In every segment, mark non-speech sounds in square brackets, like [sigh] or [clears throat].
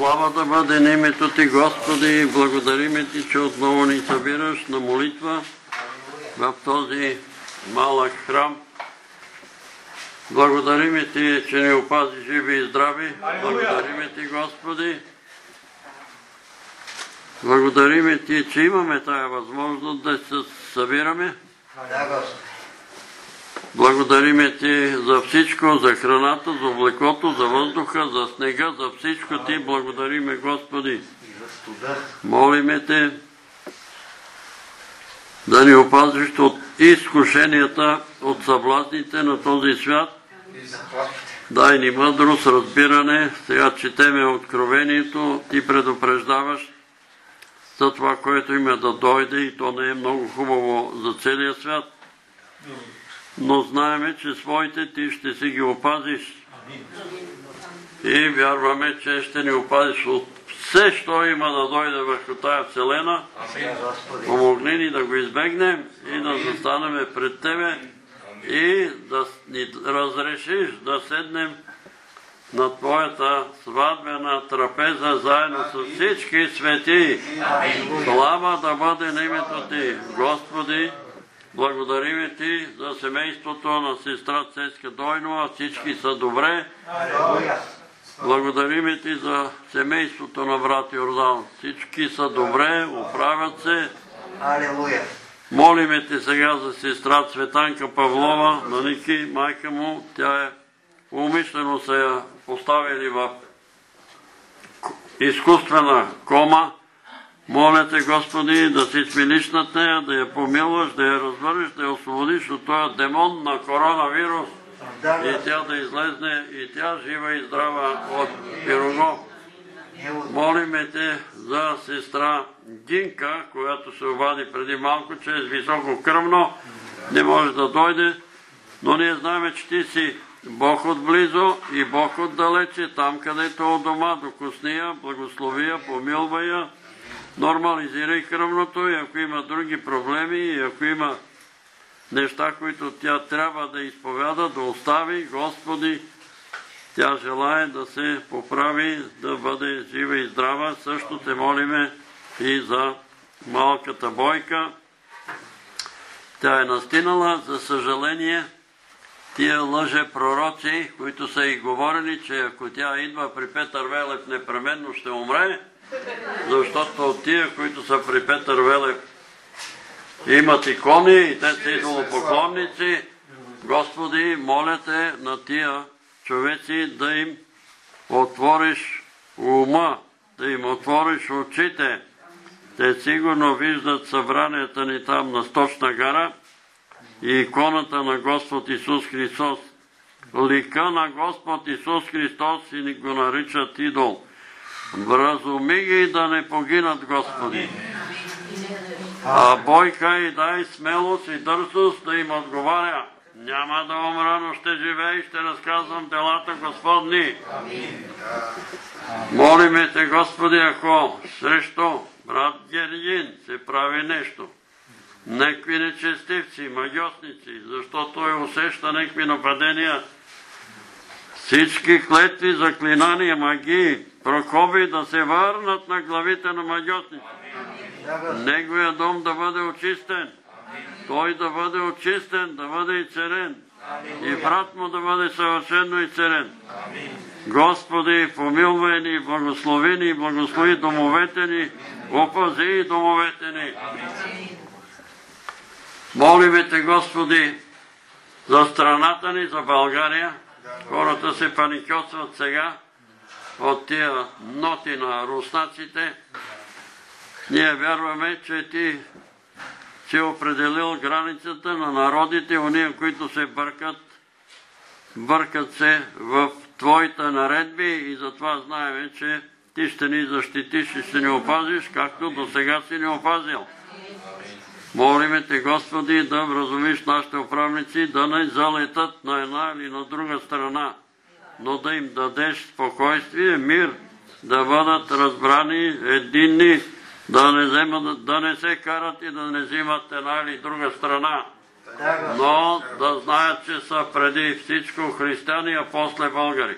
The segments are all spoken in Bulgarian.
Слава да бъде на името Ти, Господи, и благодариме Ти, че отново ни събираш на молитва в този малък храм. Благодариме Ти, че ни опази живи и здрави. Благодариме Ти, Господи. Благодариме Ти, че имаме тая възможност да се събираме. Да, Господи. Благодариме Ти за всичко, за храната, за облеклото, за въздуха, за снега, за всичко Ти благодариме, Господи. Молиме Те да ни опазиш от изкушенията, от съблазните на този свят. Дай ни мъдрост, разбиране. Сега четеме Откровението, Ти предупреждаваш за това, което има да дойде и то не е много хубаво за целия свят. Но знаеме, че своите Ти ще си ги опазиш. И вярваме, че ще ни опазиш от все, що има да дойде върху тая вселена. Помогни ни да го избегнем и да застанем пред Тебе и да ни разрешиш да седнем на Твоята сватбена трапеза заедно с всички свети. Слава да бъде на името Ти, Господи. Благодариме Ти за семейството на сестра Цеска Дойнова. Всички са добре. Алелуя. Благодариме Ти за семейството на брат Йордан. Всички са добре, оправят се. Молиме Те сега за сестра Цветанка Павлова, на Ники, майка му. Тя е умишлено се я поставили в изкуствена кома. Моля Те, Господи, да си смилиш над нея, да я помилваш, да я развърнеш, да я освободиш от този демон на коронавирус и тя да излезне и тя жива и здрава от пирогов. Мило. Молиме те за сестра Гинка, която се обади преди малко, че е високо кръвно, не може да дойде, но ние знаем, че ти си Бог отблизо и Бог отдалече, там където е от дома, докосни я, благослови я, помилвай я, нормализирай кръвното и ако има други проблеми и ако има неща, които тя трябва да изповяда, да остави, Господи, тя желае да се поправи, да бъде жива и здрава. Също те молиме и за малката бойка. Тя е настинала, за съжаление, тия лъже пророци, които са и говорили, че ако тя идва при Петър Велев, непременно ще умре, защото от тия, които са при Петър Велев, имат икони и те са идолопоклонници. Господи, моля те на тия човеци да им отвориш ума, да им отвориш очите. Те сигурно виждат събранията ни там на Сточна гара и иконата на Господ Исус Христос. Лика на Господ Исус Христос и ни го наричат идол. Вразуми ги да не погинат, Господи. А Бойка и дай смелост и дързост да им отговаря. Няма да умра, но ще живея и ще разказвам делата Господни. Молиме те, Господи, ако срещу брат Гергин се прави нещо, некви нечестивци, магиосници, защото той усеща некви нападения, всички клетви, заклинания, магии, прокоби да се върнат на главите на Господи. Неговия дом да бъде очистен. Той да бъде очистен, да бъде и царен. И брат му да бъде съвършено и царен. Господи, помилвай ни, благослови ни, благослови домовете ни, опази и домовете ни. Молиме те, Господи, за страната ни, за България. Хората се паникосват сега от тия ноти на руснаците. Ние вярваме, че ти си определил границата на народите, уния, които се бъркат, бъркат се в Твоите наредби и затова знаем, че Ти ще ни защитиш и ще ни опазиш, както до сега си ни опазил. Молиме Те, Господи, да вразумиш нашите управници, да не залетат на една или на друга страна, но да им дадеш спокойствие, мир, да бъдат разбрани, единни, да не, вземат, да не се карат и да не взимат една или друга страна, но да знаят, че са преди всичко християни, а после българи.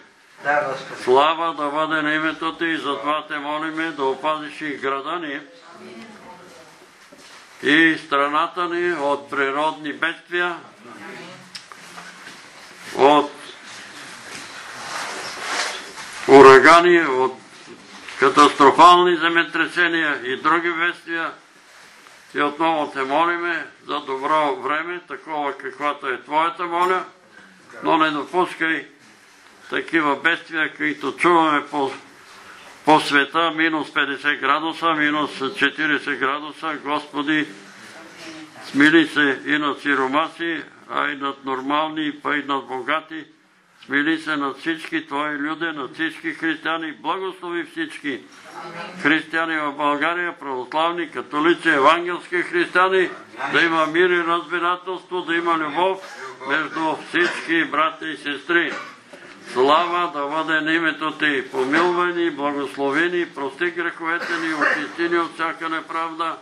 Слава да бъде на името Ти и затова те молиме да опазиш и града ни и страната ни от природни бедствия, от урагани, от катастрофални земетресения и други бедствия. И отново те молиме за добро време, такова каквато е Твоята воля, но не допускай такива бедствия, които чуваме по, по света, минус 50 градуса, минус 40 градуса. Господи, смили се и над сиромаси, а и над нормални, па и над богати. Смили се над всички Твои люди, над всички християни. Благослови всички християни в България, православни, католици, евангелски християни, да има мир и разбирателство, да има любов между всички брати и сестри. Слава да бъде на името Ти, помилвай ни, прости греховете ни, очисти от всяка неправда.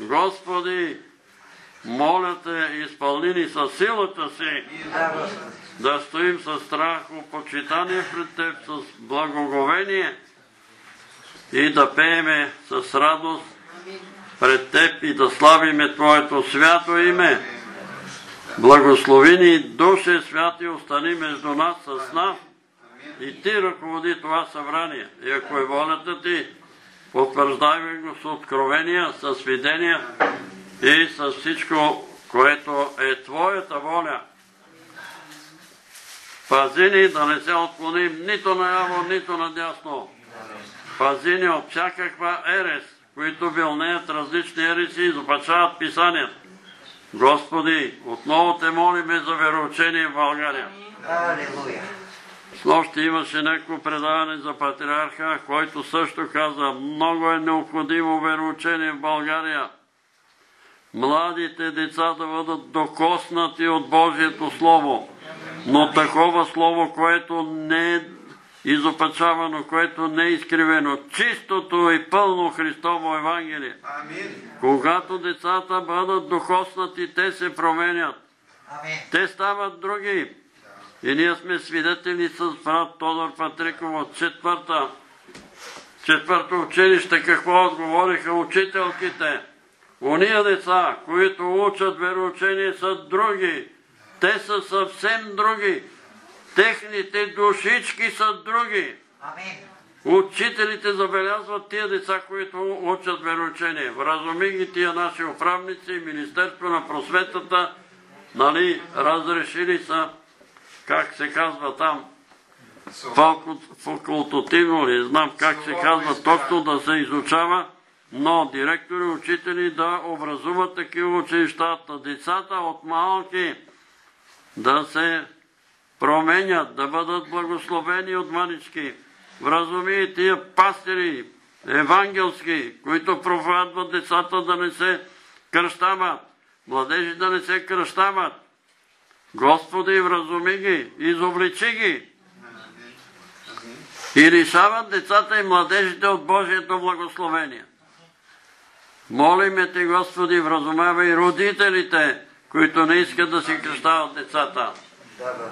Господи, моля Те, изпълни ни със силата си, Да, стоим със страх, почитание пред Теб, с благоговение и да пееме с радост пред Теб и да славиме Твоето свято име. Благослови ни, Душе Святи, остани между нас с нас и Ти ръководи това събрание. И ако е волята Ти, потвърждавай го с откровения, с видения и с всичко, което е Твоята воля. Пази ни да не се отклоним нито наляво, нито надясно. Пази ни от всякаква ерес, които вълнеят различни ереси и изопачават писанията. Господи, отново те молиме за вероучение в България. Алилуя. С нощи имаше някакво предаване за патриарха, който също каза, много е необходимо вероучение в България. Младите деца да бъдат докоснати от Божието Слово, но такова Слово, което не е изопачавано, което не е изкривено, чистото и пълно Христово Евангелие. Когато децата бъдат докоснати, те се променят. Амин. Те стават други. И ние сме свидетели с брат Тодор Патриков от четвърта, четвърто училище, какво отговориха учителките. Уния деца, които учат вероучение, са други. Те са съвсем други. Техните душички са други. Амин. Учителите забелязват тия деца, които учат вероучение. Вразуми ги тия наши управници, Министерство на просветата, нали, разрешили са, как се казва там, факу- факултативно, не знам как се казва точно да се изучава, но директори, учители да образуват такива училища на децата от малки, да се променят, да бъдат благословени от манички. Вразуми тия пастири, евангелски, които проповядват децата да не се кръщават, младежи да не се кръщават. Господи, вразуми ги, изобличи ги и лишават децата и младежите от Божието благословение. Молиме Те, Господи, вразумявай родителите, които не искат да си кръщават децата.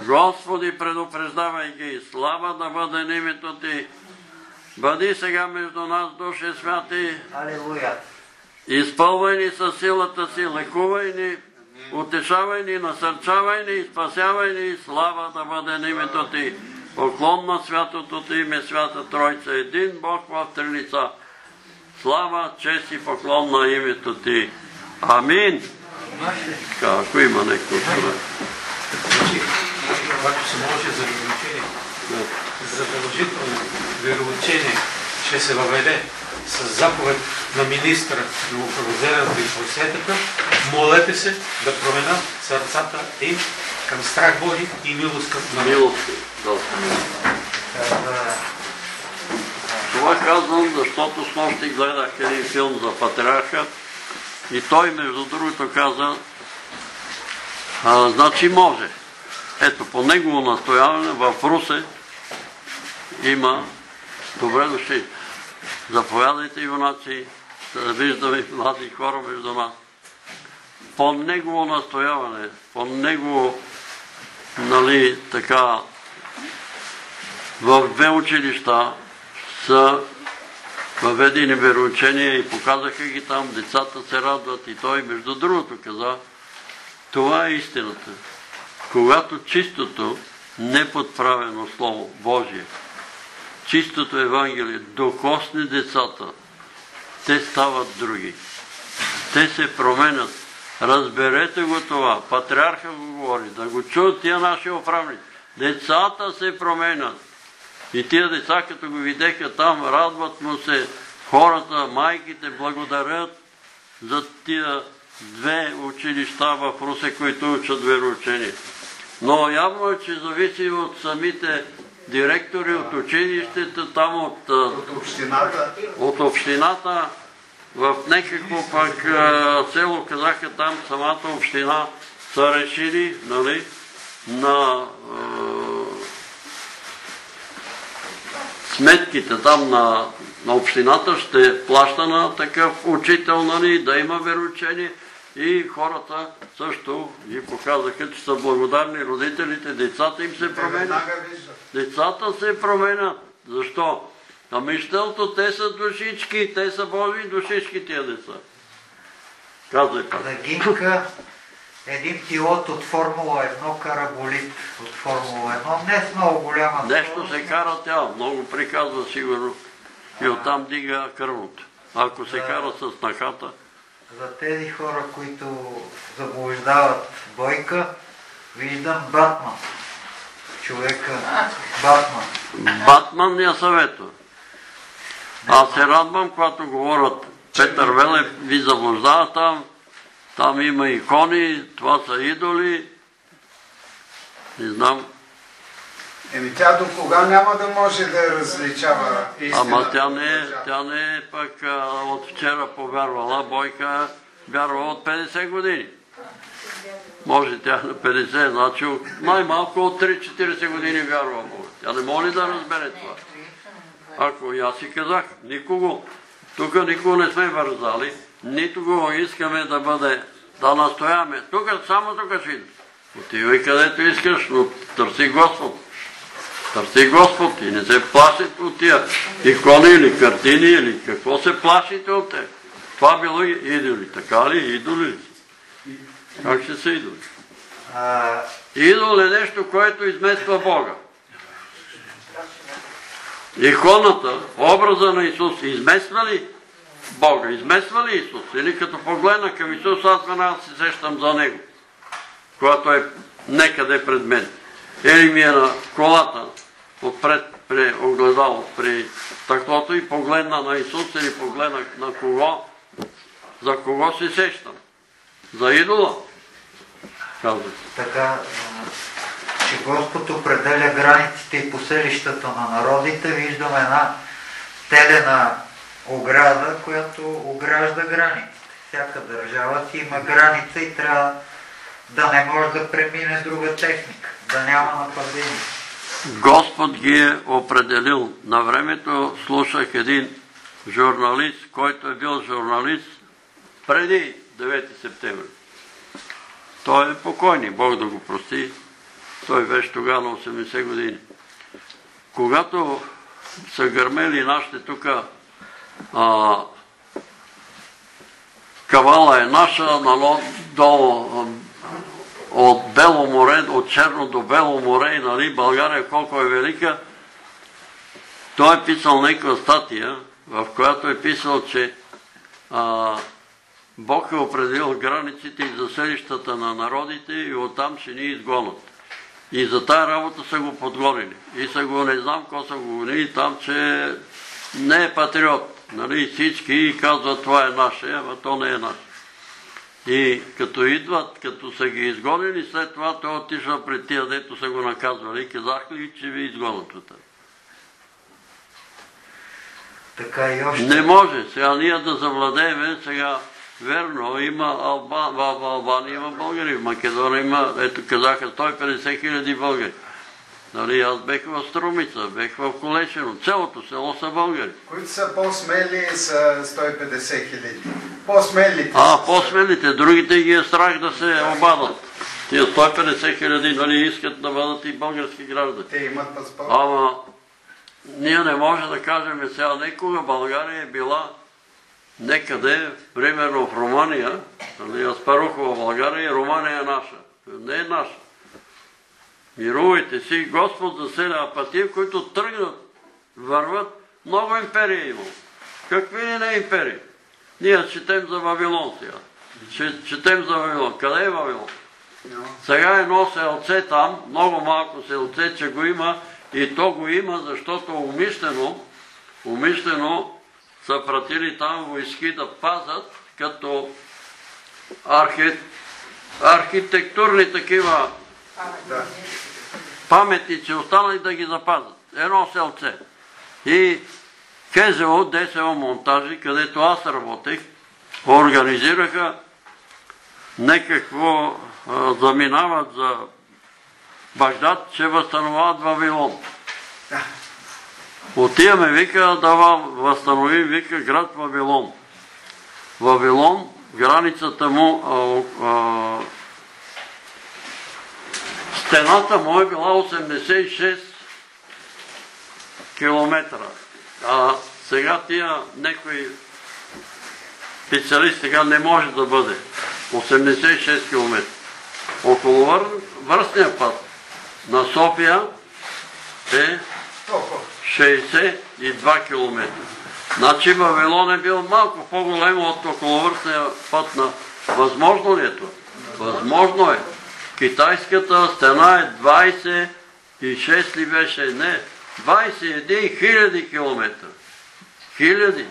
Господи. Предупреждавай ги, слава да бъде името Ти. Бъди сега между нас, Душе Святи, Алилуя. изпълвай ни със силата си, лекувай ни, утешавай ни, насърчавай ни, спасявай ни, слава да бъде името Ти. Поклон на святото Ти име, Свята Тройца, един Бог в три лица. Слава, чест и поклон на името Ти. Амин. Така, ако има някой Значи, когато се може за вероучение, задължително вероучение ще се въведе с заповед на министра на правозеленото и просветата, молете се да променят сърцата им към страх Божи и милост към народа. Милости. Добре. Това казвам, защото с нощи гледах един филм за патриарха и той, между другото, каза, а, значи може. Ето, по негово настояване в Русе има добре дошли. Заповядайте, юнаци, да виждаме [laughs] млади хора между нас. По негово настояване, по негово, нали, така, в две училища са въведени вероучения и показаха ги там, децата се радват и той между другото каза, това е истината. Когато чистото, неподправено Слово Божие, чистото Евангелие докосне децата, те стават други. Те се променят. Разберете го това. Патриарха го говори. Да го чуят тия наши управници. Децата се променят. И тия деца, като го видеха там, радват му се хората, майките благодарят за тия две училища в Русе, които учат вероучение. Но явно е, че зависи от самите директори, от училището, там от, От общината. от общината, в някакво пък село казаха там самата община са решили, нали, на сметките там на, на общината ще плаща на такъв учител, нали, да има вероучение и хората също ги показаха, че са благодарни родителите, децата им се променят. Децата се променят. Защо? Ами щелто те са душички, те са Божии душички тия деца. Казвай пак. За Гинка един пилот от Формула 1 кара болид от Формула 1. Не с много голяма Нещо скорост, се кара тя, много приказва сигурно. И оттам дига кръвното. Ако се кара с нахата, За тези хора, които заблуждават Бойка, виждам Батман. Човека Батман. Батман я съветва. Аз се радвам, когато говорят Петър Велев ви заблуждава там, там има икони, това са идоли. Не знам, Еми тя до кога няма да може да различава истината? Ама тя не, е, тя не е пък а, от вчера повярвала. Бойка вярва от 50 години. Може тя на 50, значи най-малко от 3-40 години вярва Бога. Тя не може да разбере това. Ако и аз си казах, никого, тук никого не сме вързали, нито го искаме да бъде, да настояваме. Тук, само тук ще. Отивай където искаш, но търси Господ. Търси Господ и не се плашите от тия икони или картини или какво се плашите от те. Това било и идоли. Така ли? Идоли ли? Как ще са идоли? Идол е нещо, което измества Бога. Иконата, образа на Исус, измества ли Бога? Измества ли Исус? Или като погледна към Исус, аз веднага се сещам за Него, когато е некъде пред мен. Или ми е на колата, отпред при огледало, при таклото и погледна на Исус или погледна на кого, за кого се сещам? За идола, казва. така, че Господ определя границите и поселищата на народите. Виждаме една телена ограда, която огражда границите. Всяка държава си има граница и трябва да не може да премине друга техника, да няма нападение. Господ ги е определил. На времето слушах един журналист, който е бил журналист преди 9 септември. Той е покойник, Бог да го прости. Той беше тогава на 80 години. Когато са гърмели нашите тук а, кавала е наша, нало, долу от Бело море, от Черно до Бело море и нали, България колко е велика, той е писал някаква статия, в която е писал, че а, Бог е определил границите и заселищата на народите и оттам ще ни изгонят. И за тая работа са го подгонили. И са го, не знам какво са го гонили там, че не е патриот. Нали, всички казват това е наше, ама то не е наше. И като идват, като са ги изгонили, след това той отишва пред тия, дето са го наказвали. Казах ли, че ви изгонят от. Така и още. Не може. Сега ние да завладееме, сега верно, има Алба, в Албания има българи, в Македония има, ето казаха 150 хиляди българи. Нали, аз бех в Струмица, бех в Колешево, цялото село са българи. Които са по-смели са 150 хиляди. По-смелите А, по-смелите, другите ги е страх да се обадат. Тия 150 хиляди нали, искат да бъдат и български граждани. Те имат паспорт. Ама ние не можем да кажем сега, никога България е била некъде, примерно в Румъния, нали, Аспарухова България и Румъния е наша. Не е наша. Мирувайте си, Господ заселя, а тия, които тръгнат, върват, много империи е имало. Какви ли не империи? Ние четем за Вавилон сега. Четем за Вавилон. Къде е Вавилон? Сега едно селце там, много малко селце, че го има и то го има, защото умишлено, умишлено са пратили там войски да пазат като архи... архитектурни такива паметници останали да ги запазят. Едно селце. И КЗО, ДСО монтажи, където аз работех, организираха некакво заминават за Багдад, че възстановяват Вавилон. Отиваме, вика, да възстановим, вика, град Вавилон. Вавилон, границата му, а, а, стената му е била 86 километра. А сега тия некои специалист сега не може да бъде. 86 км. Около вър... връстния път на София е 62 км. Значи Вавилон е бил малко по-големо от околовърстния път на... Възможно ли е това? Възможно е. Китайската стена е 26 ли беше? Не. 21 хиляди километра. Хиляди.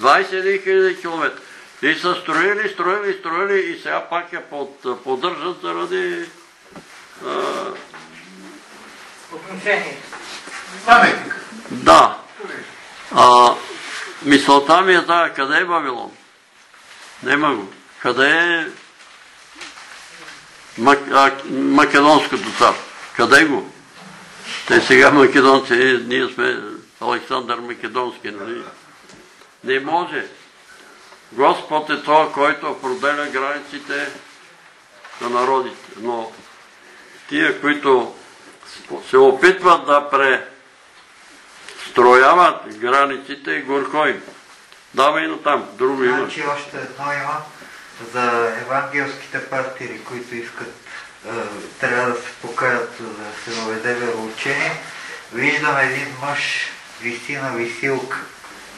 21 хиляди километра. И са строили, строили, строили и сега пак я под, поддържат заради... Отношение. Паметник. Да. А, мисълта ми е тая, къде е Вавилон? Нема го. Къде е Македонското царство? Къде го? Те сега македонци, е, ние сме Александър Македонски, нали? Не може. Господ е това, който определя границите на народите. Но тия, които се опитват да престрояват границите, горко им. Давай на там, друго има. Значи още едно има за евангелските партири, които искат, е, трябва да се покаят, да се въведе вероучение. Виждам един мъж виси на висилка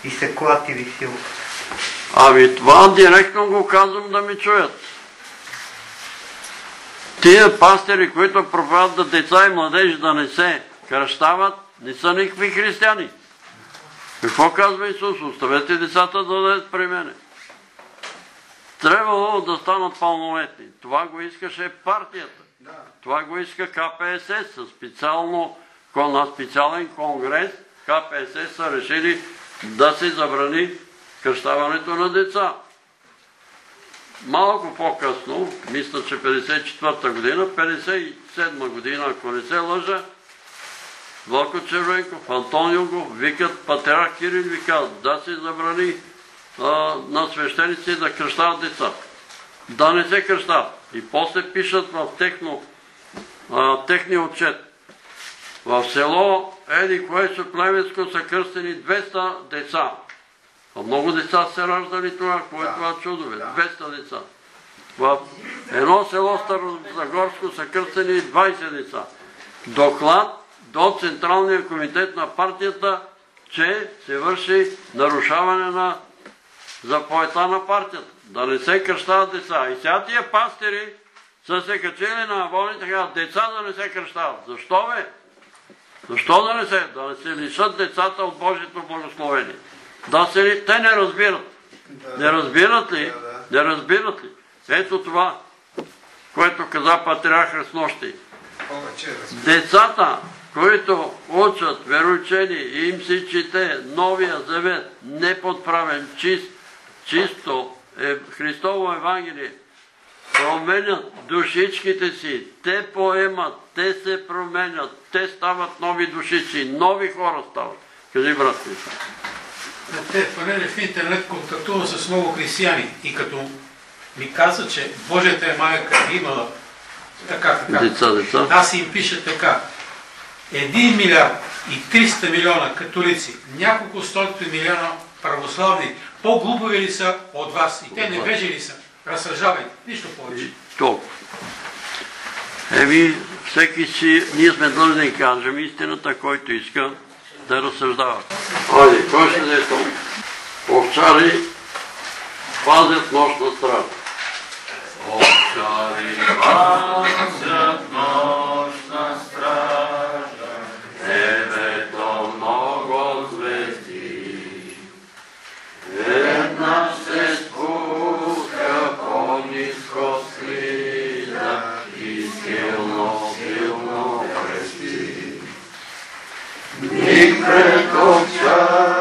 и се клати висилка. Ами това директно го казвам да ми чуят. Тия пастери, които проповядват деца и младежи да не се кръщават, не са никакви християни. Какво казва Исус? Оставете децата да дадат при мене. Трябвало да станат пълнолетни. Това го искаше партията. Това го иска КПСС. Специално, на специален конгрес КПСС са решили да се забрани кръщаването на деца. Малко по-късно, мисля, че 54-та година, 57-та година, ако не се лъжа, Вълко Червенков, Антонио го викат, патерак Кирил викат, да се забрани а, на свещеници да кръщават деца. Да не се кръщават. И после пишат в техно, а, техния отчет. В село Еди Което Племенско са кръстени 200 деца. А много деца се раждали това, кое е това чудове? 200 деца. В едно село Старозагорско са кръстени 20 деца. Доклад до Централния комитет на партията, че се върши нарушаване на заповедта на партията. Да не се кръщават деца. И сега тия пастери са се качили на воли така, деца да не се кръщават. Защо бе? Защо да не се? Да не се лишат децата от Божието благословение. Да се, те не разбират. Не разбират ли? Не разбират ли? Ето това, което каза патриарха с нощи. Децата, които учат вероучени и им се чете новия завет, неподправен, чист, чисто е Христово Евангелие, променят душичките си, те поемат, те се променят, те стават нови душици, нови хора стават. Кажи, брат ми. Те, понеже в интернет контактувам с много християни и като ми каза, че Божията е майка имала така, така. Деца, деца. Аз им пиша така. 1 милиард и 300 милиона католици, няколко стотин милиона православни, по-глупави ли са от вас? И те невежи ли са? Разсъжавайте. Нищо повече. И толкова. Еми, всеки си, ние сме длъжни да кажем истината, който иска да разсъждава. Айде, кой ще да е то? Овчари пазят нощна стража. Овчари пазят нощна И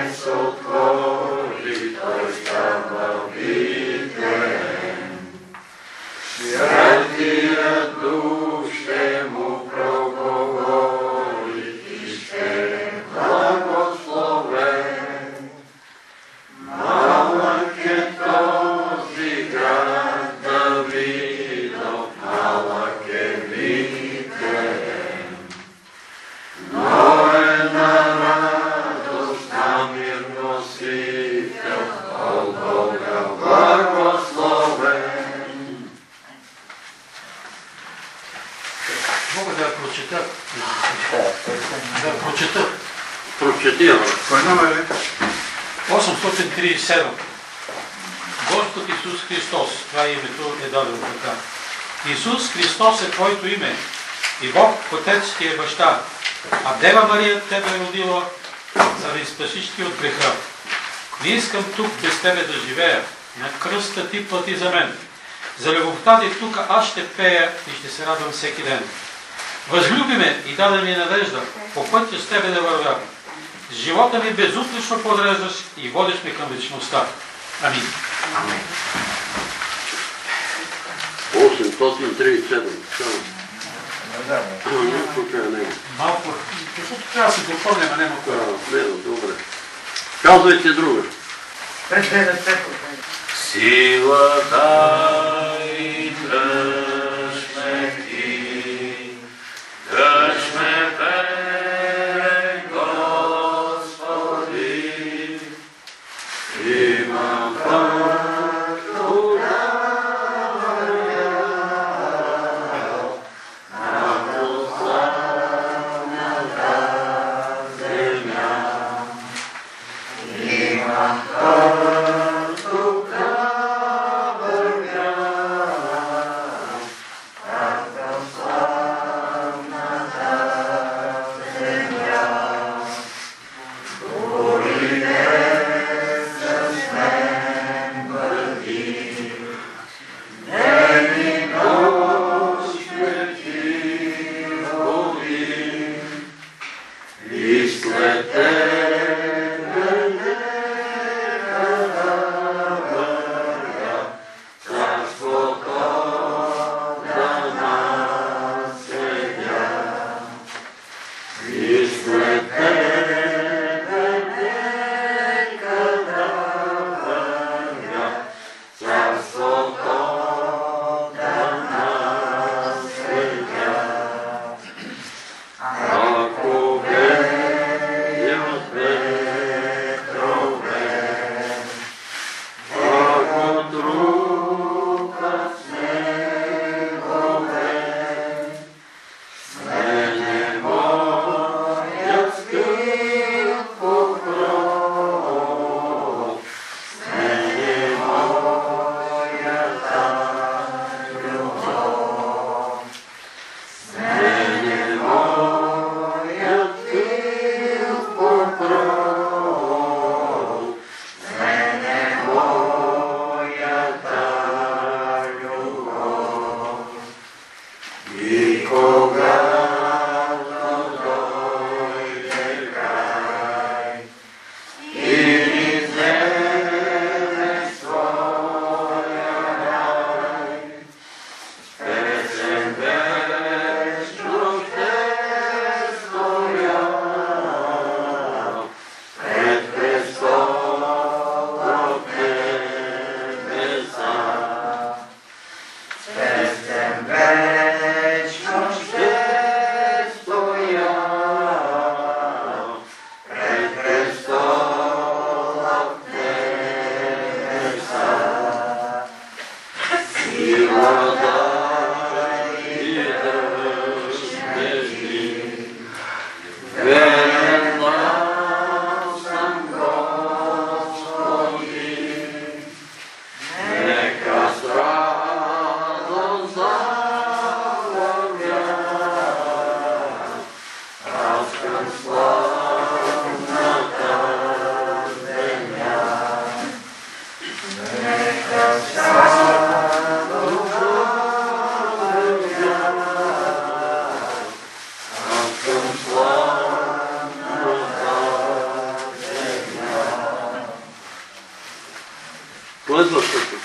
си не се отвори, Христос е Твоето име. И Бог, Отец ти е баща. А Дева Мария Тебе е родила, за да изпасиш ти от греха. Не искам тук без Тебе да живея. На кръста Ти плати за мен. За любовта Ти тук аз ще пея и ще се радвам всеки ден. Възлюби ме и даде ми надежда, по пътя с Тебе да вървя. Живота ми безутлично подреждаш и водиш ме към вечността. Амин. 837. Само. Да, е. Малко, защото трябва да се допълня, а няма кой. А, Не, добре. Казвайте друга. Силата и дръжме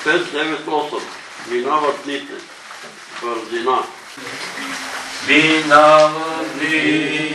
598. Минават дните. Бързина. Минават дните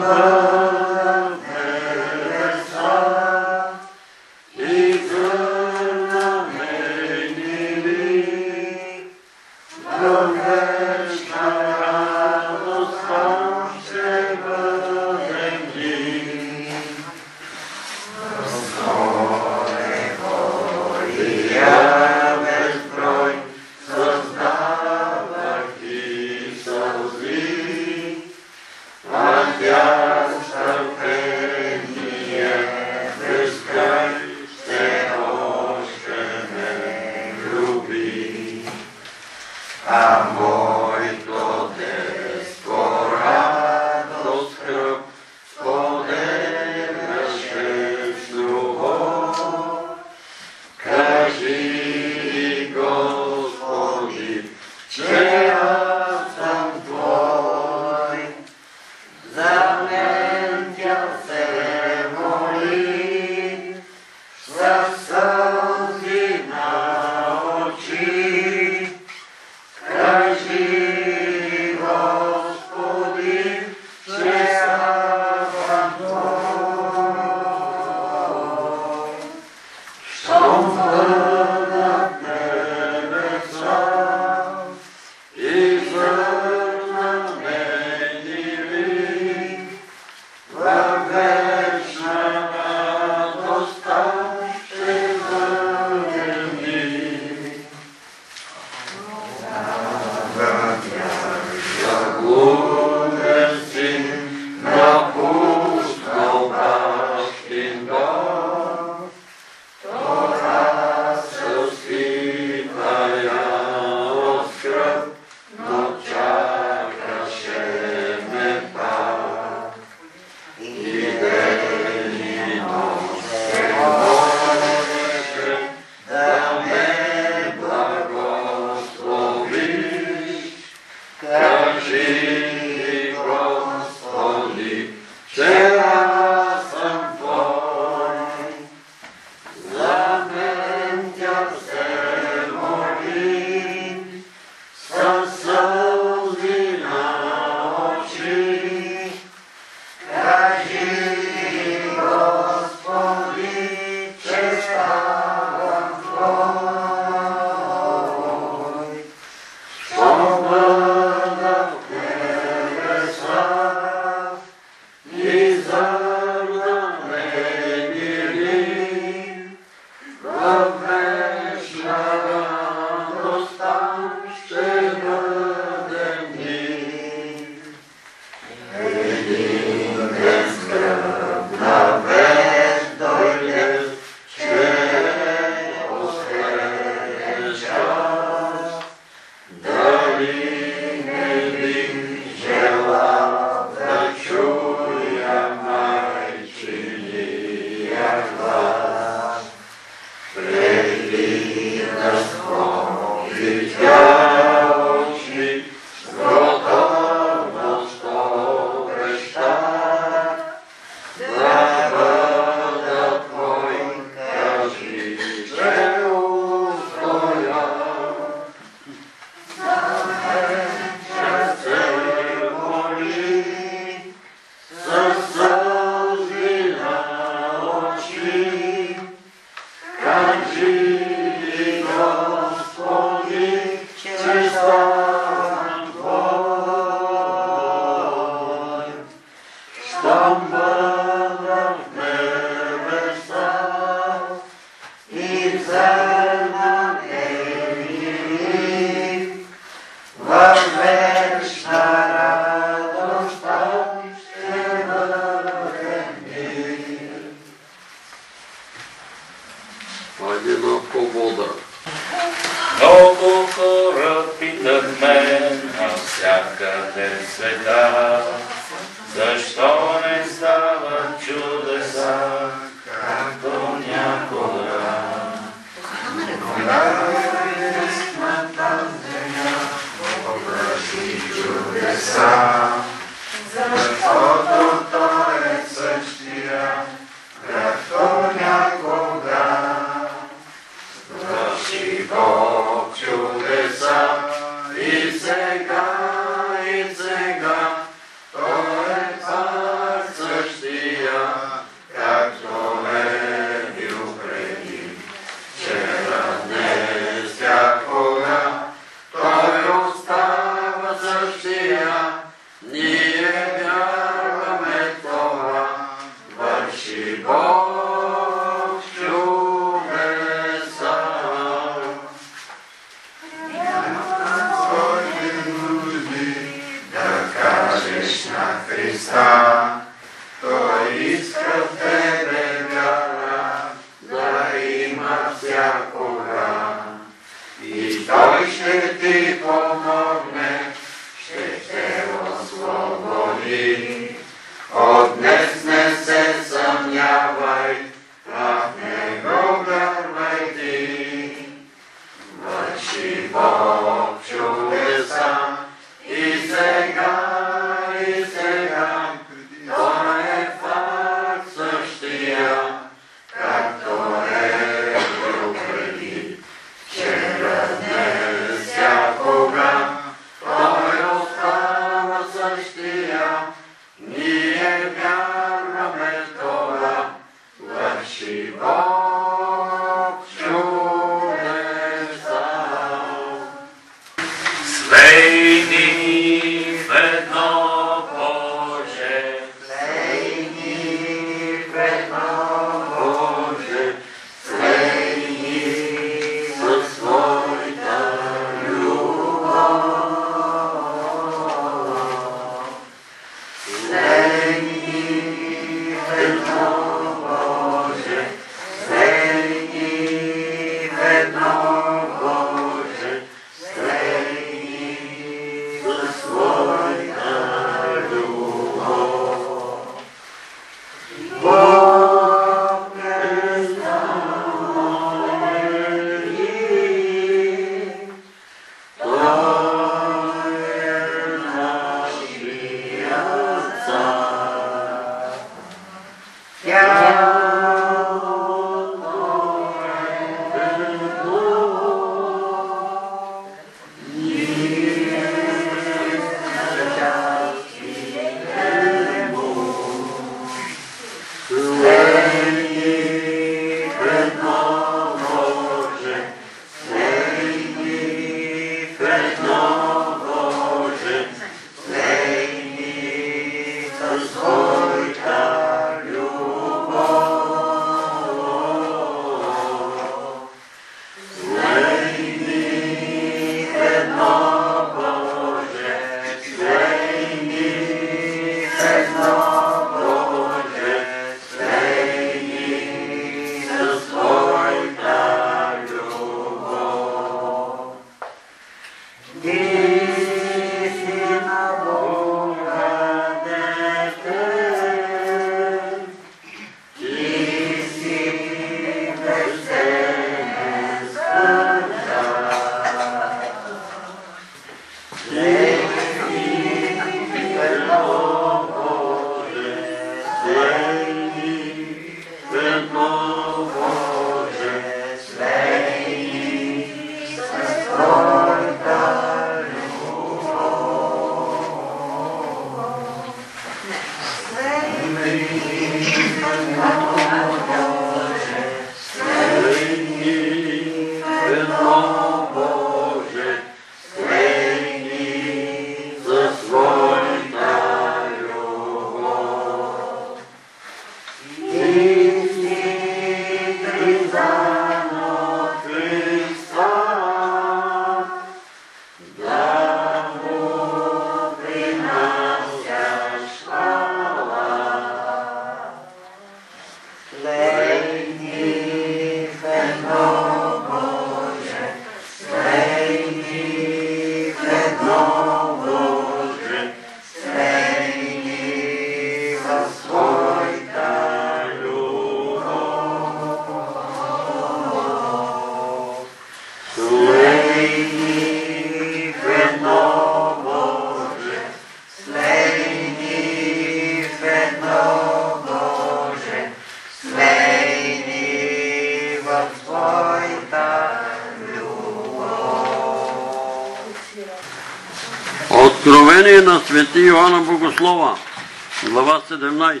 17.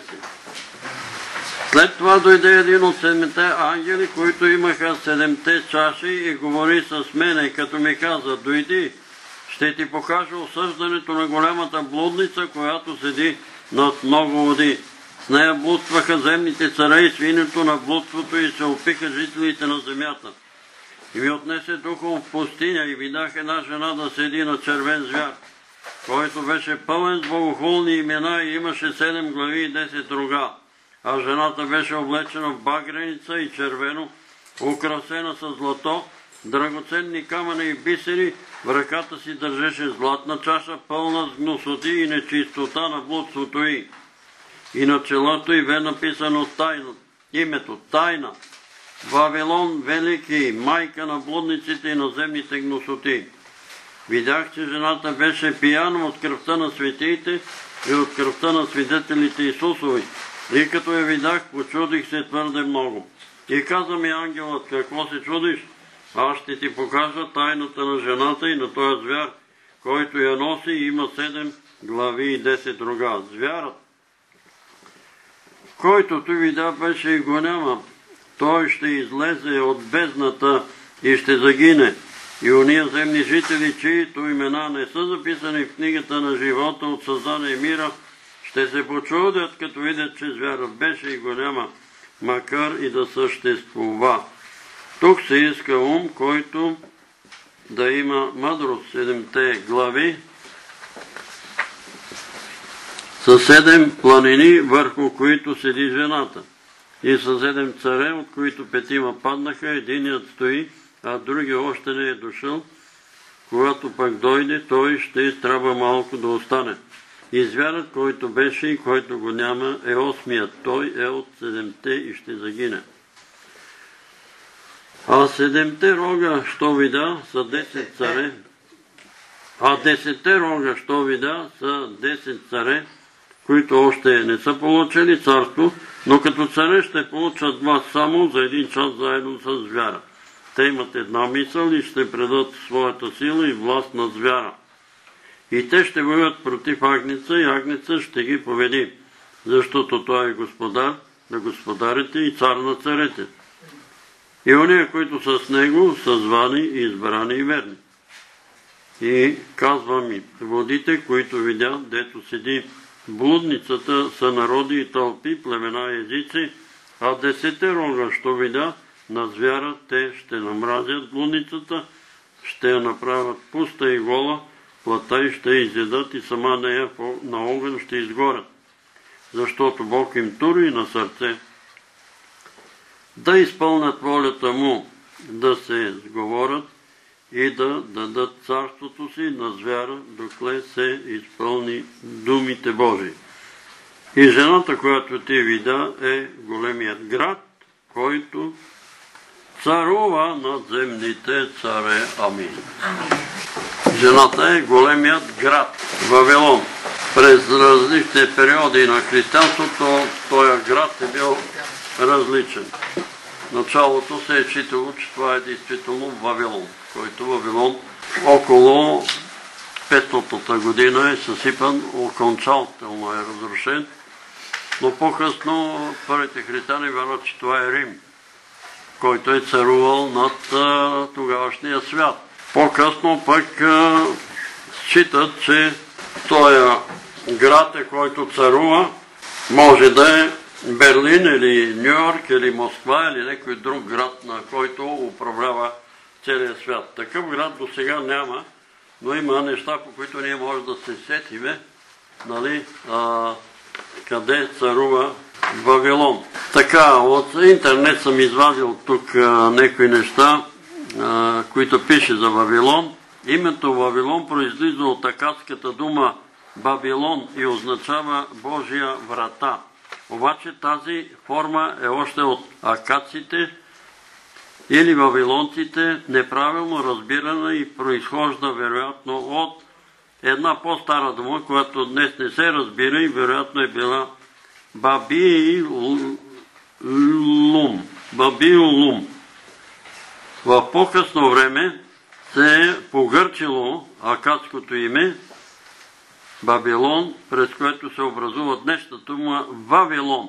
След това дойде един от седмите ангели, които имаха седемте чаши и говори с мене, като ми каза, дойди, ще ти покажа осъждането на голямата блудница, която седи над много води. С нея блудстваха земните царе и свинето на блудството и се опиха жителите на земята. И ми отнесе духом в пустиня и видях една жена да седи на червен звяр, който беше пълен с богохулни имена и имаше седем глави и десет рога. А жената беше облечена в багреница и червено, украсена с злато, драгоценни камъни и бисери, в ръката си държеше златна чаша, пълна с гносоти и нечистота на блудството й. И на челото й бе написано тайна, името Тайна, Вавилон Велики, майка на блудниците и наземните гносоти. Видях, че жената беше пияна от кръвта на светиите и от кръвта на свидетелите Исусови. И като я видях, почудих се твърде много. И каза ми ангелът, какво се чудиш? Аз ще ти покажа тайната на жената и на този звяр, който я носи и има седем глави и десет рога. Звярат, който той видя, беше и го. Той ще излезе от бездната и ще загине. И уния земни жители, чието имена не са записани в книгата на живота от създание мира, ще се почудят, като видят, че звярат беше и го няма, макар и да съществува. Тук се иска ум, който да има мъдрост, седемте глави, с седем планини, върху които седи жената. И с седем царе, от които петима паднаха, единият стои, а другия още не е дошъл. Когато пък дойде, той ще трябва малко да остане. И звярат, който беше и който го няма, е осмият. Той е от седемте и ще загине. А седемте рога, що вида, са десет царе. А десетте рога, що вида, са десет царе, които още не са получили царство, но като царе ще получат вас само за един час заедно с звяра. Те имат една мисъл и ще предат своята сила и власт на звяра. И те ще воюват против Агница и Агница ще ги поведи, защото той е господар на господарите и цар на царете. И ония, които са с него, са звани избрани и верни. И казва ми, водите, които видя, дето седи блудницата, са народи и тълпи, племена и езици, а десете рога, що видя, на звяра, те ще намразят блудницата, ще я направят пуста и гола, плата и ще изядат и сама нея на огън ще изгорят, защото Бог им тури на сърце да изпълнят волята му, да се сговорят и да дадат царството си на звяра, докле се изпълни думите Божии. И жената, която ти вида, е големият град, който царува над земните царе. Амин. Жената е големият град, Вавилон. През различните периоди на християнството този град е бил различен. Началото се е читало, че това е действително Вавилон, който Вавилон около 500-та година е съсипан, окончателно е разрушен, но по-късно първите християни вярват, че това е Рим, който е царувал над тогавашния свят. По-късно пък считат, че този град е, който царува, може да е Берлин или Нью Йорк или Москва или някой друг град, на който управлява целият свят. Такъв град до сега няма, но има неща, по които ние може да се сетиме, нали, къде царува Вавилон. Така, от интернет съм извадил тук някои неща, а, които пише за Вавилон. Името Вавилон произлиза от акадската дума Бабилон и означава Божия врата. Обаче тази форма е още от акаците или вавилонците, неправилно разбирана и произхожда вероятно от една по-стара дума, която днес не се разбира и вероятно е била Бабилум. Бабилум. В по-късно време се е погърчило акадското име Бабилон, през което се образува днешното му Вавилон.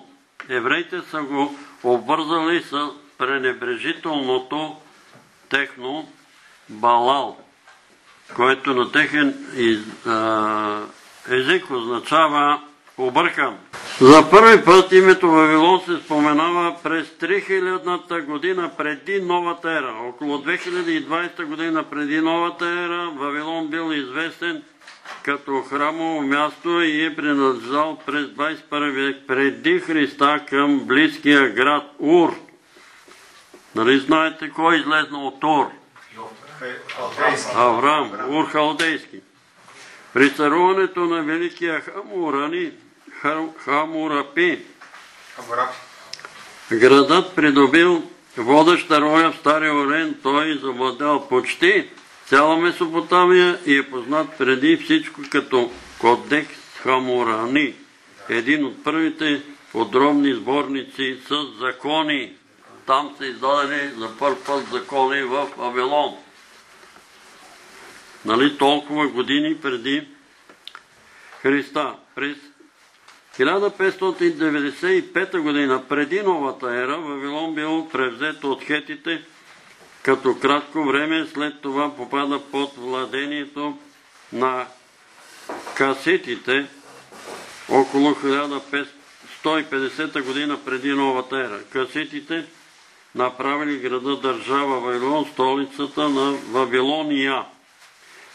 Евреите са го обвързали с пренебрежителното техно Балал, което на техен език означава объркан. За първи път името Вавилон се споменава през 3000-та година преди новата ера. Около 2020 година преди новата ера Вавилон бил известен като храмово място и е принадлежал през 21 век преди Христа към близкия град Ур. Нали знаете кой е излезнал от Ур? Авраам, Ур Халдейски. При царуването на великия Хамурани, Хамурапи, градът придобил водеща роля в Стария Орен, той завладял почти цяла Месопотамия и е познат преди всичко като Кодекс Хамурани, един от първите подробни сборници с закони. Там са издадени за първ път закони в Авелон. Нали толкова години преди Христа. През 1595 година, преди новата ера, Вавилон бил превзет от хетите, като кратко време след това попада под владението на касетите около 1150 година преди новата ера. Касетите направили града държава Вавилон, столицата на Вавилония.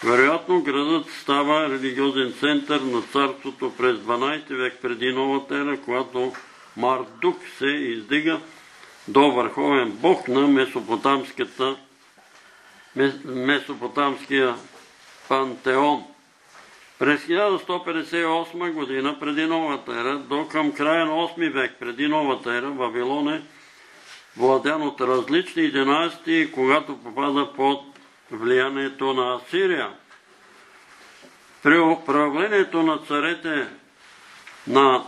Вероятно градът става религиозен център на царството през 12 век преди новата ера, когато Мардук се издига до върховен бог на Месопотамския пантеон. През 1158 година преди новата ера до към края на 8 век преди новата ера Вавилон е владян от различни династии, когато попада под влиянието на Асирия. При управлението на царете на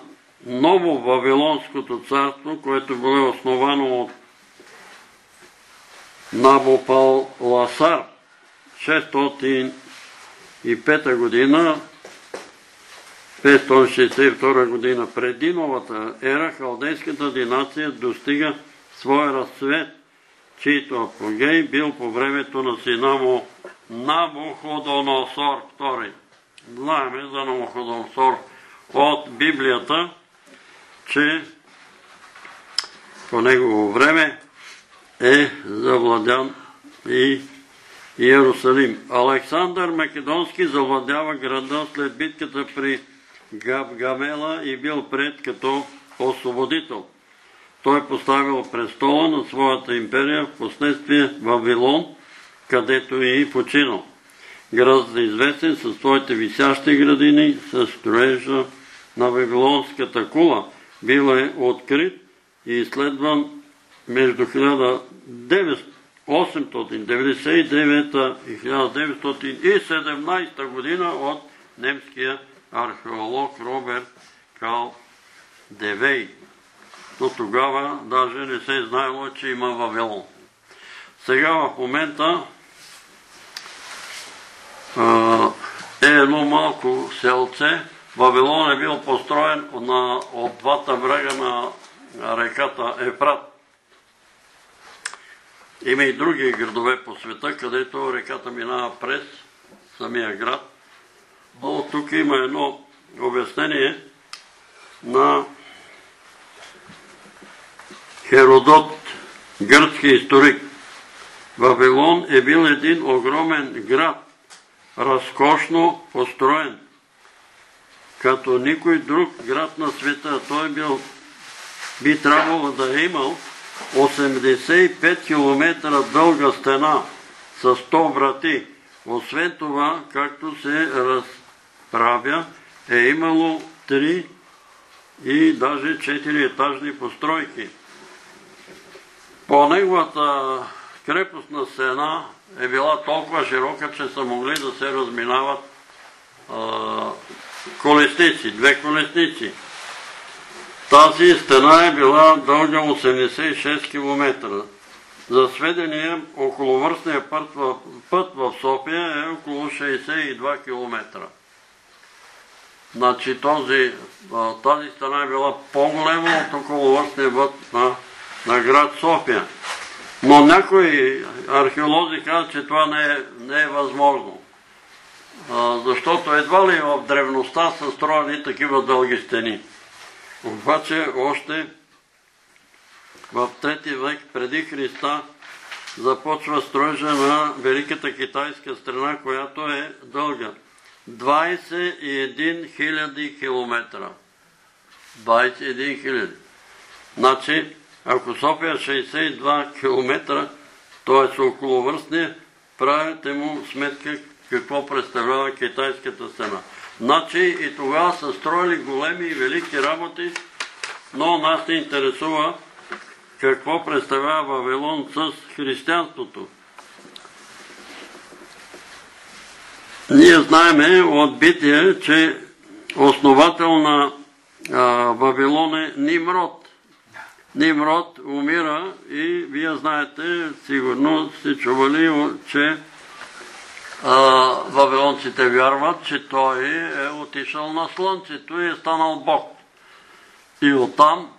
ново Вавилонското царство, което било основано от Набопал Ласар 605 година, 562 година преди новата ера, халдейската династия достига своя разцвет чието апогей бил по времето на сина му Набуходоносор II. Знаеме за Набуходоносор от Библията, че по негово време е завладян и Иерусалим. Александър Македонски завладява града след битката при Габгамела и бил пред като освободител. Той поставил престола на своята империя, в последствие Вавилон, където е и починал. Градът е известен със своите висящи градини, с строежа на Вавилонската кула. Бил е открит и изследван между 1899 и 1917 година от немския археолог Роберт Кал Девей. До тогава даже не се е знаело, че има Вавилон. Сега в момента е едно малко селце. Вавилон е бил построен от двата брега на реката Ефрат. Има и други градове по света, където реката минава през самия град. Но тук има едно обяснение на Херодот, гръцки историк. Вавилон е бил един огромен град, разкошно построен, като никой друг град на света. Той бил, би трябвало да е имал 85 км дълга стена с 100 врати. Освен това, както се разправя, е имало 3 и даже 4 етажни постройки. По неговата крепостна стена е била толкова широка, че са могли да се разминават колесници, две колесници. Тази стена е била дълга 86 км. За сведение, околовърстният път в, София е около 62 км. Значи тази страна е била по-голема от околовърстния път на, на град София. Но някои археолози казват, че това не е, е възможно. Защото едва ли в древността са строени такива дълги стени. Обаче още в трети век преди Христа започва строежа на Великата китайска страна, която е дълга. 21 000 км. 21 000. Значи, ако София 62 е км, т.е. околовръстни, правите му сметка какво представлява китайската стена. Значи и тогава са строили големи и велики работи, но нас не интересува какво представлява Вавилон с християнството. Ние знаеме от битие, че основател на Вавилон е Нимрод. Нимрод умира и вие знаете, сигурно сте чували, че вавилонците вярват, че той е отишъл на слънцето и е станал Бог. И оттам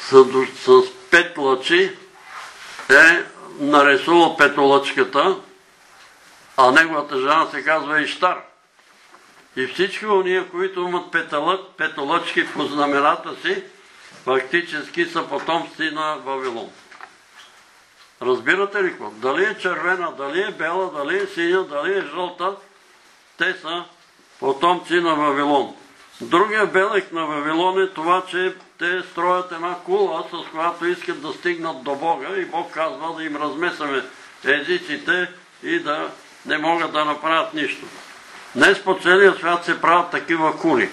с, с пет лъчи е нарисувал петолъчката, а неговата жена се казва Иштар. И всички уния, които имат петолъчки по знамената си, фактически са потомци на Вавилон. Разбирате ли какво? Дали е червена, дали е бела, дали е синя, дали е жълта, те са потомци на Вавилон. Другия белех на Вавилон е това, че те строят една кула, с която искат да стигнат до Бога и Бог казва да им размесаме езиците и да не могат да направят нищо. Днес по целия свят се правят такива кули.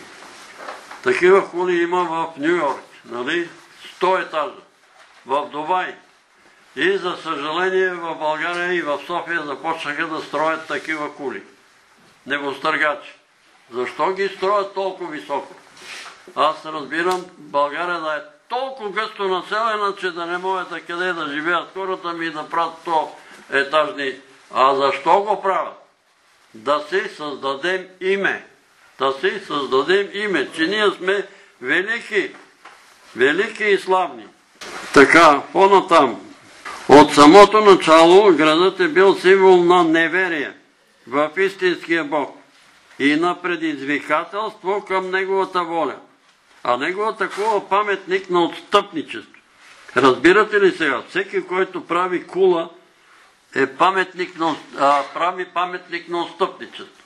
Такива кули има в Нью Йорк, нали? 100 етажа. В Дубай. И за съжаление в България и в София започнаха да строят такива кули. Небостъргачи. Защо ги строят толкова високо? Аз разбирам България да е толкова гъсто населена, че да не могат да къде да живеят хората ми и да правят то етажни. А защо го правят? Да си създадем име. Да си създадем име, че ние сме велики, велики и славни. Така, по-натам. От самото начало градът е бил символ на неверие в истинския Бог и на предизвикателство към Неговата воля. А Негова такова паметник на отстъпничество. Разбирате ли сега? Всеки, който прави кула, е паметник на, а, прави паметник на отстъпничество.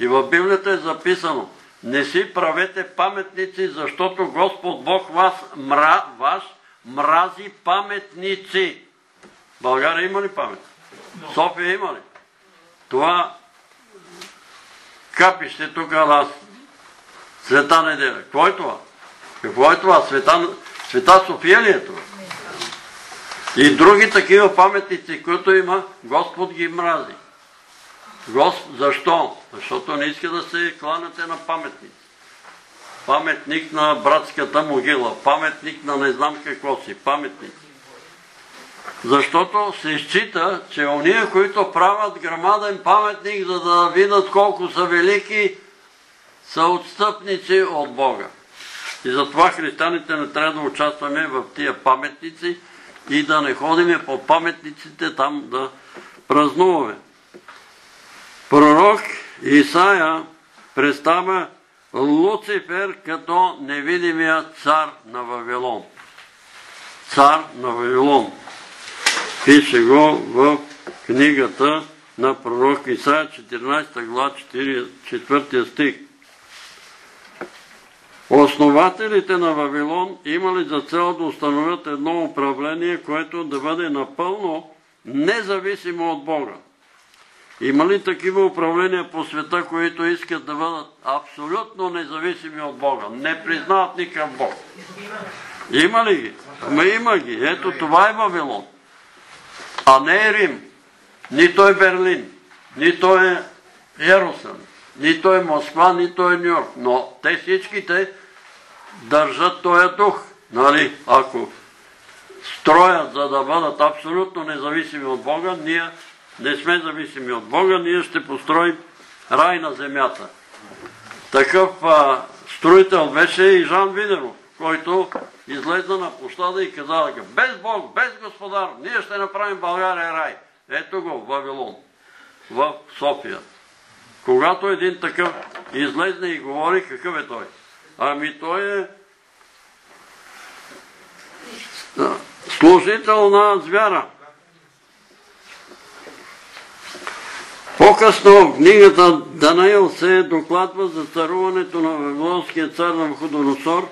И в Библията е записано, не си правете паметници, защото Господ Бог вас, мра, ваш мрази паметници. България има ли памет? София има ли? Това капище тук на Света неделя. Какво е това? Какво е това? Света, Света София ли е това? И други такива паметници, които има, Господ ги мрази. Госп... Защо? Защото не иска да се кланяте на паметници. Паметник на братската могила, паметник на не знам какво си, паметници. Защото се счита, че ония, които правят грамаден паметник, за да видят колко са велики, са отстъпници от Бога. И затова християните не трябва да участваме в тия паметници и да не ходиме по паметниците там да празнуваме. Пророк Исаия представя Луцифер като невидимия цар на Вавилон. Цар на Вавилон. Пише го в книгата на пророк Исаия 14 глава 4 стих. Основателите на Вавилон имали за цел да установят едно управление, което да бъде напълно независимо от Бога. Има ли такива управления по света, които искат да бъдат абсолютно независими от Бога? Не признават никакъв Бог. Има ли ги? Ама има ги. Ето това е Вавилон. А не е Рим. Нито е Берлин. Нито е Ярусалим. Нито е Москва, нито е Нью-Йорк. Но те всичките държат този дух. Нали? Ако строят, за да бъдат абсолютно независими от Бога, ние не сме зависими от Бога, ние ще построим рай на земята. Такъв а, строител беше и Жан Виденов, който излезна на площада и каза без Бог, без Господар, ние ще направим България рай. Ето го Вавилон, в София. Когато един такъв излезне и говори, какъв е той? Ами той е служител на звяра. По-късно в книгата Данаил се докладва за царуването на Вавилонския цар на Ходоносор,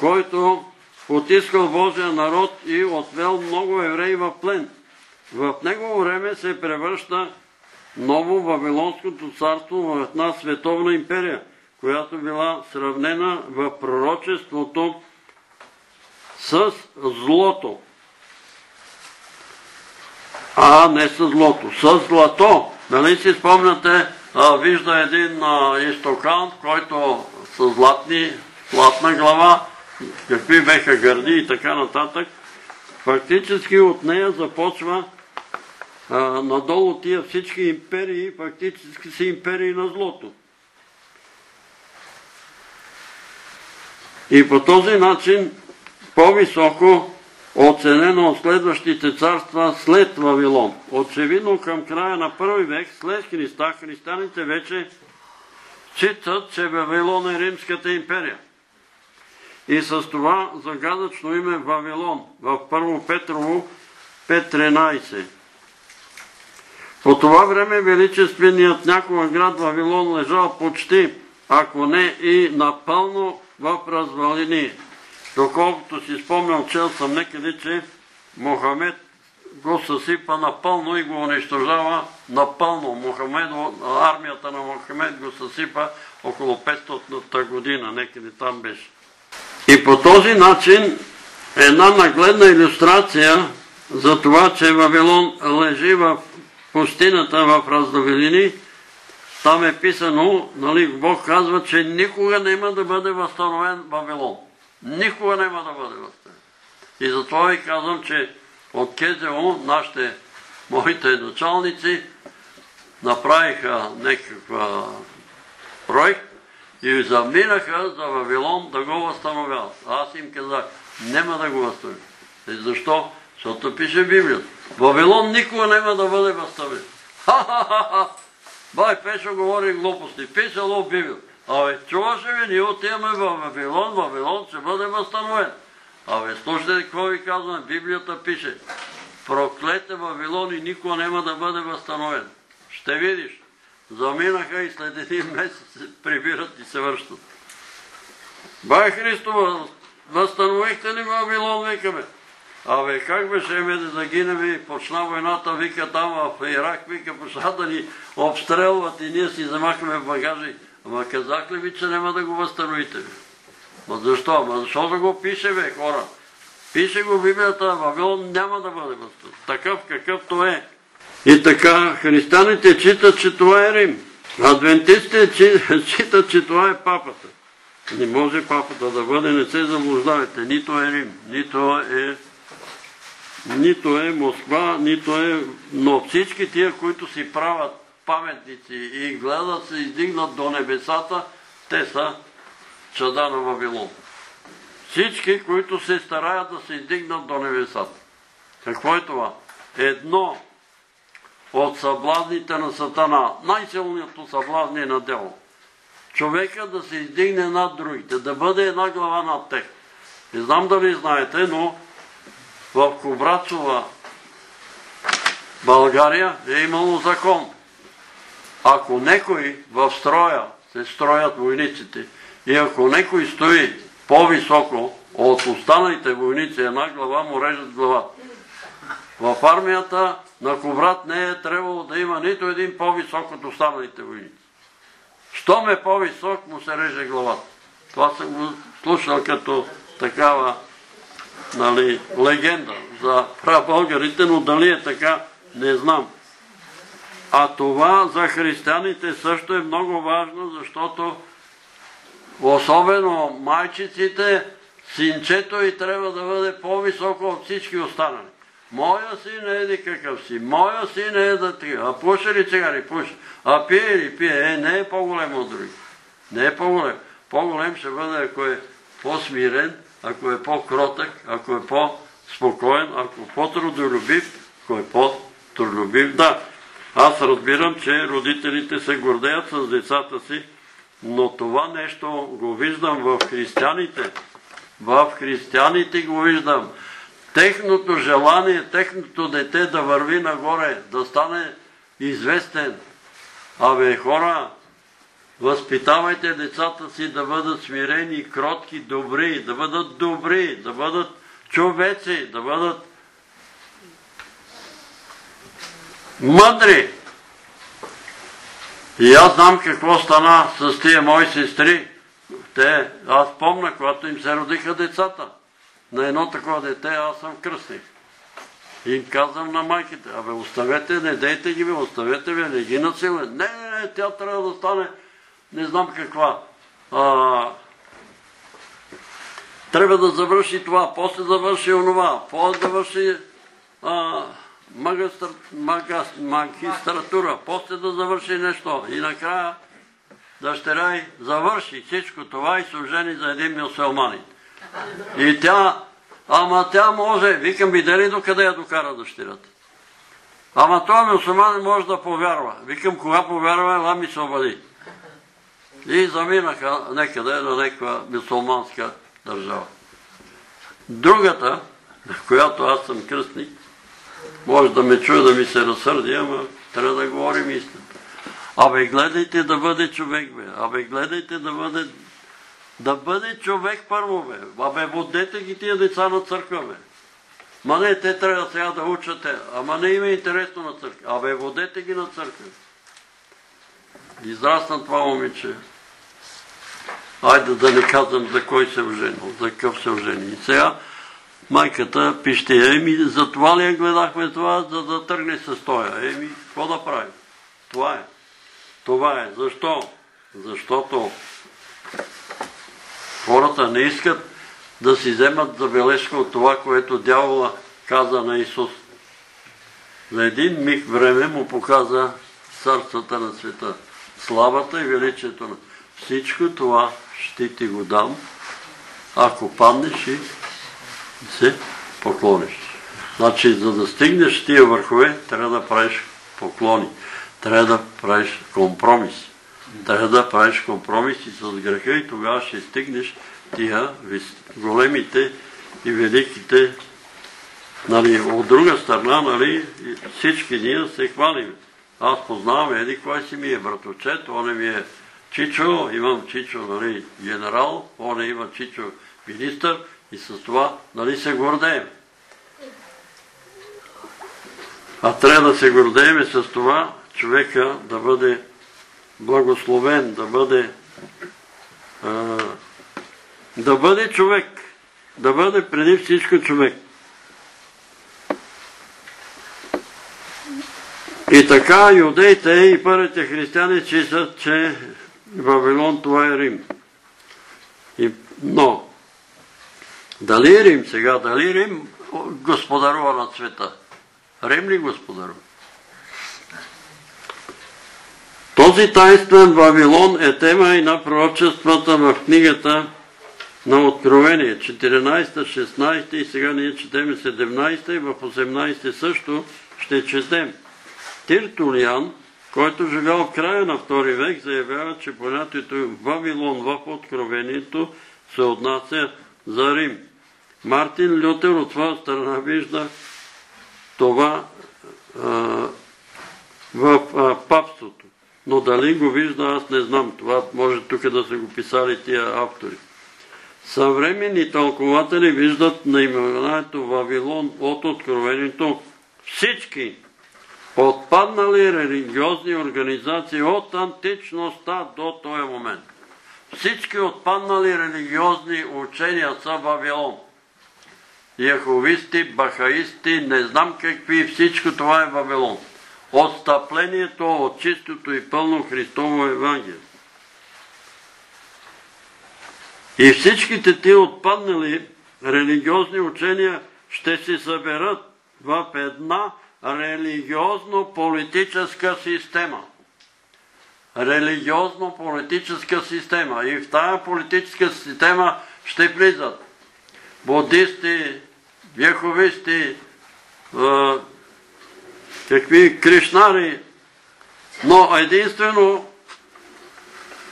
който потискал Божия народ и отвел много евреи в плен. В негово време се превръща ново Вавилонското царство в една световна империя, която била сравнена в пророчеството с злото. А не с злото, с злато. Нали си спомняте, вижда един истокан, който с златни, златна глава, какви беха гърди и така нататък. Фактически от нея започва надолу тия всички империи, фактически са империи на злото. И по този начин по-високо оценено от следващите царства след Вавилон. Очевидно към края на първи век, след Христа, християните вече считат, че Вавилон е Римската империя. И с това загадъчно име Вавилон в първо Петрово 5.13. По това време величественият някога град Вавилон лежал почти, ако не и напълно в развалини. Доколкото си спомням, чел съм некъде, че Мохамед го съсипа напълно и го унищожава напълно. Мохамед, армията на Мохамед го съсипа около 500-та година, некъде там беше. И по този начин една нагледна иллюстрация за това, че Вавилон лежи в пустината в раздавелини, там е писано, нали, Бог казва, че никога няма да бъде възстановен Вавилон. Никога няма да бъде възстановен. И затова ви казвам, че от КЗО нашите, моите началници направиха някаква проект и заминаха за Вавилон да го възстановяват. Аз им казах, няма да го възстановим. И защо? Защото пише Библията. Вавилон никога няма да бъде възстановен. Ха-ха-ха! Бай Пешо говори глупости. Писало Библията. Абе, чуваше ви, ние отиваме в Вавилон, Вавилон ще бъде възстановен. Абе, слушайте какво ви казвам, Библията пише. Проклете Вавилон и никога няма да бъде възстановен. Ще видиш. Заминаха и след един [laughs] месец се прибират и се връщат. Бай Христова, възстановихте ли Вавилон, викаме? Абе, как беше ме да загинем и почна войната, вика там в Ирак, вика, почна да ни обстрелват и ние си замахаме багажи. Ама казах ли ви, че няма да го възстановите? Ма защо? Ама защо да го пише, бе, хора? Пише го Библията, Вавилон няма да бъде възстановен. Такъв какъвто е. И така, християните читат, че това е Рим. Адвентистите [laughs] читат, че това е папата. Не може папата да бъде, не се заблуждавайте. Нито е Рим, нито е нито е Москва, нито е... Но всички тия, които си правят паметници и гледат се издигнат до небесата, те са чада на Вавилон. Всички, които се стараят да се издигнат до небесата. Какво е това? Едно от съблазните на Сатана, най-силното съблазни на дело. Човека да се издигне над другите, да бъде една глава над тех. Не знам дали знаете, но в Кобрацова България е имало закон. Ако некой в строя се строят войниците и ако некой стои по-високо от останалите войници, една глава му режат главата. В армията на Кобрат не е трябвало да има нито един по-висок от останалите войници. Щом е по-висок, му се реже главата. Това съм го слушал като такава нали, легенда за прабългарите, но дали е така, не знам. А това за християните също е много важно, защото особено майчиците Синчето и трябва да бъде по-високо от всички останали. Моя син е еди какъв си, моя син е да ти, а пуша ли цигари, пуша, а пие ли пие, е, не е по-голем от други. Не е по-голем. По-голем ще бъде, ако е по-смирен, ако е по-кротък, ако е по-спокоен, ако е по-трудолюбив, ако е по-трудолюбив. Да, аз разбирам, че родителите се гордеят с децата си, но това нещо го виждам в християните. В християните го виждам. Техното желание, техното дете да върви нагоре, да стане известен. Абе, хора, възпитавайте децата си да бъдат смирени, кротки, добри, да бъдат добри, да бъдат човеци, да бъдат мъдри. И аз знам какво стана с тия мои сестри. Те, аз помня, когато им се родиха децата. На едно такова дете аз съм кръстник. И им казвам на майките, абе оставете, не дейте ги, бе, оставете ви, не ги насилвайте. Не, не, не, тя трябва да стане, не знам каква. А, трябва да завърши това, после да върши онова, после да върши а, магистратура, после да завърши нещо и накрая дъщеря й завърши всичко това и се ожени за един мюсулманин. И тя, ама тя може, викам, биде ли докъде я докара дъщерята? Ама този мюсулманин може да повярва. Викам, кога повярва, ела ми се обади. И заминаха некъде на някаква мюсулманска държава. Другата, на която аз съм кръстник, може да ме чуе да ми се разсърди, ама трябва да говорим истината. Абе, гледайте да бъде човек, бе. Абе, гледайте да бъде... Да бъде човек първо, бе. Абе, водете ги тия деца на църква, бе. Ма не, те трябва сега да учате. Ама не има интересно на църква. Абе, водете ги на църква. Израсна това момиче. Айде да не казвам за кой се оженил, за какъв се ожени. И сега майката пище, еми, за това ли я гледахме това, за да тръгне с тоя? Еми, какво да правим? Това е. Това е. Защо? Защото хората не искат да си вземат забележка от това, което дявола каза на Исус. За един миг време му показа сърцата на света, славата и величието на всичко това ще ти го дам, ако паднеш и се поклониш. Значи, за да стигнеш тия върхове, трябва да правиш поклони. Трябва да правиш компромиси. Трябва да правиш компромиси с греха и тогава ще стигнеш тия големите и великите. Нали, от друга страна, нали, всички ние се хвалим. Аз познавам еди кой си ми е братовчет, он ми е Чичо, имам Чичо, нали, генерал, он има Чичо министър и с това, нали, се гордеем. А трябва да се гордеем с това човека да бъде благословен, да бъде да бъде човек, да бъде преди всичко човек. И така юдеите и първите християни числят, че Вавилон това е Рим. И, но, дали Рим сега, дали Рим господарува на света? Рим ли господарува? Този тайнствен Вавилон е тема и на пророчествата в книгата на Откровение, 14, 16 и сега ние четем 17 и в 18 също ще четем. Тиртулиан, който живял в края на втори век, заявява, че понятието Вавилон в Откровението се отнася за Рим. Мартин Лютер от своя страна вижда това в а, папството. Но дали го вижда, аз не знам. Това може тук да са го писали тия автори. Съвременни тълкователи виждат наименованието Вавилон от Откровението всички отпаднали религиозни организации от античността до този момент. Всички отпаднали религиозни учения са Вавилон. Яховисти, бахаисти, не знам какви, всичко това е Вавилон. Отстъплението от чистото и пълно Христово Евангелие. И всичките ти отпаднали религиозни учения ще се съберат в една религиозно-политическа система. Религиозно-политическа система. И в тая политическа система ще влизат буддисти, веховисти, какви кришнари, но единствено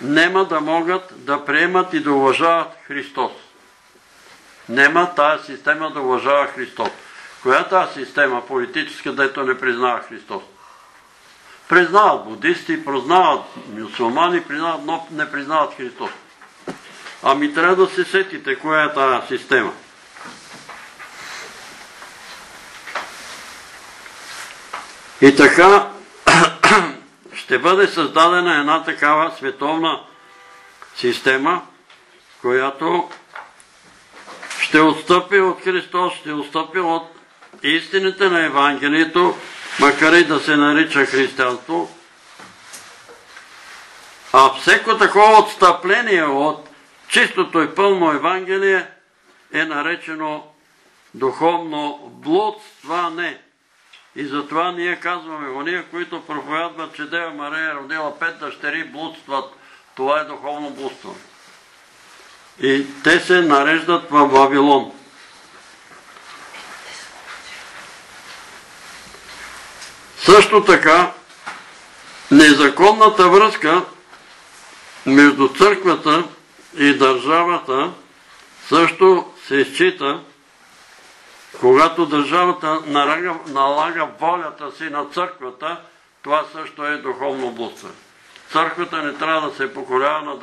нема да могат да приемат и да уважават Христос. Нема тая система да уважава Христос. Коя е тази система политическа, дето не признава Христос? Признават будисти, признават мюсулмани, признават, но не признават Христос. Ами трябва да се сетите коя е тази система. И така [clears throat] ще бъде създадена една такава световна система, която ще отстъпи от Христос, ще отстъпи от истините на Евангелието, макар и да се нарича християнство. А всеко такова отстъпление от чистото и пълно Евангелие е наречено духовно блудстване. И затова ние казваме, ония, които проповядват, че Дева Мария е родила пет дъщери, блудстват. Това е духовно блудство. И те се нареждат в Вавилон. Също така, незаконната връзка между църквата и държавата също се счита когато държавата налага, волята си на църквата, това също е духовно блудство. Църквата не трябва да се покорява на,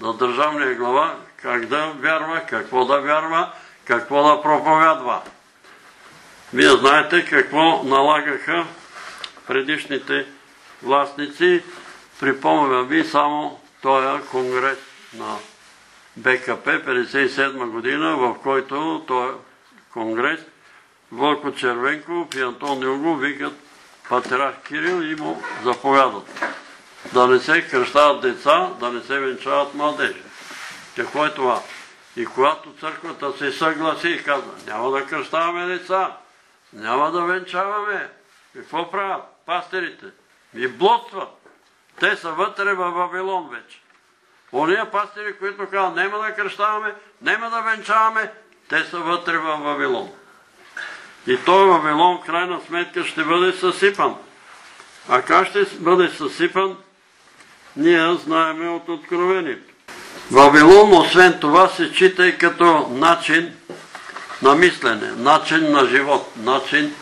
на държавния глава, как да вярва, какво да вярва, какво да проповядва. Вие знаете какво налагаха предишните властници. Припомням ви само този конгрес на БКП 57 година, в който той конгрес, Вълко Червенков и Антон Юго викат патрах Кирил и му заповядат. Да не се кръщават деца, да не се венчават младежи. Какво е това? И когато църквата се съгласи и казва, няма да кръщаваме деца, няма да венчаваме, какво правят пастирите? И блудстват. Те са вътре в Вавилон вече. Ония пастири, които казват, няма да кръщаваме, няма да венчаваме, те са вътре в Вавилон. И той Вавилон в крайна сметка ще бъде съсипан. А как ще бъде съсипан, ние знаеме от Откровението. Вавилон, освен това, се чита и като начин на мислене, начин на живот, начин,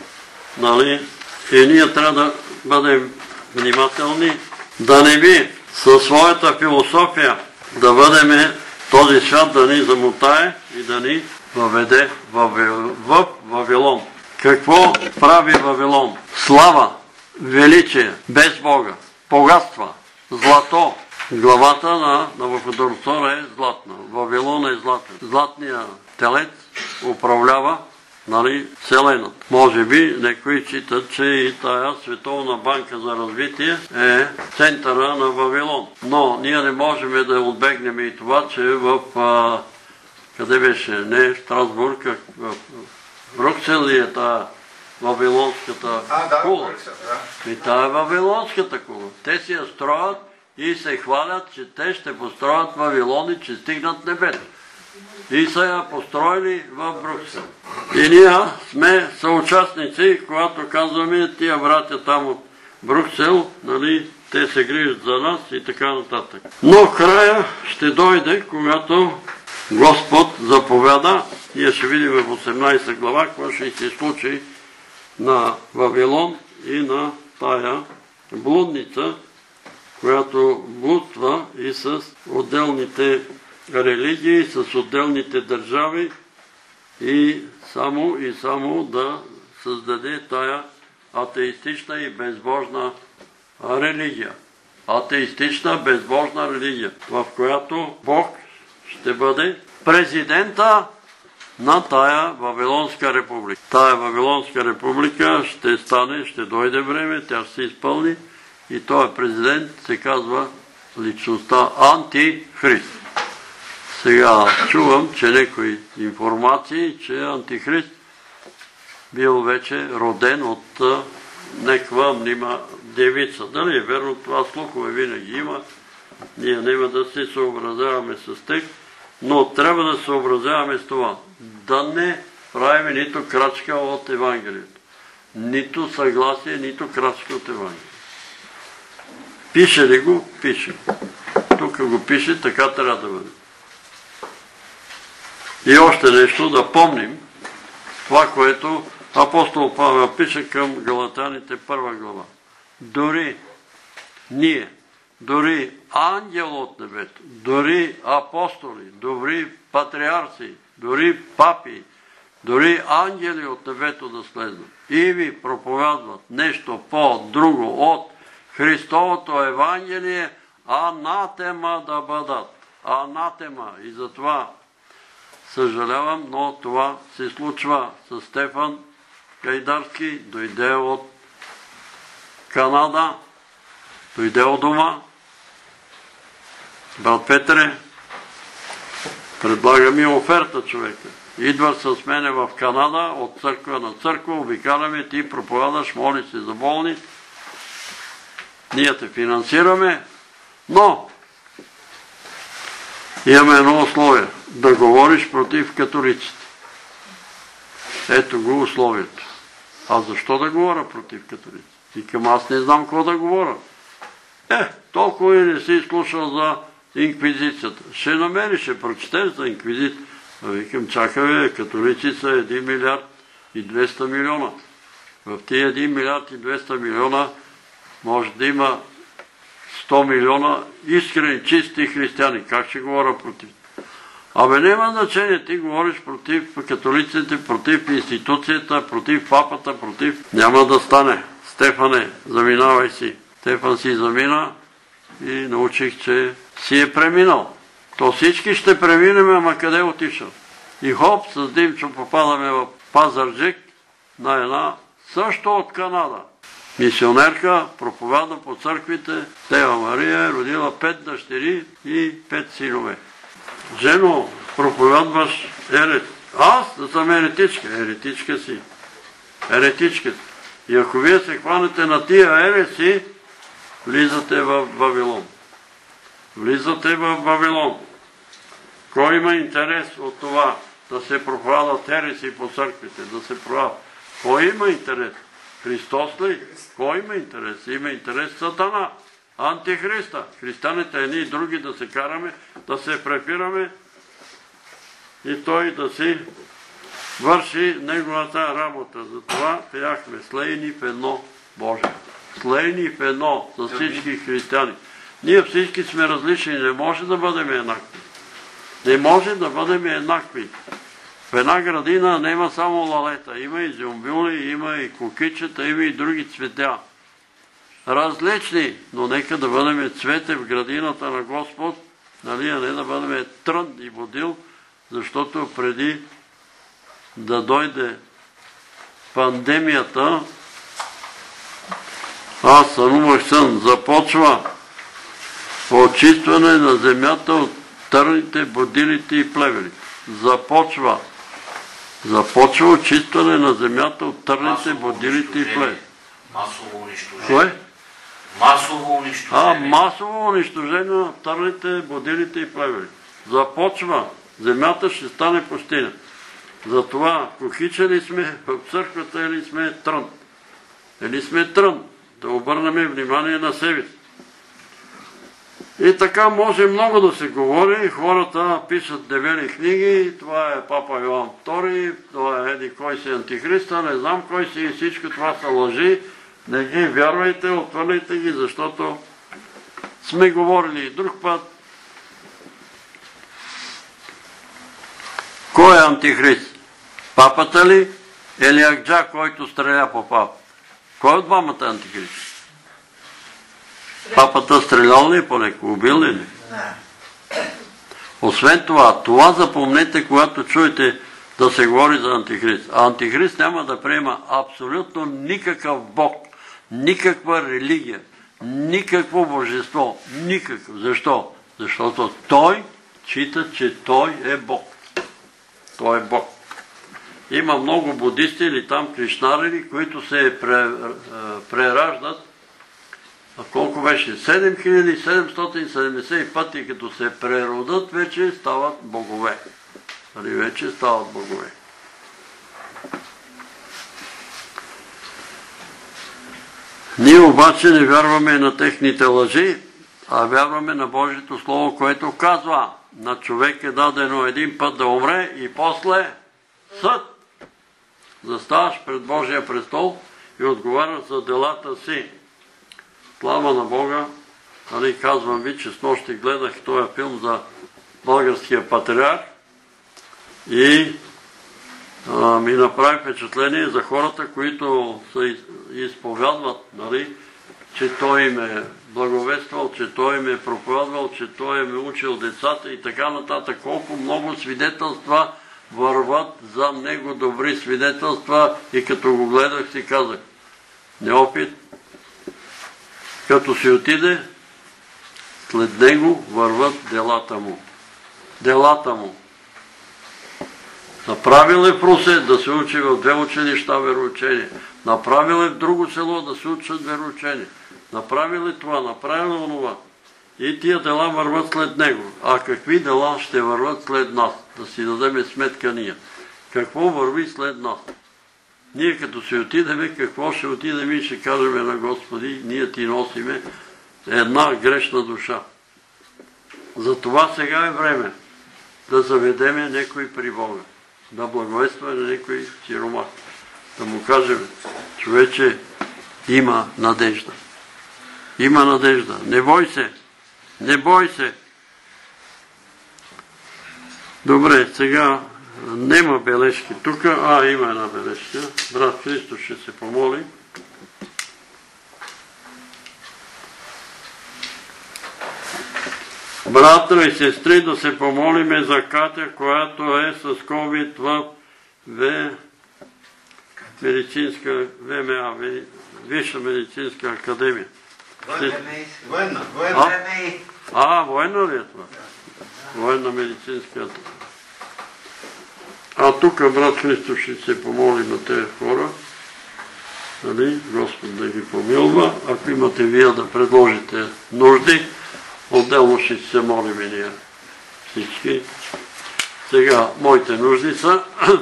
нали, и ние трябва да бъдем внимателни, да не би със своята философия да бъдем този свят да ни замотае и да ни въведе в Вавилон. Какво прави Вавилон? Слава, величие, без Бога, богатства, злато. Главата на Навуходоносор е златна. Вавилон е златен. Златният телец управлява нали, Вселената. Може би некои читат, че и тая Световна банка за развитие е центъра на Вавилон. Но ние не можем да отбегнем и това, че в къде беше? Не в Страсбург, а в Бруксел ли е тая Вавилонската кула? И тая е Вавилонската кула. Те си я строят и се хвалят, че те ще построят Вавилони, че стигнат небето. И са я построили в Бруксел. И ние сме съучастници, когато казваме тия братя там от Бруксел, нали, те се грижат за нас и така нататък. Но края ще дойде, когато Господ заповяда, ние ще видим в 18 глава, какво ще се случи на Вавилон и на тая блудница, която блудства и с отделните религии, с отделните държави и само и само да създаде тая атеистична и безбожна религия. Атеистична, безбожна религия, в която Бог ще бъде президента на тая Вавилонска република. Тая Вавилонска република ще стане, ще дойде време, тя ще се изпълни и този президент се казва личността Антихрист. Сега чувам, че някои информации, че Антихрист бил вече роден от някаква мнима девица. Дали е верно това слухове винаги има. Ние няма да се съобразяваме с тях, но трябва да се съобразяваме с това. Да не правим нито крачка от Евангелието. Нито съгласие, нито крачка от Евангелието. Пише ли го? Пише. Тук го пише, така трябва да бъде. И още нещо да помним, това, което апостол Павел пише към Галатаните първа глава. Дори ние, дори ангел от небето, дори апостоли, дори патриарси, дори папи, дори ангели от небето да следват и ви проповядват нещо по-друго от Христовото Евангелие, анатема да бъдат. Анатема. И затова съжалявам, но това се случва с Стефан Кайдарски, дойде от Канада, дойде от дома. Брат Петре, предлага ми оферта човека. Идва с мене в Канада, от църква на църква, обикаляме, ти проповядаш, моли се за болни. Ние те финансираме, но имаме едно условие. Да говориш против католиците. Ето го условието. А защо да говоря против католиците? Викам, аз не знам какво да говоря. Е, толкова и не си слушал за инквизицията. Ще намери, ще прочетеш за. А викам, чакай, католици са 1 милиард и 200 милиона. В тия 1 милиард и 200 милиона може да има 100 милиона искрени, чисти християни. Как ще говоря против? Абе няма значение, ти говориш против католиците, против институцията, против папата, против... Няма да стане. Стефане, заминавай си. Стефан си замина и научих, че си е преминал. То всички ще преминем, ама къде отишъл? И хоп, с Димчо попадаме в Пазарджик на една също от Канада. Мисионерка проповяда по църквите. Тева Мария е родила пет дъщери и пет синове. Жено, проповядваш ерет. Аз да съм еретичка. Еретичка си. Еретичка. И ако вие се хванете на тия ереси, влизате в Вавилон. Влизате в Вавилон. Кой има интерес от това да се проповядат ереси по църквите, да се проповядат? Кой има интерес? Христос ли? Кой има интерес? Има интерес Сатана. Антихриста. Християните едни и други да се караме, да се препираме и той да си върши неговата работа. Затова пяхме слейни в едно Боже. Слейни в едно с всички християни. Ние всички сме различни, не може да бъдем еднакви. Не може да бъдем еднакви. В една градина няма само лалета. Има и зюмбюли, има и кукичета, има и други цветя. Различни, но нека да бъдем цвете в градината на Господ, нали, а не да бъдем трън и водил, защото преди да дойде пандемията, аз сънувах сън, започва очистване на земята от търните, бодилите и плевелите. Започва. Започва очистване на земята от търните, бодилите и плевелите. Масово унищожение. Кое? Масово А, унищожение. масово унищожение на търните, бодилите и плевелите. Започва. Земята ще стане пустиня. Затова, кухича сме в църквата или сме трън? Или сме трън? Да обърнем внимание на себе. И така може много да се говори. Хората пишат дебели книги. Това е Папа Йоан II, това е еди кой си антихриста, не знам кой си и всичко това са лъжи. Не ги вярвайте, отвърляйте ги, защото сме говорили и друг път. Кой е антихрист? Папата ли или Акджа, който стреля по папа? Кой от двамата е антихрист? Папата стрелял ли е по некого? Убил ли? ли? Освен това, това запомнете, когато чуете да се говори за антихрист. А антихрист няма да приема абсолютно никакъв Бог, никаква религия, никакво божество, никакво. Защо? Защото той считат, че той е Бог. Той е Бог. Има много будисти или там кришнарели, които се прераждат а колко беше? 7770 пъти, като се преродат, вече стават богове. Нали, вече стават богове. Ние обаче не вярваме на техните лъжи, а вярваме на Божието Слово, което казва, на човек е дадено един път да умре и после съд. Заставаш пред Божия престол и отговаряш за делата си. Слава на Бога, нали, казвам ви, че с нощи гледах този филм за българския патриарх и ми направи впечатление за хората, които се изповядват, нали, че той им е благовествал, че той им е проповядвал, че той им е учил децата и така нататък. Колко много свидетелства върват за него добри свидетелства и като го гледах си казах, неопит, като си отиде, след него върват делата му. Делата му. Направил е в Русе да се учи в две училища вероучение. Направил е в друго село да се учат вероучение. Направил е това, направил е това. И тия дела върват след него. А какви дела ще върват след нас? Да си дадеме сметка ние. Какво върви след нас? Ние като се отидеме, какво ще отидем и ще кажем на Господи, ние ти носиме една грешна душа. Затова сега е време да заведеме некой при Бога, да благовестваме на некой сиромах, да му кажем, човече, има надежда. Има надежда. Не бой се. Не бой се. Добре, сега Нема бележки тук. А, има една бележка. Брат Христо ще се помоли. Братра и сестри, да се помолиме за Катя, която е с COVID В медицинска ВМА, Висша медицинска академия. Военна, военна. А, военна ли е това? Военна медицинска. А тук брат Христо ще се помоли на тези хора. Нали? Господ да ги помилва. Ако имате вие да предложите нужди, отделно ще се молим ние всички. Сега, моите нужди са, [clears throat]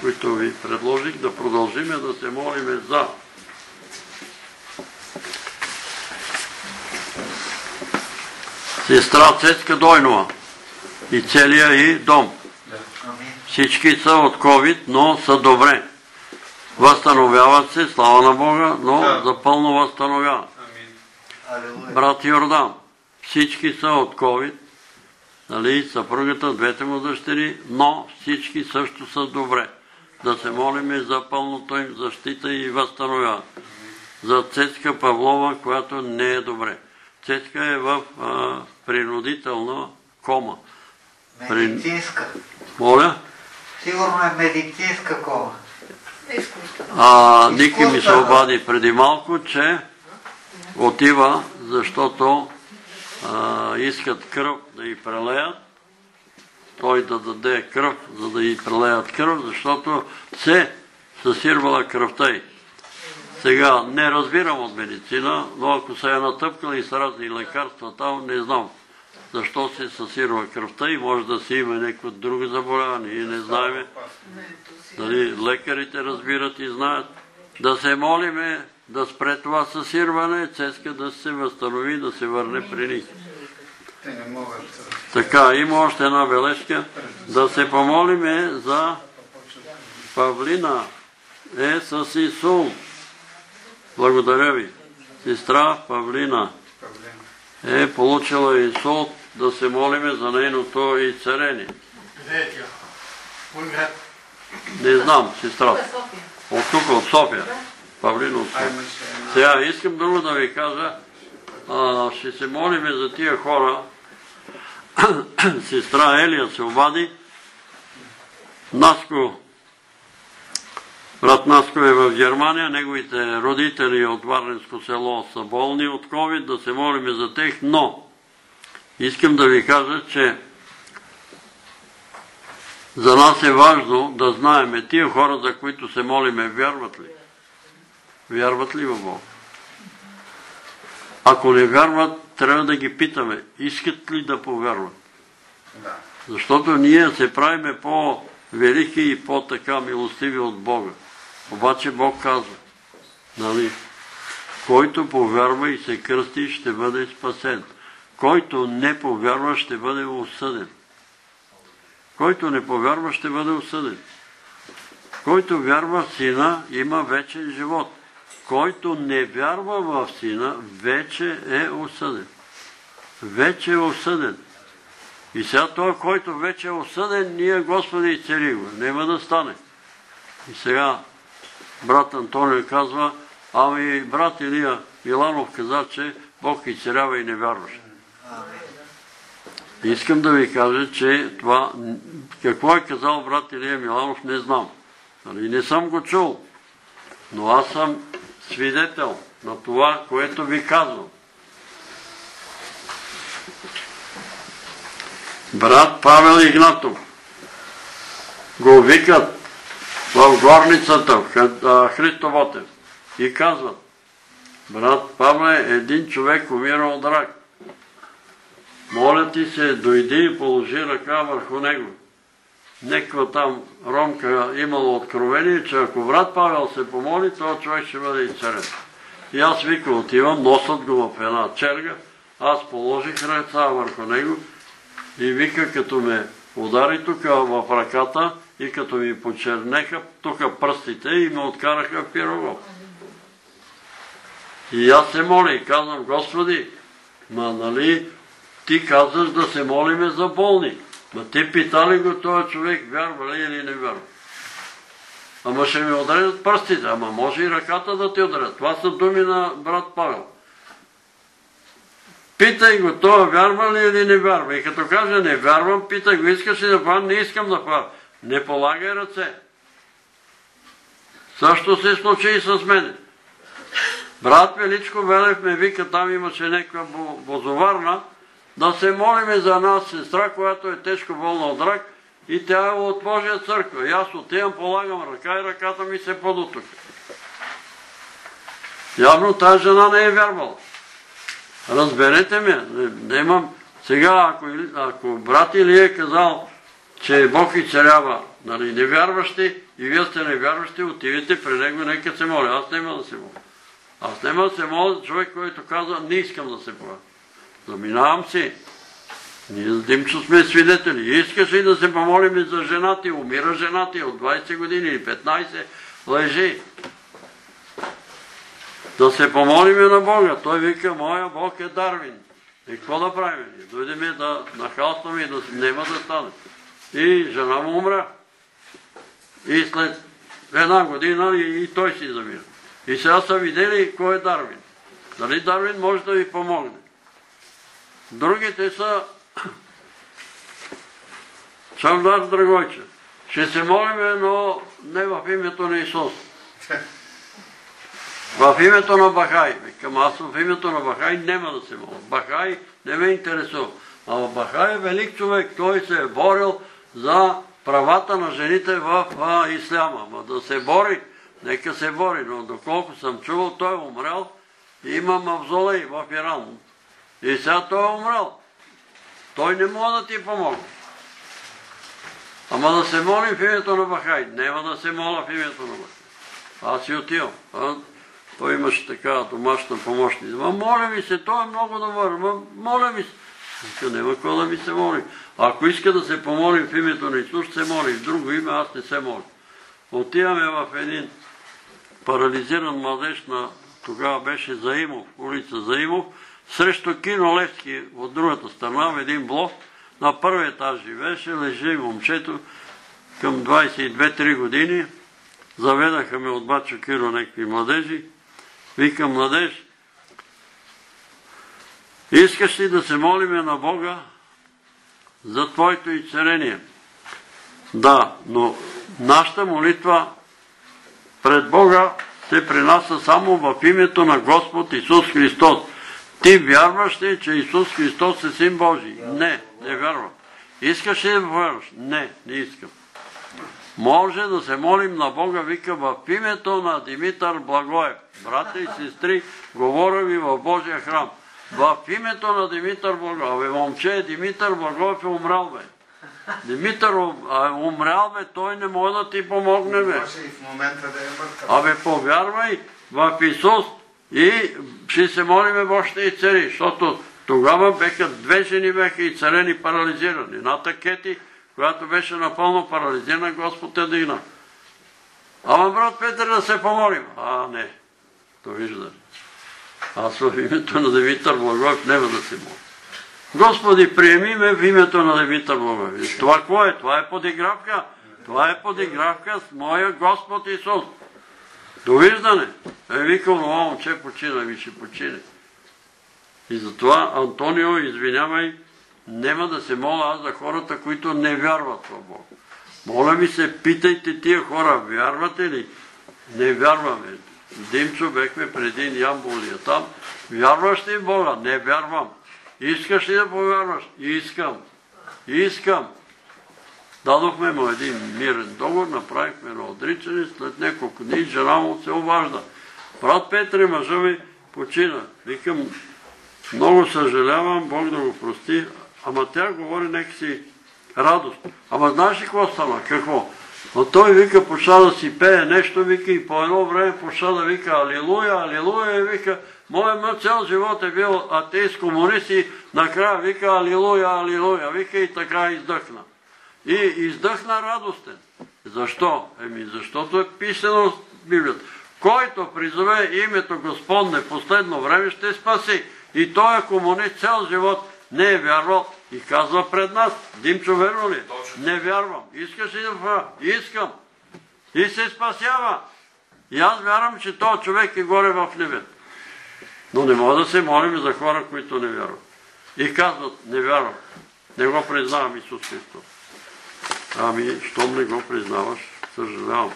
които ви предложих, да продължиме да се молиме за сестра Цецка Дойнова и целия и дом. Всички са от COVID, но са добре. Възстановяват се, слава на Бога, но за пълно възстановяват. Брат Йордан, всички са от COVID, нали, съпругата, двете му дъщери, но всички също са добре. Да се молиме за пълното им защита и възстановяват. За Цецка Павлова, която не е добре. Цецка е в принудителна кома. Медицинска. Моля? Сигурно е медицинска кома. А, Ники ми се обади преди малко, че отива, защото а, искат кръв да й прелеят. Той да даде кръв, за да й прелеят кръв, защото се съсирвала кръвта й. Сега не разбирам от медицина, но ако се е натъпкали с разни лекарства там, не знам защо се съсирва кръвта и може да си има някакво друго заболяване. И не знаеме. Дали лекарите разбират и знаят. Да се молиме да спре това съсирване, цеска да се възстанови, да се върне при них. Така, има още една бележка. Да се помолиме за Павлина е с Исул. Благодаря ви. Сестра Павлина е получила инсулт, да се молиме за нейното изцерение. Не знам, сестра. От тук, от София. Павлина от София. Сега искам друго да ви кажа. Ще се молиме за тия хора. [clears throat] Сестра Елия се обади. Наско Брат Наско е в Германия, неговите родители от Варненско село са болни от COVID, да се молиме за тех, но искам да ви кажа, че За нас е важно да знаеме тия хора, за които се молиме, вярват ли? Вярват ли в Бог? Ако не вярват, трябва да ги питаме, искат ли да повярват? Да. Защото ние се правиме по-велики и по-така милостиви от Бога. Обаче Бог казва, нали, който повярва и се кръсти, ще бъде спасен. Който не повярва, ще бъде осъден. Който не повярва, ще бъде осъден. Който вярва в Сина, има вечен живот. Който не вярва в Сина, вече е осъден. Вече е осъден. И сега той, който вече е осъден, ние Господи изцели го. Нема да стане. И сега брат Антонио казва, ами брат Илия Миланов каза, че Бог изцелява и не вярваше. Искам да ви кажа, че това, какво е казал брат Илия Миланов, не знам. Нали, не съм го чул. Но аз съм свидетел на това, което ви казвам. Брат Павел Игнатов го викат в горницата в Христо Ботев и казват, брат Павле, един човек умира от рак. Моля ти се, дойди и положи ръка върху него. Неква там ромка имала откровение, че ако брат Павел се помоли, този човек ще бъде изцелен. И аз вика, отивам, носят го в една черга, аз положих ръца върху него и вика, като ме удари тук в ръката и като ми почернеха тук пръстите и ме откараха в пирогов. И аз се моля и казвам, Господи, ма нали ти казваш да се молиме за болни. Ма те питали го този човек, вярва ли или не вярва. Ама ще ми ударят пръстите, ама може и ръката да ти ударят. Това са думи на брат Павел. Питай го, това вярва ли или не вярва. И като каже не вярвам, питай го, искаш ли да правя? Не искам да правя. Не полагай ръце. Също се случи и с мене. Брат Величко Велев ме вика, там имаше някаква бозоварна, да се молиме за една сестра, която е тежко болна от рак и тя е от Божия църква. И аз отивам, полагам ръка и ръката ми се поду тук. Явно тази жена не е вярвала. Разберете ме, немам... Сега, ако, ако брат или е казал, че Бог изцелява нали, невярващи и вие сте невярващи, отивайте при него, нека се моля. Аз няма да се моля. Аз няма да се моля човек, който казва, не искам да се моля. Заминавам си. Ние с Димчо сме свидетели. Искаш ли да се помолим за жена ти? Умира жена ти от 20 години или 15. Лежи. Да се помолиме на Бога. Той вика, моя Бог е Дарвин. И какво да правим? Дойдеме да нахалстваме и да нема да стане. И жена му умра. И след една година и, и той си замира. И сега са видели кой е Дарвин. Дали Дарвин може да ви помогне? Другите са Чавдар Драгойче. Ще се молиме, но не в името на Исус. В името на Бахай. Викам, аз в името на Бахай няма да се моля. Бахай не ме интересува. А Бахай е велик човек. Той се е борил за правата на жените в исляма. Ма да се бори, нека се бори. Но доколко съм чувал, той е умрял. Има мавзолей в Иран. И сега той е умрял. Той не може да ти помогне. Ама да се молим в името на Бахай. Нема да се моля в името на Бахай. Аз си отивам. Той имаше така домашна помощница. Ма моля ви се, той е много добър. Ма моля ви се. Вика, няма какво да ми се молим. Ако иска да се помолим в името на Исус, се моли. В друго име аз не се моля. Отиваме в един парализиран младеж на тогава беше Заимов, улица Заимов, срещу кино Левски от другата страна, в един блок, на първи етаж живееше, лежи момчето към 22-3 години. Заведаха ме от Бачо Киро някакви младежи. Викам, младеж, искаш ли да се молиме на Бога за Твоето изцеление? Да, но нашата молитва пред Бога се принася само в името на Господ Исус Христос. Ти вярваш ли, че Исус Христос е Син Божий? Не, не вярвам. Искаш ли да вярваш? Не, не искам. може да се молим на Бога, вика, в името на Димитър Благоев. Брата и сестри, говоря ви в Божия храм. В името на Димитър Благоев. Абе, момче, Димитър Благоев е умрял, бе. Димитър е умрял, бе, той не може да ти помогне, бе. Може и в момента да е мъртъв. Абе, повярвай в Исус и ще се молиме Бог ще и цари, защото тогава беха две жени беха и царени парализирани. Едната Кети, която беше напълно парализирана, Господ те дигна. Ама брат Петър да се помолим. А, не. То вижда. Аз в името на Димитър Благоев няма да се моля. Господи, приеми ме в името на Димитър Благоев. Това какво е? Това е подигравка. Това е подигравка с моя Господ Исус. Довиждане. Е викал, това момче почина, ви ще почине. И затова, Антонио, извинявай, няма да се моля аз за хората, които не вярват в Бог. Моля ви се, питайте тия хора, вярвате ли? Не вярваме. Димчо бехме преди Ямболия там. Вярваш ли Бога? Не вярвам. Искаш ли да повярваш? Искам. Искам. Дадохме му един мирен договор, направихме на отричане, след няколко дни жена му се обажда. Брат Петре, мъжа ми почина. Викам, много съжалявам, Бог да го прости, ама тя говори някакси радост. Ама знаеш ли какво стана? Какво? Но той вика, почна да си пее нещо, вика и по едно време почна да вика Алилуя, Алилуя и вика, моят мъж цял живот е бил атеист, комунист и накрая вика Алилуя, Алилуя, вика и така издъхна. И издъхна радостен. Защо? Еми, защото е писано в Библията. Който призове името Господне последно време, ще спаси. И той е комунист цял живот, не е вярвал и казва пред нас. Димчо, верно ли? Не вярвам. Искаш ли да? Искам. И се спасява. И аз вярвам, че този човек е горе в небето. Но не мога да се молим за хора, които не вярват. И казват, не вярвам. Не го признавам Исус Христос. Ами, щом не го признаваш, съжалявам.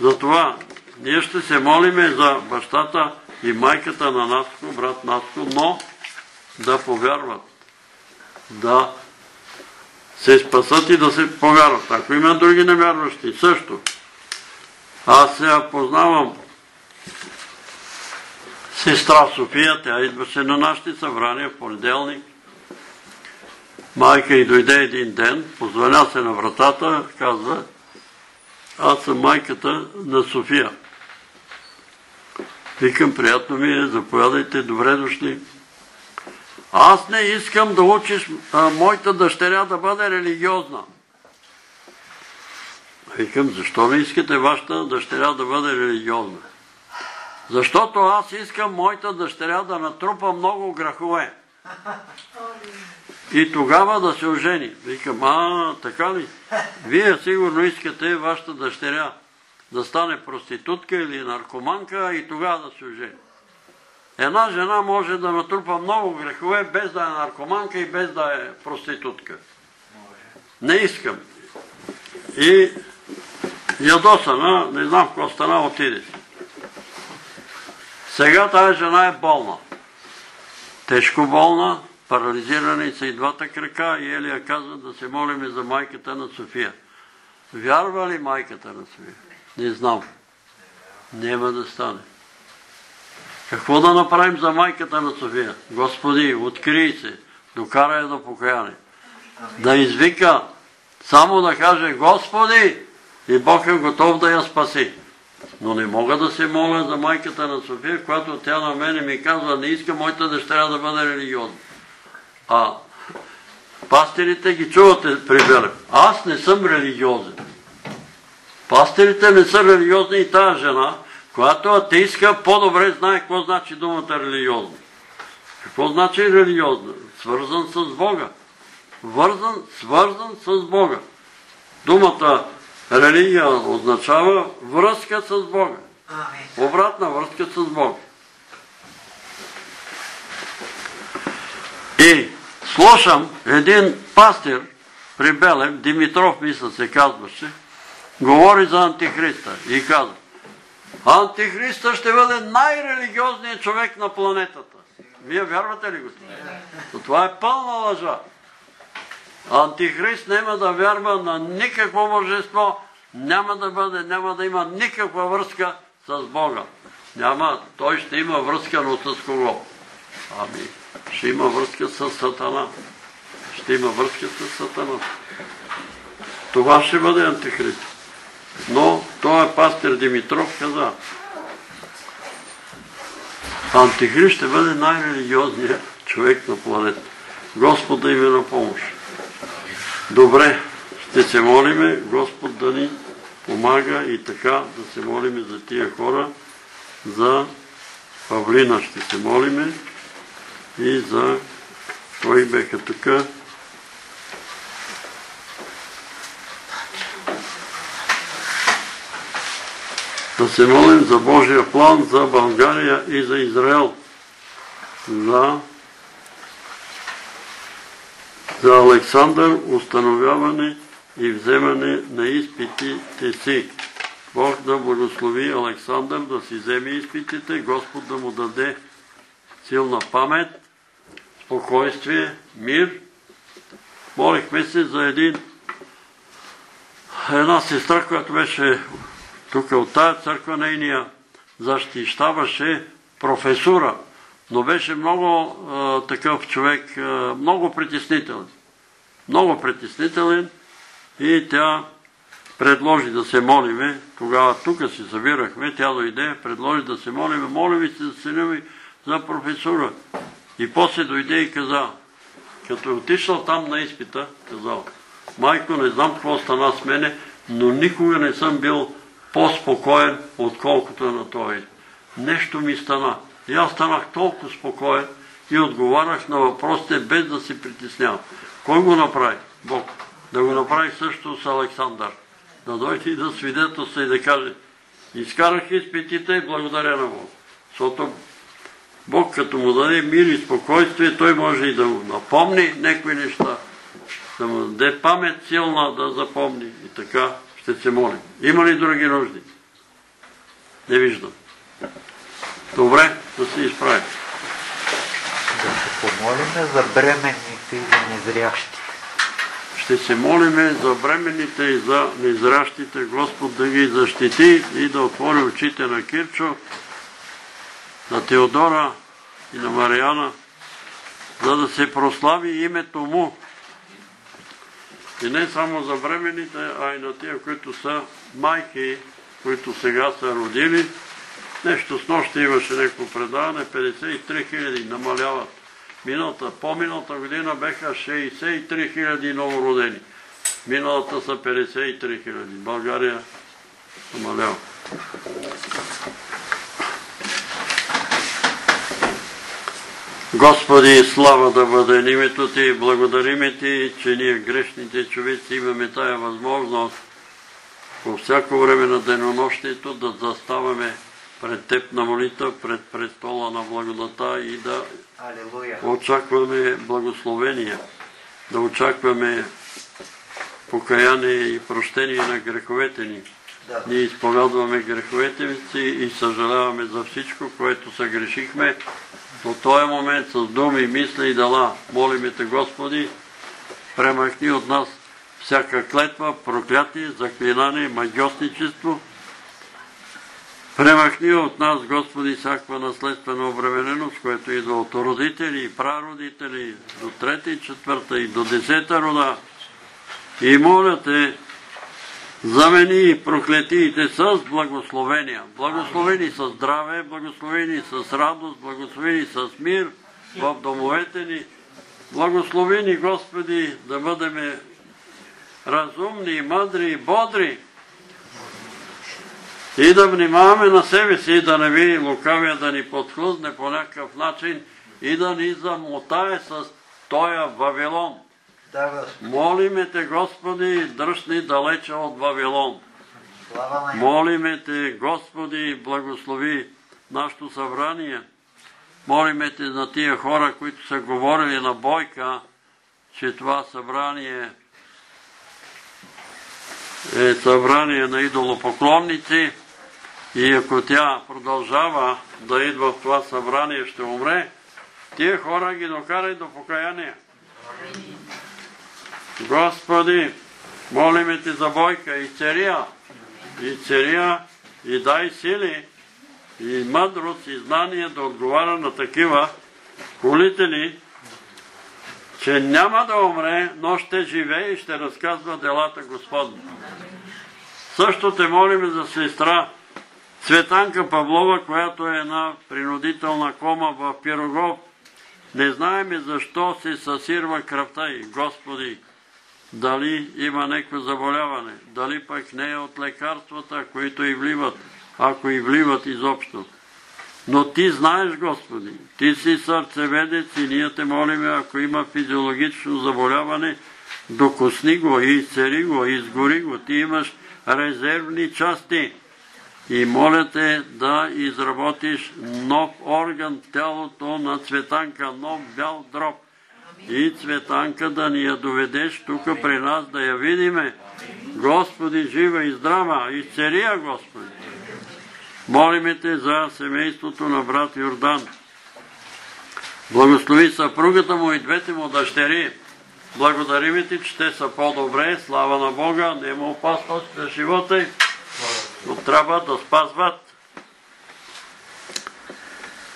Затова ние ще се молиме за бащата и майката на Наско, брат Наско, но да повярват. Да се спасат и да се повярват. Ако има други невярващи, също. Аз сега познавам сестра София, тя идваше на нашите събрания в понеделник. Майка и дойде един ден, позвъня се на вратата, казва, аз съм майката на София. Викам, приятно ми е, заповядайте, добре дошли. Аз не искам да учиш моята дъщеря да бъде религиозна. Викам, защо не искате вашата дъщеря да бъде религиозна? Защото аз искам моята дъщеря да натрупа много грехове. И тогава да се ожени. Викам, а, така ли? Вие сигурно искате вашата дъщеря да стане проститутка или наркоманка и тогава да се ожени. Една жена може да натрупа много грехове без да е наркоманка и без да е проститутка. Не искам. И ядосана, не знам какво стана, отиде. Сега тази жена е болна. Тежко болна, парализирани са и двата крака и Елия казва да се молиме за майката на София. Вярва ли майката на София? Не знам. Няма да стане. Какво да направим за майката на София? Господи, открий се, докарай до покаяние. Да извика, само да каже Господи и Бог е готов да я спаси. Но не мога да се моля за майката на София, когато тя на мене ми казва, не иска моята дъщеря да бъде религиозна. А пастирите ги чувате при. Аз не съм религиозен. Пастирите не са религиозни и тази жена, която атеистка по-добре знае какво значи думата религиозна. Какво значи религиозна? Свързан с Бога. Вързан, свързан с Бога. Думата религия означава връзка с Бога. Обратна връзка с Бога. И слушам един пастир при Белев, Димитров мисля се казваше, говори за Антихриста и казва, Антихриста ще бъде най-религиозният човек на планетата. Вие вярвате ли го това? Е пълна лъжа. Антихрист няма да вярва на никакво божество, няма да бъде, няма да има никаква връзка с Бога. Няма, той ще има връзка, но с кого? Ами, ще има връзка с Сатана. Ще има връзка с Сатана. Това ще бъде антихрист. Но той е пастир Димитров каза, антихрист ще бъде най-религиозният човек на планета. Господ да има на помощ. Добре, ще се молиме Господ да ни помага и така да се молиме за тия хора, за Павлина ще се молиме и за кои беха така. Да се молим за Божия план за България и за Израел. За за Александър установяване и вземане на изпитите си. Бог да благослови Александър да си вземе изпитите, Господ да му даде силна памет, спокойствие, мир. Молихме се за един една сестра, която беше тук от тая църква, нейния защищаваше професура но беше много такъв човек, много притеснителен. Много притеснителен и тя предложи да се молиме. Тогава тук си събирахме, тя дойде, предложи да се молиме. Молиме се за сина ми за професура. И после дойде и каза, като е отишъл там на изпита, казал, майко, не знам какво стана с мене, но никога не съм бил по-спокоен, отколкото на този. Нещо ми стана. И аз станах толкова спокоен и отговарях на въпросите без да се притеснявам. Кой го направи? Бог. Да го направи също с Александър. Да дойде и да свидетелства и да каже изкарах изпитите и благодаря на Бог. Защото Бог като му даде мир и спокойствие, той може и да му напомни някои неща, да му даде памет силна да запомни. И така ще се молим. Има ли други нужди? Не виждам. Добре, да се изправим. Да се помолиме за бременните и за незрящите. Ще се молиме за бременните и за незрящите, Господ да ги защити и да отвори очите на Кирчо, на Теодора и на Мариана, за да се прослави името му. И не само за бременните, а и на тия, които са майки, които сега са родили, Нещо с нощта имаше някакво предаване, 53 хиляди намаляват. Миналата, по-миналата година беха 63 хиляди новородени. Миналата са 53 хиляди. България намалява. Господи, слава да бъде името Ти, благодариме Ти, че ние грешните човеци имаме тая възможност по всяко време на денонощието да заставаме пред Теб на молитва, пред престола на благодата и да очакваме благословение, да очакваме покаяние и прощение на греховете ни. Ние изповядваме греховете си и съжаляваме за всичко, което съгрешихме. До този момент с думи, мисли и дела, молиме Те, Господи, премахни от нас всяка клетва, проклятие, заклинание, магиосничество, Премахни от нас, Господи, всякаква наследствена обремененост, което идва от родители и прародители, до трета и четвърта и до десета рода. И моля Те, замени проклетиите с благословения. Благословени с здраве, благословени с радост, благословени с мир в домовете ни. Благословени, Господи, да бъдем разумни, мъдри и бодри, и да внимаваме на себе си, да не би лукавия да ни подхлъзне по някакъв начин и да ни замотае с тоя Вавилон. Молиме Те, Господи, дръж ни далече от Вавилон. Молиме Те, Господи, благослови нашето събрание. Молиме Те за тия хора, които са говорили на Бойка, че това събрание е събрание на идолопоклонници и ако тя продължава да идва в това събрание, ще умре, тия хора ги докарай до покаяние. Господи, молиме Ти за Бойка и Церия, и Церия, и дай сили, и мъдрост, и знание да отговаря на такива колители, че няма да умре, но ще живее и ще разказва делата Господни. Също те молиме за сестра Цветанка Павлова, която е на принудителна кома в Пирогов. Не знаеме защо се съсирва кръвта и Господи, дали има някакво заболяване, дали пък не е от лекарствата, които и вливат, ако и вливат изобщо. Но ти знаеш, Господи, ти си сърцеведец и ние те молиме, ако има физиологично заболяване, докосни го, изцери го, изгори го. Ти имаш резервни части. И моля те да изработиш нов орган тялото на Цветанка, нов бял дроб. И Цветанка да ни я доведеш тук при нас, да я видиме. Господи, жива и здрава, изцери я, Господи. Молиме те за семейството на брат Йордан. Благослови съпругата му и двете му дъщери. Благодариме ти, че те са по-добре. Слава на Бога. Нема опасност за живота но трябва да спазват.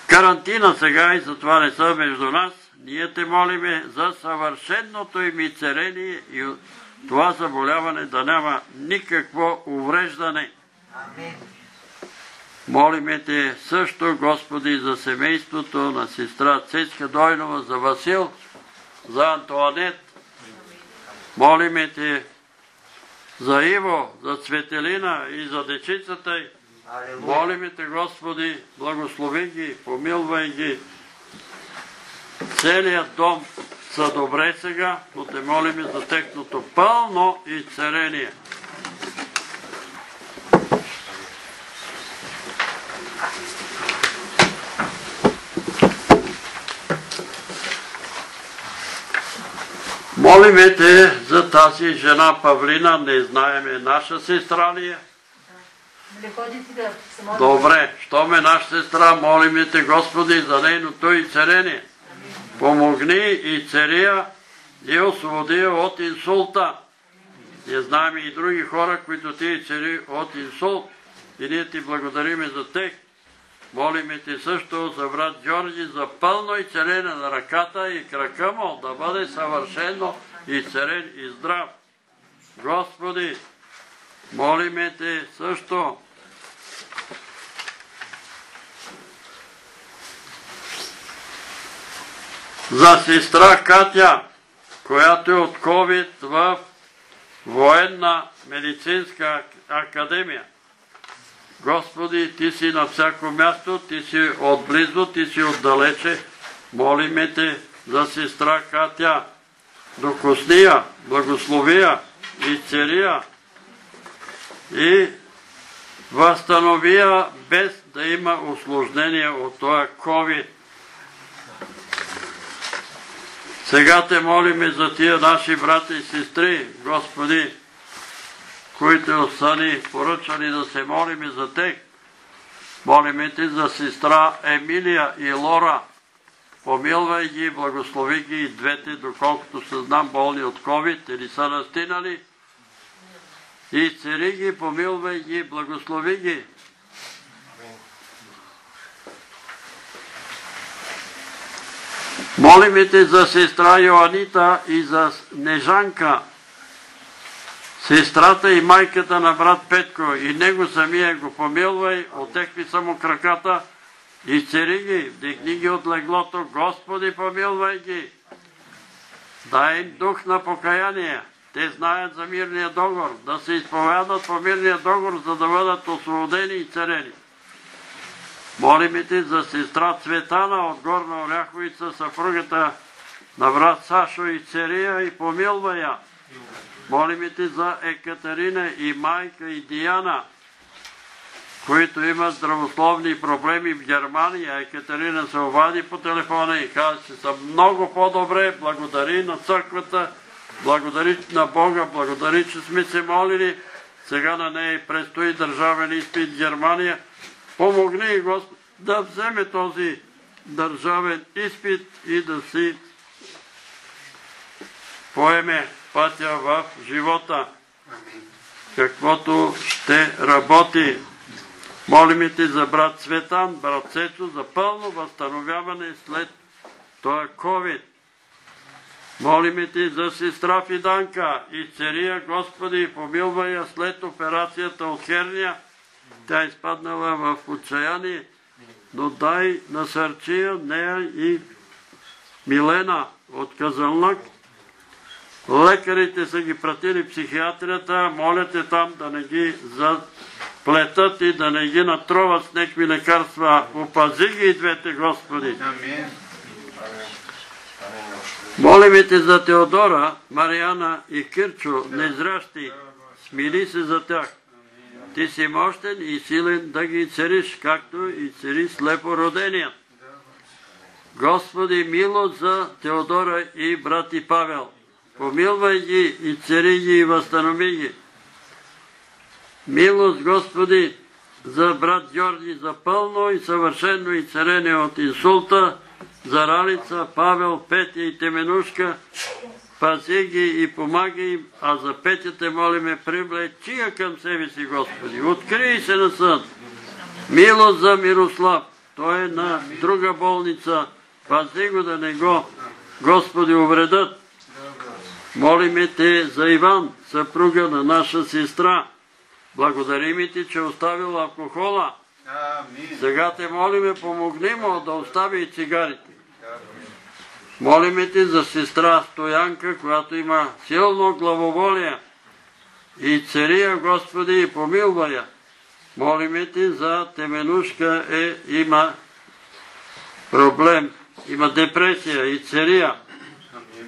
Карантина сега и затова не са между нас. Ние те молиме за съвършеното им и царение и това заболяване да няма никакво увреждане. Амин. Молиме те също, Господи, за семейството на сестра Цецка Дойнова, за Васил, за Антуанет. Молиме те за Иво, за Цветелина и за дечицата й. Молиме те, Господи, благослови ги, помилвай ги. Целият дом са добре сега, но те молиме за техното пълно изцеление. Молиме те за тази жена Павлина, не знаеме наша сестра ли е. Добре, що ме наша сестра, молиме те Господи за нейното изцеление. Помогни и цария и освободи от инсулта. Ние знаем и други хора, които ти изцели от инсулт и ние ти благодариме за тях. Молиме ти също за брат Георги за пълно изцеление на ръката и крака му да бъде съвършено изцелен и здрав. Господи, молиме те също за сестра Катя, която е от COVID в военна медицинска академия. Господи, Ти си на всяко място, Ти си отблизо, Ти си отдалече. Молиме Те за сестра Катя. Докосния, благословия, изцелия и възстановия без да има осложнения от това COVID. Сега те молиме за тия наши брати и сестри, Господи, които са ни поръчали да се молиме за тях. Молиме Ти за сестра Емилия и Лора. Помилвай ги, благослови ги и двете, доколкото се знам болни от COVID или са настинали. И цари ги, помилвай ги, благослови ги. Молиме те за сестра Йоанита и за Нежанка, сестрата и майката на брат Петко и него самия го помилвай, отекви са му краката, изцери ги, вдигни ги от леглото, Господи помилвай ги. Дай им дух на покаяние. Те знаят за мирния договор, да се изповядат по мирния договор, за да бъдат освободени и царени. Молиме ти за сестра Цветана от Горна Оряховица, съпругата на брат Сашо и Церия и помилва я. Молиме ти за Екатерина и майка и Диана, които имат здравословни проблеми в Германия. Екатерина се обади по телефона и каза, че са много по-добре. Благодари на църквата, благодари на Бога, благодари, че сме се молили. Сега на нея предстои държавен изпит в Германия. Помогни, Господ, да вземе този държавен изпит и да си поеме пътя в живота, каквото ще работи. Молиме ти за брат Светан, брат Цецо, за пълно възстановяване след този COVID. Молиме ти за сестра Фиданка, изцерия Господи, помилвай я след операцията от херния. Тя е изпаднала в отчаяние, но дай насърчия нея и Милена от Казанлък. Лекарите са ги пратили психиатрията, молят е там да не ги заплетат и да не ги натроват с някакви лекарства. Опази ги и двете, Господи. Амин. Молиме те за Теодора, Мариана и Кирчо, незрящи. Смили се за тях. Ти си мощен и силен да ги цариш, както и цари слепородения. Господи, милост за Теодора и брати Павел. Помилвай ги и цари ги и възстанови ги. Милост, Господи, за брат Георги, за пълно и съвършено и царене от инсулта, за Ралица, Павел, Петя и Теменушка, пази ги и помагай им, а за Петя те молиме, привлечи я към себе си, Господи. Открий се на съд. Милост за Мирослав. Той е на друга болница. Пази го да не го, Господи, увредат. Молиме те за Иван, съпруга на наша сестра. Благодарим ти, че оставил алкохола. Сега те молиме, помогни му да остави и цигарите. Молиме ти за сестра Стоянка, която има силно главоволие. И цария, Господи, и помилва я. Молиме ти за Теменушка, е, има проблем, има депресия и цария.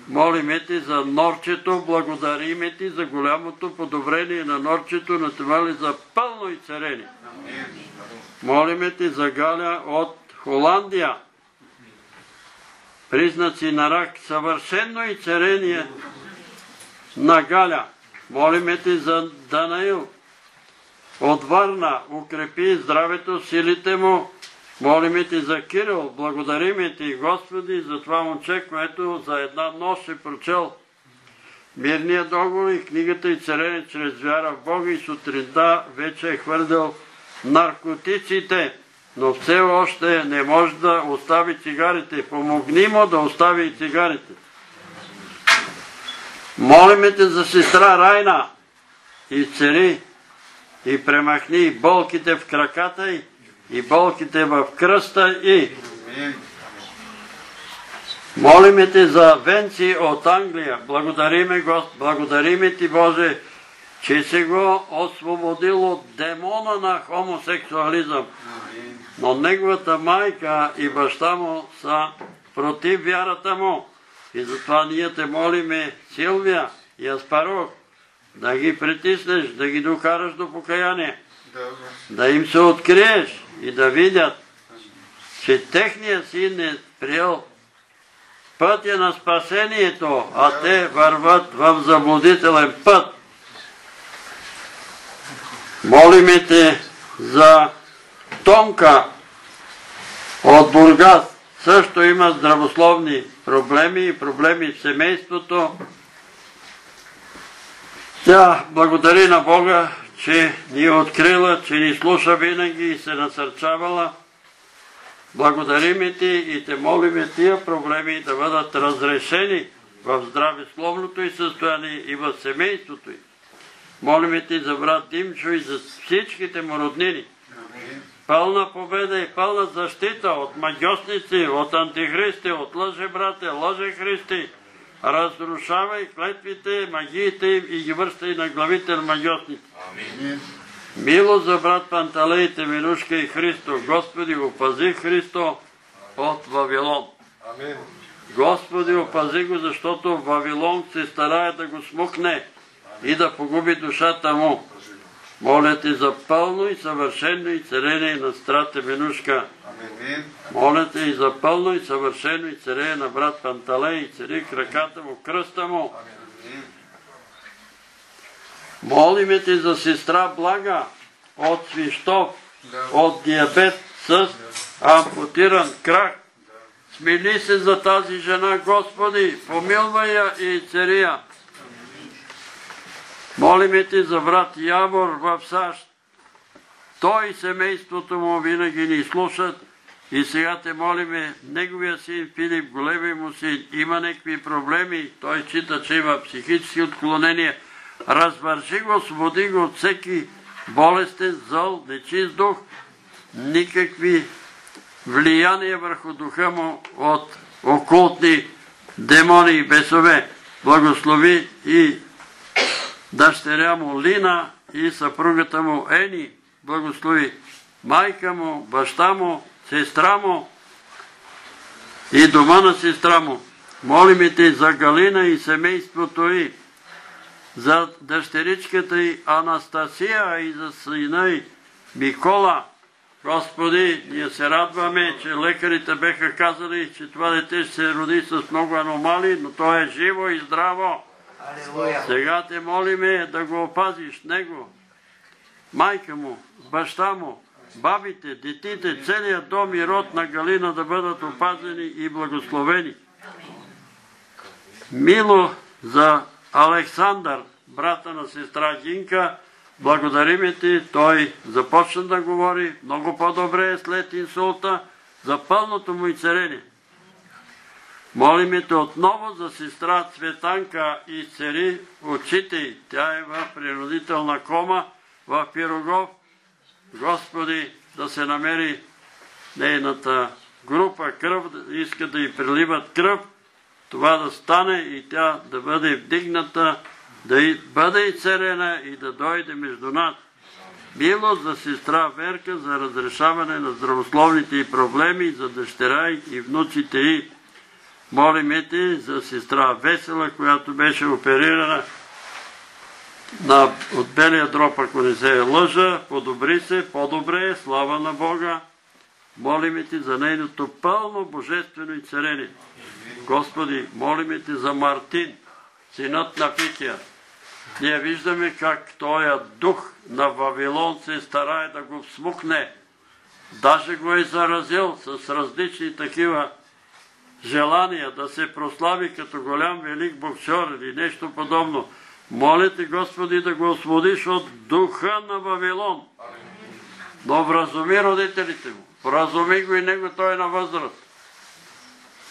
Молиме ти за Норчето, благодариме ти за голямото подобрение на Норчето, на това ли за пълно и царение. Молиме ти за Галя от Холандия. Признаци на рак, съвършено и царение на Галя. Молиме ти за Данаил от Варна. Укрепи здравето, силите му. Молиме ти за Кирил. Благодариме ти, Господи, за това момче, което за една нощ е прочел мирния договор и книгата и царене чрез вяра в Бога и сутринта вече е хвърлял наркотиците, но все още не може да остави цигарите. Помогни му да остави и цигарите. Молиме те за сестра Райна и цари и премахни болките в краката й и болките в кръста и Амин. Молиме те за Венци от Англия. Благодариме, Гос... Благодариме ти, Боже, че си го освободил от демона на хомосексуализъм. Но неговата майка и баща му са против вярата му. И затова ние те молиме, Силвия и Аспарух, да ги притиснеш, да ги докараш до покаяние, да им се откриеш и да видят, че техният син е приел пътя на спасението, а те върват в заблудителен път. Молиме те за Томка от Бургас. Също има здравословни проблеми и проблеми в семейството. Тя благодари на Бога, че ни е открила, че ни слуша винаги и се насърчавала. Благодариме ти и те молиме тия проблеми да бъдат разрешени в здравословното и състояние и в семейството й. Молиме ти за брат Димчо и за всичките му роднини. Пълна победа и пълна защита от магиосници, от антихристи, от лъже брате, лъже христи. Разрушавай клетвите, магиите им и ги връщай на главите на магиосници. Мило за брат Панталей, Теминушка и Христо. Господи, опази Христо от Вавилон. Господи, опази го, защото Вавилон се старае да го смукне и да погуби душата му. Моля ти за пълно и съвършено и царение на страта Минушка. Моля те и за пълно и съвършено и царение на брат Панталей и цари краката му, кръста му. Молиме ти за сестра Блага от Свищов, от диабет с ампутиран крак. Смили се за тази жена, Господи, помилвай я и цария. Молиме ти за брат Явор в САЩ. Той и семейството му винаги ни слушат и сега те молиме, неговия син Филип, големия му син, има някакви проблеми, той чита, че има психически отклонения. Развърши го, освободи го от всеки болестен, зъл, нечист дух, никакви влияния върху духа му от окултни демони и бесове. Благослови и дъщеря му Лина и съпругата му Ени. Благослови майка му, баща му, сестра му и дома на сестра му. Молиме те за Галина и семейството й, за дъщеричката й Анастасия и за сина й Микола. Господи, ние се радваме, че лекарите беха казали, че това дете ще се роди с много аномалии, но то е живо и здраво. Сега те молиме да го опазиш него, майка му, баща му, бабите, детите, целият дом и род на Галина да бъдат опазени и благословени. Мило за Александър, брата на сестра Гинка, благодариме ти, той започна да говори много по-добре след инсулта за пълното му изцерение. Молиме те отново за сестра Цветанка и цери очите й. Тя е в принудителна кома в Пирогов. Господи, да се намери нейната група кръв, иска да й приливат кръв, това да стане и тя да бъде вдигната, да й бъде изцелена и да дойде между нас. Милост за сестра Верка за разрешаване на здравословните и проблеми, за дъщеря й и внуците й. Молиме те за сестра Весела, която беше оперирана на, от белия дроб, ако не се е лъжа, подобри се, по-добре е, слава на Бога. Молиме ти за нейното пълно божествено изцеление. Господи, молиме ти за Мартин, синът на Пикия. Ние виждаме как този дух на Вавилон се старае да го всмукне. Даже го е заразил с различни такива желания да се прослави като голям велик боксер или нещо подобно. Моля те, Господи, да го освободиш от духа на Вавилон. Но вразуми родителите му. Вразуми го и него, той е на възраст.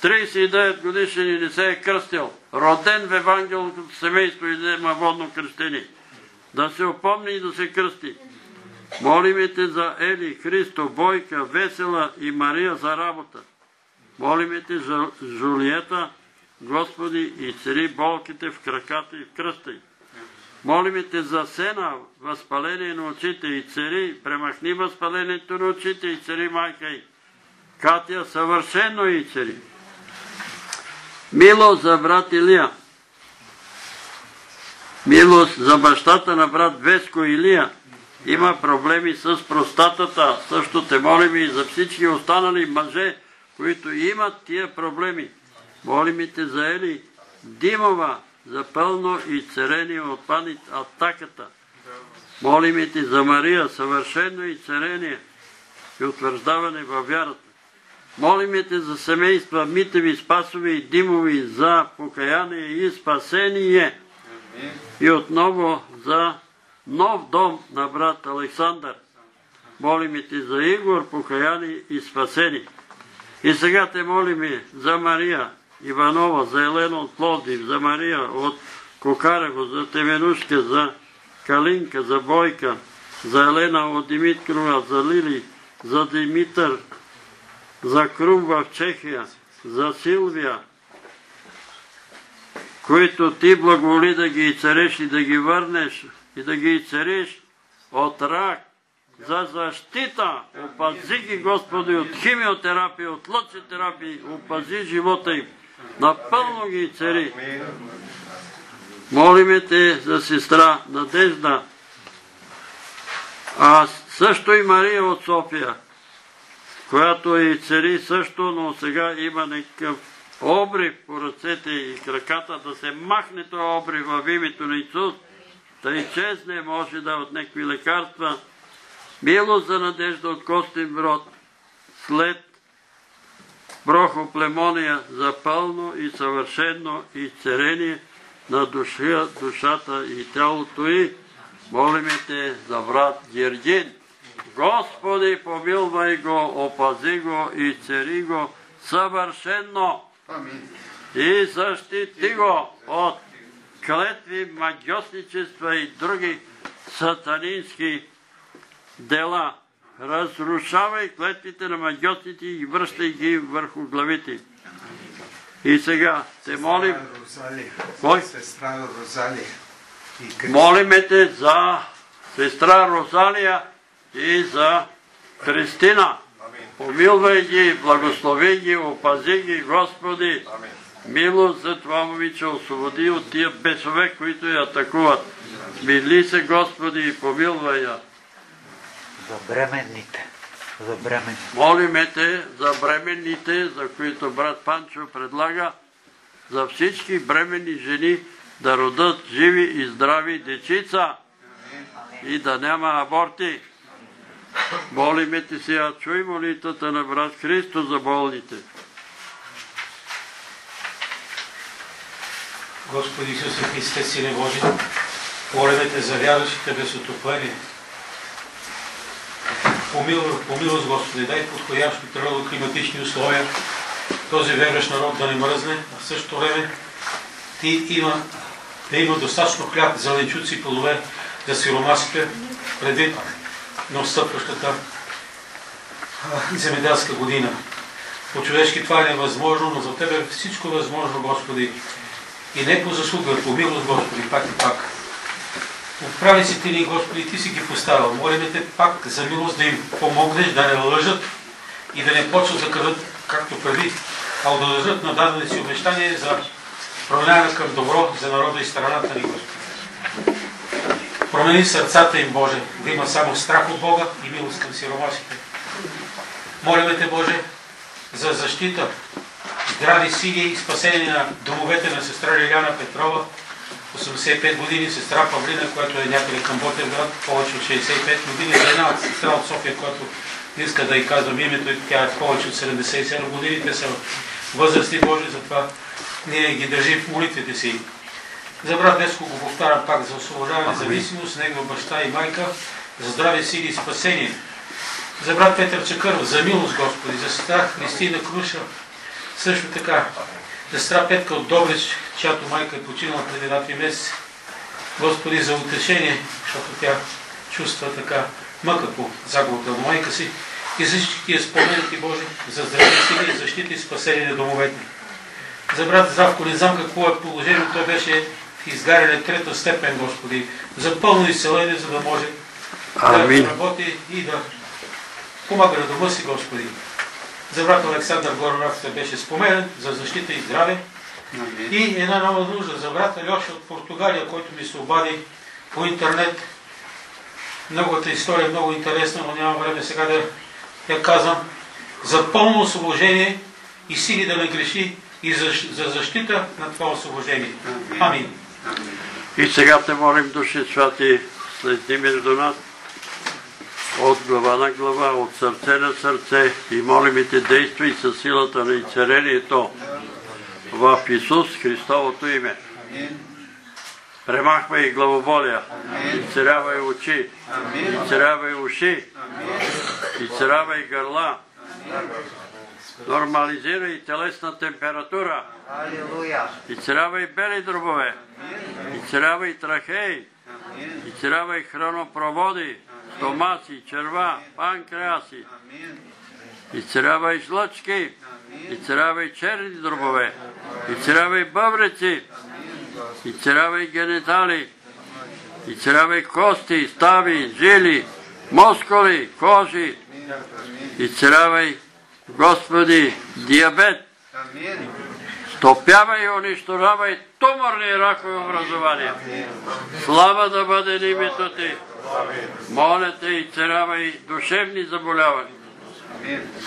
39 годишен и не се е кръстил. Роден в евангелското семейство и има водно кръщение. Да се опомни и да се кръсти. Молиме те за Ели, Христо, Бойка, Весела и Мария за работа. Молиме те за Жулиета, Господи, и цари болките в краката и в кръста й. Молиме те за Сена, възпаление на очите и цари, премахни възпалението на очите и цари майка й. Катя, съвършено и цари. Милост за брат Илия. Милост за бащата на брат Веско Илия. Има проблеми с простатата. Също те молим и за всички останали мъже, които имат тия проблеми. Молим те за Ели Димова, за пълно изцерение от панит атаката. Молим те за Мария, съвършено изцерение и утвърждаване във вярата. Молиме те за семейства Митеви, Спасови и Димови за покаяние и спасение. И отново за нов дом на брат Александър. Молиме ти за Игор, покаяние и спасение. И сега те молиме за Мария Иванова, за Елена от Пловдив, за Мария от Кокарево, за Теменушка, за Калинка, за Бойка, за Елена от Димитрова, за Лили, за Димитър, за Крум в Чехия, за Силвия, които ти благоволи да ги цареш и да ги върнеш и да ги цариш от рак, за защита. Опази ги, Господи, от химиотерапия, от лъчетерапия, опази живота им. Напълно ги цари. Молиме те за сестра Надежда, а също и Мария от София, която и цари също, но сега има някакъв обрив по ръцете и краката, да се махне този обрив в името на Исус, да изчезне, може да от някакви лекарства. Милост за надежда от Костин Брод, след брохоплемония за пълно и съвършено изцерение на душа, душата и тялото й. Молиме те за брат Гергин. Господи, помилвай го, опази го и цари го съвършенно Амин. и защити го от клетви, магиосничества и други сатанински дела. Разрушавай клетвите на магиосните и връщай ги върху главите. И сега те молим. Кой? Сестра Розалия. Молиме те за сестра Розалия и за Христина. Помилвай ги, благослови ги, опази ги, Господи. Милост за това момиче освободи от тия бесове, които я атакуват. Мили се, Господи, и помилвай я. За бременните. За бременните. Молиме те за бременните, за които брат Панчо предлага, за всички бремени жени да родат живи и здрави дечица и да няма аборти. Молиме ти сега, чуй молитвата на брат Христо за болните. Господи Исусе Христе, Сине Божи, молиме те за вярващите без отопление. Помилуй, помилост, Господи, дай подходящи природно-климатични условия, този вярващ народ да не мръзне, а в същото време ти има, да има достатъчно хляб, зеленчуци и плодове за сиромасите, предвид на отстъпващата земеделска година. По човешки това е невъзможно, но за Тебе всичко е възможно, Господи. И не по заслуга, по милост, Господи, пак и пак. Ти ни, Господи, ти си ги поставил. Молиме те пак за милост да им помогнеш, да не лъжат и да не почват да крадат, както преди, а да държат на дадени си обещания за промяна към добро за народа и страната ни, Господи. Промени сърцата им, Боже, да има само страх от Бога и милост към сиромасите. Молиме те, Боже, за защита, здрави сили и спасение на домовете на сестра Лиляна Петрова, 85 години, сестра Павлина, която е някъде към Ботевград, повече от 65 години, за една сестра от София, която не иска да й казвам името, и тя е повече от 77 години, те са възрастни Божи, затова ние ги държим в молитвите си. За брат Деско го повтарям пак за освобождаване, зависимост, негова баща и майка, за здраве, сили и спасение. За брат Петър Чакъров, за милост Господи, за сестра Христина Круша, също така, сестра Петка от Добрич, чиято майка е починала преди една-три месеца. Господи, за утешение, защото тя чувства така мъка по загубата на майка си. И за всички тия споменати Божи, за здраве сили, защита и спасение на домовете. За брат Здравко не знам какво е положението, той беше в изгаряне трета степен, Господи, за пълно изцеление, за да може Амин. да работи и да помага на дома си, Господи. За брат Александър Горонов се беше споменен за защита и здраве. И една нова нужда за брата Леша от Португалия, който ми се обади по интернет. Неговата история е много интересна, но няма време сега да я казвам. За пълно освобождение и сили да не греши и за, за защита на това освобождение. Амин. И сега те молим, души святи, следи между нас, от глава на глава, от сърце на сърце и молим и те действай със силата на изцелението в Исус Христовото име. Премахвай главоболия, изцелявай очи, изцелявай уши, изцелявай гърла, нормализирай телесна температура, изцелявай бели дробове, изцелявай трахеи, изцелявай хранопроводи, стомаци, черва, панкреаси, изцелявай жлъчки, изцелявай черни дробове, изцелявай бъбреци, изцелявай генитали, изцелявай кости, стави, жили, мускули, кожи, изцелявай, Господи, диабет. Стопявай и унищожавай туморни и ракови образования. Слава да бъде името Ти. Моля те и царявай душевни заболявания.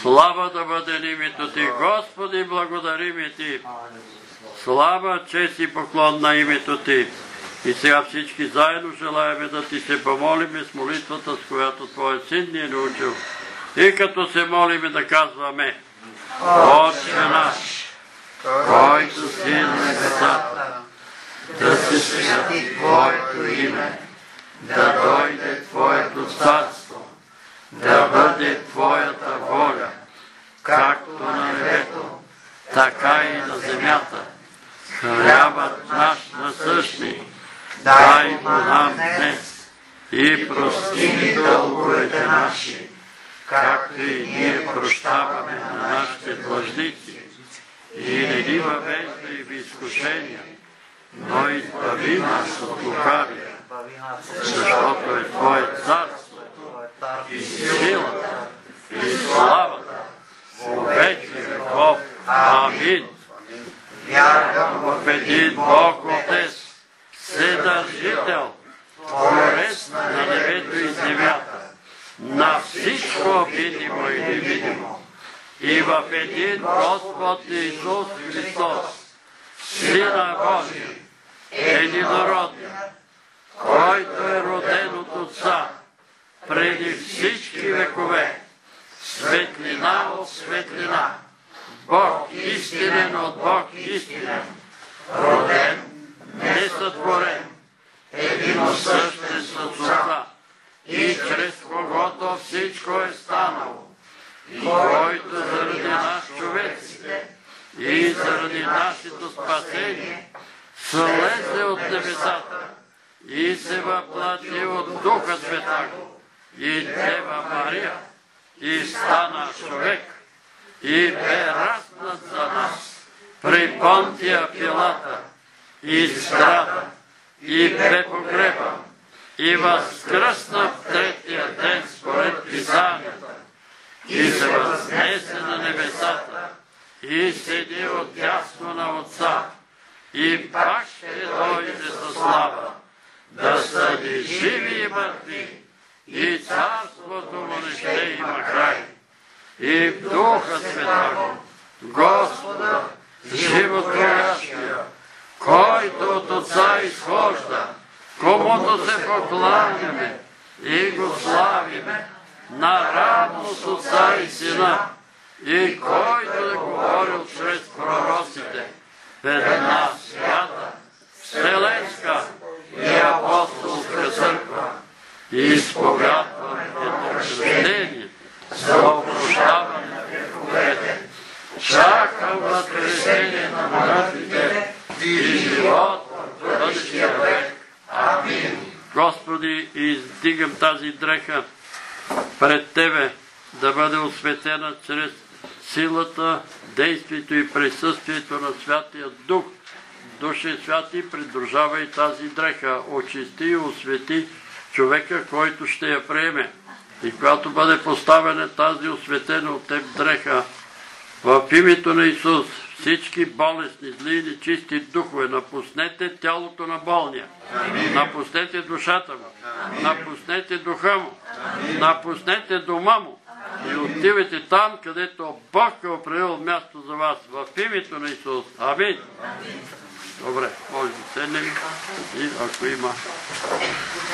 Слава да бъде името Ти. Господи, благодарим Ти. Слава, чест и поклон на името Ти. И сега всички заедно желаеме да Ти се помолиме с молитвата, с която Твоя син ни е научил. И като се молиме да казваме Отче наш, който си на небесата, да да дойде Твоето царство, да бъде Твоята воля, както на небето, така и на земята. Хлябът наш насъщни, дай го нам днес и прости ни дълговете наши, както и ние прощаваме на нашите длъжници. И не ни въвеждай в изкушения, но избави нас от лукавия защото е Твое царство и силата и славата вечни веков. Амин. Вярвам В един Бог Отец, Вседържител, Творец на небето и земята, на всичко видимо и невидимо, и в един Господ Исус Христос, Сина Божия, единороден, който е роден от Отца, преди всички векове, светлина от светлина, Бог истинен от Бог истинен, роден, несътворен, единосъщен с Отца, и чрез когото всичко е станало, и който заради нас човеците и заради нашето спасение слезе от небесата и се въплати от Духа Святаго и Дева Мария и стана човек и бе разнат за нас при Понтия Пилата и страда и бе погребан и възкръсна в третия ден според Писанията и се възнесе на небесата и седи от дясно на Отца и пак ще дойде със слава да съди живи и мъртви и царството му не ще има край. И в Духа Святаго, Господа, животворящия, който от Отца изхожда, комуто се покланяме и го славиме, наравно с Отца и Сина, и който да говорил чрез пророците, в една свята, вселенска и апостолска църква, и изповядваме едно кръщение за опрощаване на греховете. Чакам въскресение на мъртвите и живот в бъдещия век. Амин. Господи, издигам тази дреха пред Тебе да бъде осветена чрез силата, действието и присъствието на Святия Дух. Душе Святи, придружавай тази дреха, очисти и освети човека, който ще я приеме. И когато бъде поставена тази осветена от теб дреха, в името на Исус, всички болестни, зли и нечисти духове, напуснете тялото на болния, напуснете душата му, напуснете духа му, напуснете дома му. И отивайте там, където Бог е определил място за вас, в името на Исус. Амин. Добре, може да седнем и ако има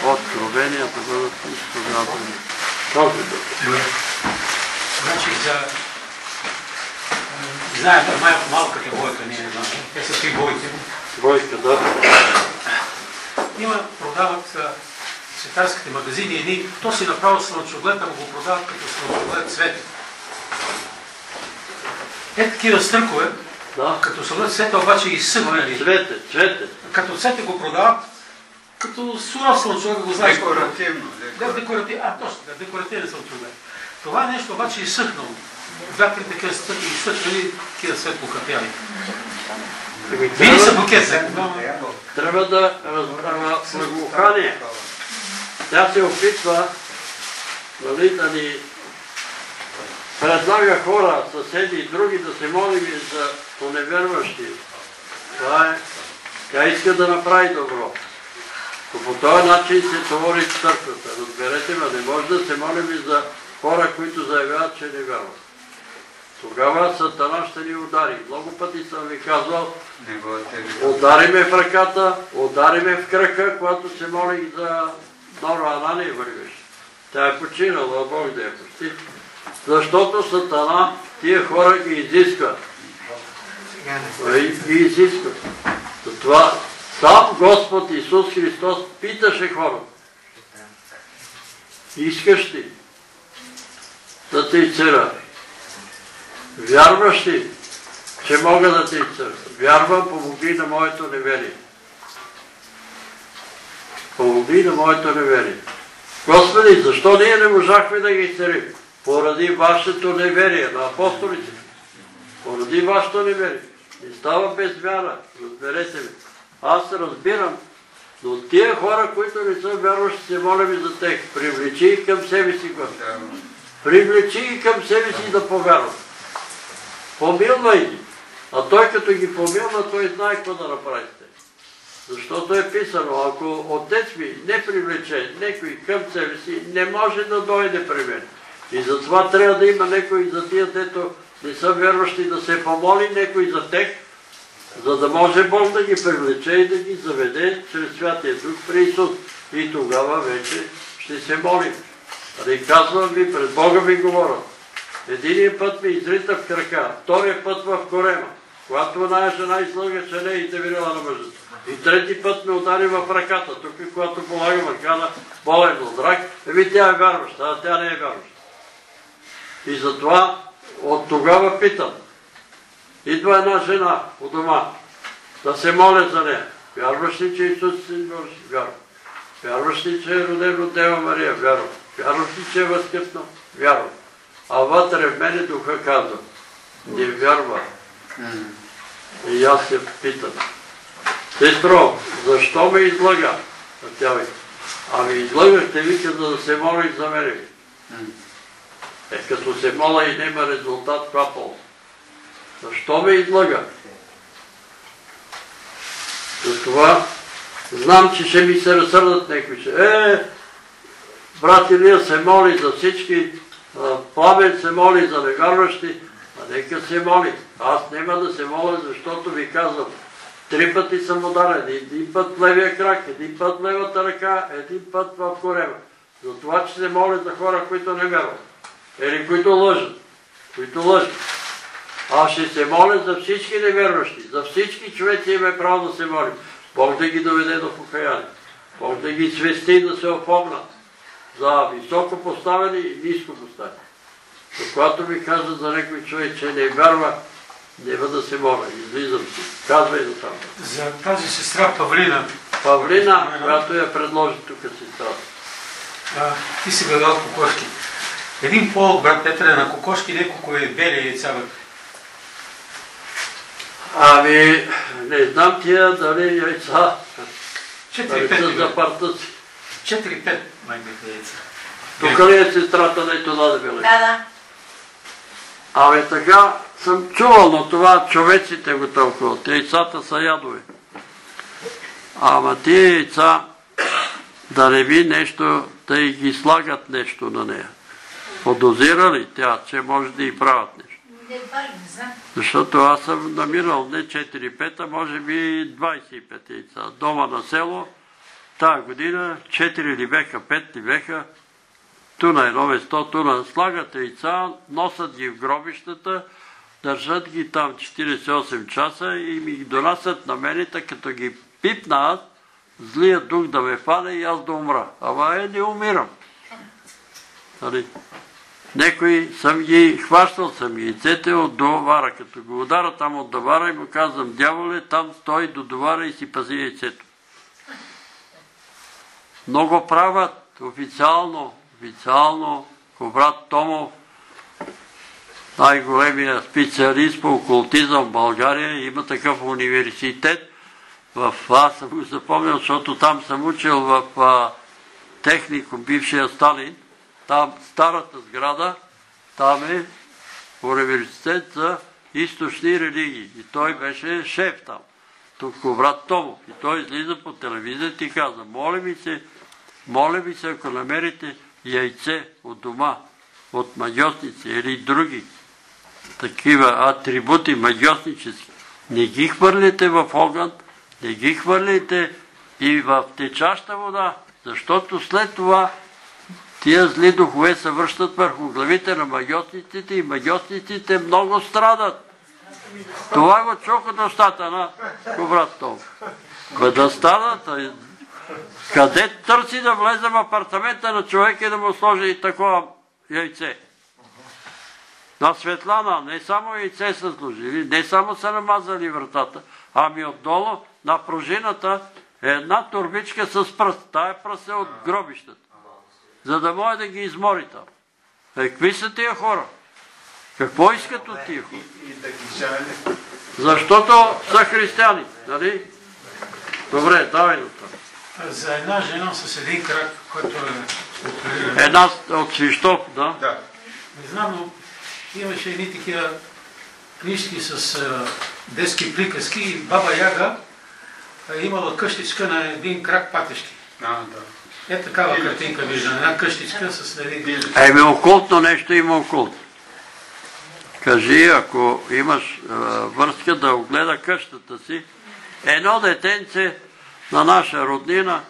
откровения, да бъдат изповядани. Този дух. Значи за... Знаете, май, малката бойка, ние не знам. Те са три бойки. Бойка, да. Има, продават а, светарските магазини едни, то си направо слънчоглед, ама го продават като слънчоглед цвете. Е такива стъркове, Да. като слънчоглед цвете, обаче и съгнали. Цвете, цвете. Като цвете го продават, като суров слънчоглед, го знаеш. Декоративно. Да, декоративен, а точно, да, декоративен слънчоглед. Това нещо обаче е изсъхнало. Вятри такива стъпи, изсъхнали, такива светло капяли. Ами, трябва- са букет, Трябва да разбрава благоухание. Тя се опитва нали, да ни предлага хора, съседи и други да се молим за поневерващи. Това е. Тя иска да направи добро. Но по този начин се товари църквата. Разберете ме, не може да се молим и за хора, които заявяват, че не вярват. Тогава Сатана ще ни удари. Много пъти съм ви казвал, Удари ме в ръката, удари ме в кръка, когато се молих за Нора Анания вървиш. Тя е починала, Бог да я прости. Защото Сатана тия хора ги изисква. И ги изисква. Затова сам Господ Исус Христос питаше хората. Искаш ли да те изцеля? Вярваш ли, че мога да те изцеля? Вярвам, помогни на моето неверие. помогни на моето неверие. Господи, защо ние не можахме да ги изцелим? Поради вашето неверие на апостолите. Поради вашето неверие. Не става без вяра, разберете ме. Аз разбирам, но тия хора, които не са вярващи, се молим и за тях. Привлечи и към себе си, Господи. Привлечи и към себе си да повярват. Помилвай ги. А той като ги помилва, той знае какво да направите. Защото е писано, ако отец ми не привлече некой към себе си, не може да дойде при мен. И затова трябва да има некой за тия, дето не са вярващи да се помоли, некой за тех, за да може Бог да ги привлече и да ги заведе чрез Святия Дух при Исус. И тогава вече ще се молим. Али казвам ви, пред Бога ви говоря. Единият път ми изрита в крака, втория път в корема, когато една жена излъга, че не и доверила на мъжата. И трети път ме удари в ръката, тук когато полагам ръкана, болен от рак, еми тя е вярваща, а тя не е вярваща. И затова от тогава питам, идва една жена у дома, да се моля за нея. Вярваш ли, че Исус е Божи? Вярвам. Вярваш ли, че е роден от Дева Мария? Вярвам. Вярваш ли, че е възкръснал? Вярвам. А вътре в мене духа казва, не вярва. И аз се питам, сестро, защо ме излага? А тя вика, ами вика, за да се молиш за мене. Е, като се мола и няма резултат, каква полза? Защо ме излага? Затова знам, че ще ми се разсърдат някои. Е, брат Илия се моли за всички, Пламен се моли за невярващи, а нека се моли. Аз няма да се моля, защото ви казвам, три пъти съм ударен. Един път левия крак, един път левата ръка, един път в корема. За това, че се моля за хора, които не вярват. Или които лъжат. Които лъжат. Аз ще се моля за всички невярващи. За всички човеци имаме право да се молим. Бог да ги доведе до покаяние. Бог да ги свести да се опомнат за високо поставени и ниско поставени. Но когато ми казват за някой човек, че не вярва, няма да се моля. Излизам си. Казвай до там. За тази сестра Павлина. Павлина, която я предложи тук сестрата. ти си гледал кокошки. Един полк, брат Петре, на кокошки неколко е бели яйца вътре. Ами, не знам тия дали яйца. 4-5 за парта си. 4-5 май яйца. Тук ли е сестрата, дето даде били? Да, да. Абе така съм чувал, но това човеците го тълкуват. Яйцата са ядове. Ама тия яйца да не би нещо, да и ги слагат нещо на нея. Подозира ли тя, че може да и правят нещо? Защото аз съм намирал не 4-5, а може би 25 яйца. Дома на село, тази година 4 ли беха, 5 ли беха, ту на едно место, ту на слагат яйца, носят ги в гробищата, държат ги там 48 часа и ми ги донасят на мене, като ги пипна аз, злия дух да ме фане и аз да умра. Ама е, не умирам. Нали? Некои съм ги хващал, съм ги яйцете от довара. Като го удара там от довара и му казвам, дяволе, там стой до довара и си пази яйцето. Много правят официално, официално, ко брат Томов, най-големия специалист по окултизъм в България, има такъв университет. В, аз съм го запомнил, защото там съм учил в а, технико, бившия Сталин, там старата сграда, там е университет за източни религии. И той беше шеф там. Тук брат Томов. И той излиза по телевизията и каза, моля ви се, моля ви се, ако намерите яйце от дома, от магиосници или други такива атрибути магиоснически, не ги хвърляте в огън, не ги хвърляте и в течаща вода, защото след това тия зли духове се връщат върху главите на магиосниците и магиосниците много страдат. Това го чух от устата на брат Том. Да страдат, къде търси да влезе в апартамента на човека и да му сложи и такова яйце? На Светлана не само яйце са служили, не само са намазали вратата, ами отдолу на пружината една турбичка с пръст. Тая пръст е от гробищата. За да може да ги измори там. Е, какви са тия хора? Какво искат от тия хора? Защото са християни, нали? Добре, давай до това. За една жена с един крак, който е оперирана. Една от Свищов, да. Да. Не знам, но имаше едни такива книжки с а, детски приказки и баба Яга е имала къщичка на един крак патешки. А, да. Е такава картинка виждам. Една къщичка с нали, Еми, окултно нещо има окултно. Кажи, ако имаш а, връзка да огледа къщата си, едно детенце на наша роднина,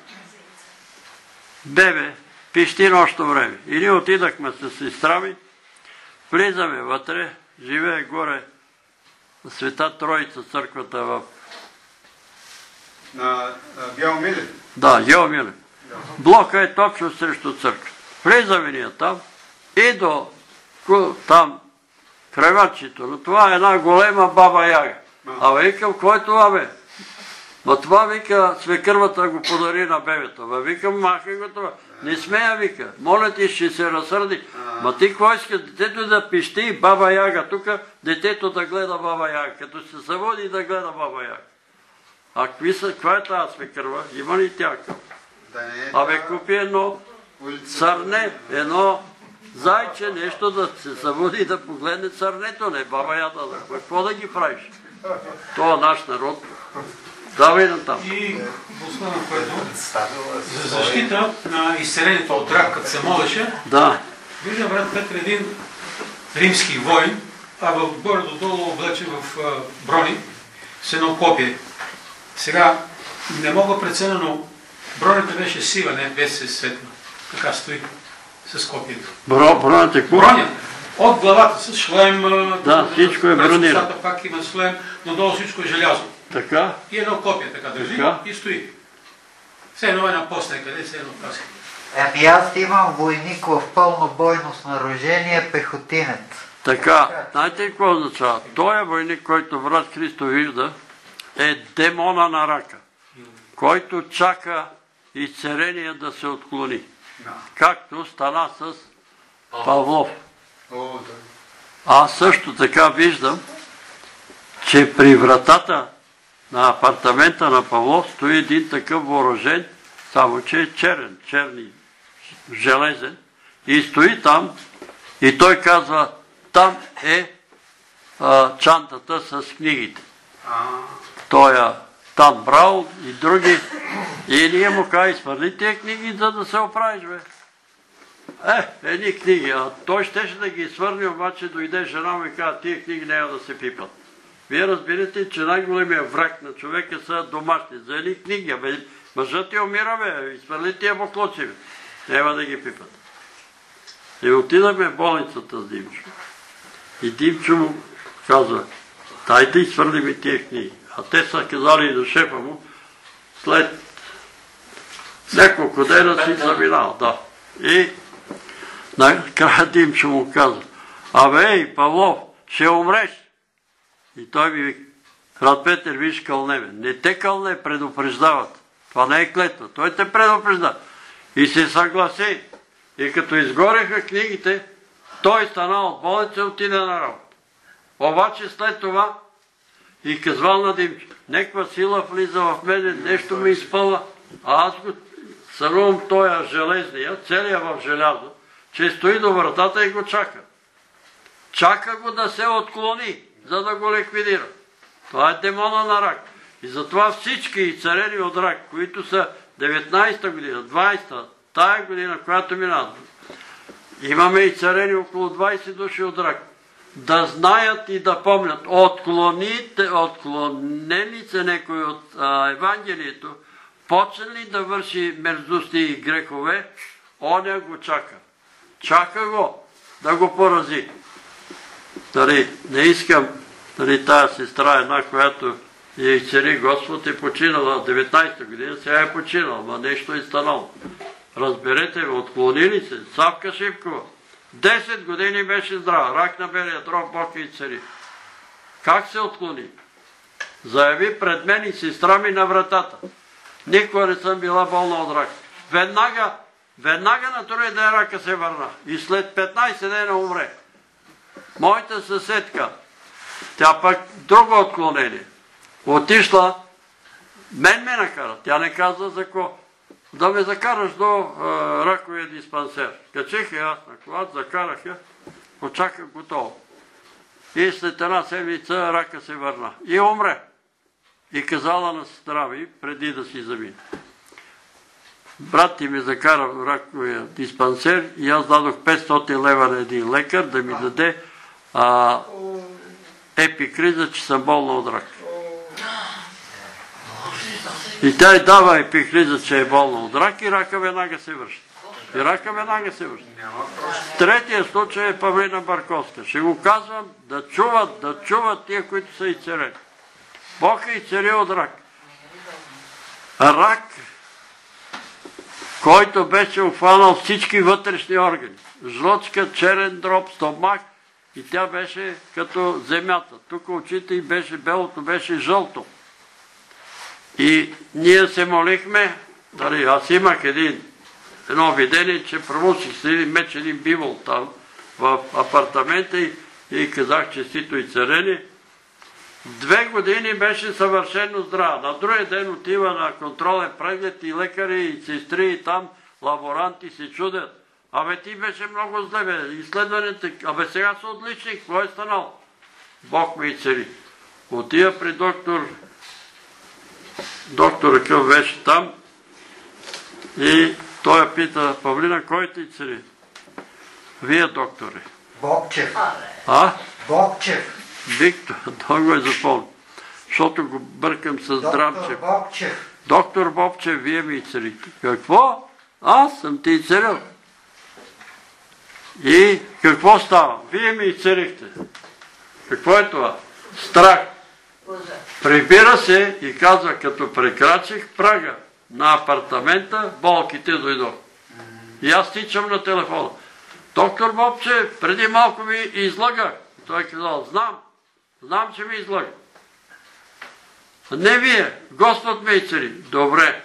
бебе, пищи нощно време. И ние отидахме с сестра ми, влизаме вътре, живее горе Света Троица църквата в... На, на Милен. Да, Йомиле. Блока е точно срещу църква. Влизаме ние там и до там кревачето. Но това е една голема баба яга. А викам, кой е това бе? Ма това вика, свекървата го подари на бебето. Ма викам, махай го това. Не смея, вика. Моля ти, ще се разсърди. Ма ти какво искаш? Детето да пищи баба яга. Тук детето да гледа баба яга. Като се събуди да гледа баба яга. А каква е тази свекърва? Има ли тя? Е Абе, купи едно църне, едно зайче, нещо да се събуди и да погледне църнето, не баба яда. Да. Какво да ги правиш? Това е наш народ. Давай на там. И основно което за защита на изцелението от рак, като се молеше, Да. виждам брат Петър един римски воин, а в горе до долу облече в брони с едно копие. Сега не мога преценя, но бронята беше сива, не без светна. Така стои с копието. Бро, броната е Броня. От главата с шлем. Да, всичко е бронирано. пак има шлем, но долу всичко е желязо. Така? И едно копие така държи Така. и стои. Все едно е на пост къде, все едно паси. Еми аз имам войник в пълно бойно снарожение, пехотинец. Така. Знаете ли какво означава? Той е войник, който брат Христо вижда, е демона на рака, който чака изцерение да се отклони. Да. Както стана с Павлов. О, да. Аз също така виждам, че при вратата на апартамента на Павлов стои един такъв въоръжен, само че е черен, черни, железен, и стои там, и той казва, там е а, чантата с книгите. А, Там брал и други, и ние му каза, изхвърли тия книги, за да се оправиш, бе. Е, едни книги, а той щеше да ги свърне, обаче дойде жена му и каза, тия книги няма да се пипат. Вие разбирате, че най-големия враг на човека са домашни. За едни книги, бе, мъжът ти умира, бе, изхвърли тия буклоци, бе. Няма да ги пипат. И отидахме в болницата с Димчо. И Димчо му казва, дайте изхвърли ми тия книги. А те са казали на шефа му, след няколко дена си заминал. И накрая Димчо му казва, абе, Павлов, ще умреш. И той ми вика, брат Петър, виж кълнеме. Не те кълне, предупреждават. Това не е клетва. Той те предупрежда. И се съгласи. И като изгореха книгите, той стана от болница и отиде на работа. Обаче след това и казвал на Димчо, някаква сила влиза в мене, нещо ме изпъва, а аз го сънувам тоя железния, целия в желязо, че стои до вратата и го чака. Чака го да се отклони, за да го ликвидира. Това е демона на рак. И затова всички изцарени от рак, които са 19-та година, 20-та, тая година, която минава, имаме и царени около 20 души от рак, да знаят и да помнят, отклоните, отклонени са някои от а, Евангелието, почнали да върши мерзости и грехове, оня го чака. Чака го да го порази. Дали, не искам, дали тая сестра една, която я изцери Господ е починала 19-та година, сега е починала, ма нещо е станало. Разберете, отклонили се. Савка Шипкова. 10 години беше здрава. Рак на белия дроб, Бог и цари. Как се отклони? Заяви пред мен и сестра ми на вратата. Никога не съм била болна от рак. Веднага, веднага на другия ден рака се върна. И след 15 дена умре. Моята съседка, тя пък друго отклонение. Отишла, мен ме накара. Тя не каза за какво. Да ме закараш до а, раковия диспансер. Качих я аз на колата, закарах я, очаках готово. И след една седмица рака се върна. И умре. И казала на сестра ми, преди да си замине. Брат ти ми закара в раковия диспансер и аз дадох 500 лева на един лекар да ми даде а, епикриза, че съм болна от рак. И тя й дава епикриза, че е болна от рак и рака веднага се връща. И рака веднага се връща. Третия случай е Павлина Барковска. Ще го казвам да чуват, да чуват тия, които са и царени. Бог е и цари от рак. Рак, който беше обхванал всички вътрешни органи. Жлъчка, черен дроб, стомах и тя беше като земята. Тук очите и беше белото, беше жълто. И ние се молихме, дали, аз имах един, едно видение, че промусих един меч, един бивол там в апартамента и, и казах честито и царени. Две години беше съвършено здрава. На другия ден отива на контролен преглед и лекари, и сестри, и там лаборанти се чудят. Абе ти беше много зле, бе. Изследването, абе сега са отлични, какво е станало? Бог ме и цари. Отива при доктор, доктор какъв беше там и той я пита, Павлина, кой ти цари? Вие, докторе. Бобчев. А? Бобчев. Виктор, той го е запомнил. Защото го бъркам с Доктор Драмчев. Бобчев. Доктор Бобчев, вие ми царите. Какво? Аз съм ти царил. И какво става? Вие ми царихте. Какво е това? Страх. Прибира се и казва, като прекрачих прага на апартамента, болките дойдох. И аз тичам на телефона. Доктор Бобче, преди малко ми излага. Той казал, знам, знам, че ми излага. Не вие, Господ ме изцели. Добре.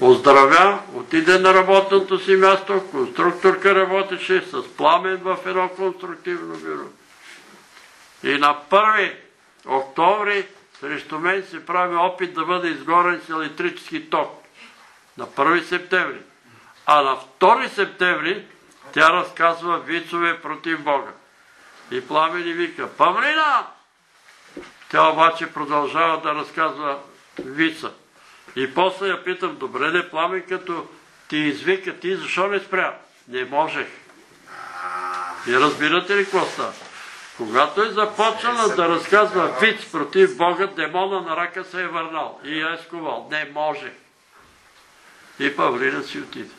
Оздравя, отиде на работното си място, конструкторка работеше с пламен в едно конструктивно бюро. И на 1 октомври срещу мен се прави опит да бъде изгорен с електрически ток. На 1 септември. А на 2 септември тя разказва вицове против Бога. И пламени вика, Павлина! Тя обаче продължава да разказва вица. И после я питам, добре не пламен, като ти извика, ти защо не спря? Не можех. И разбирате ли какво става? Когато е започнала да разказва виц против Бога, демона на рака се е върнал и я е сковал. Не може. И Павлина си отиде.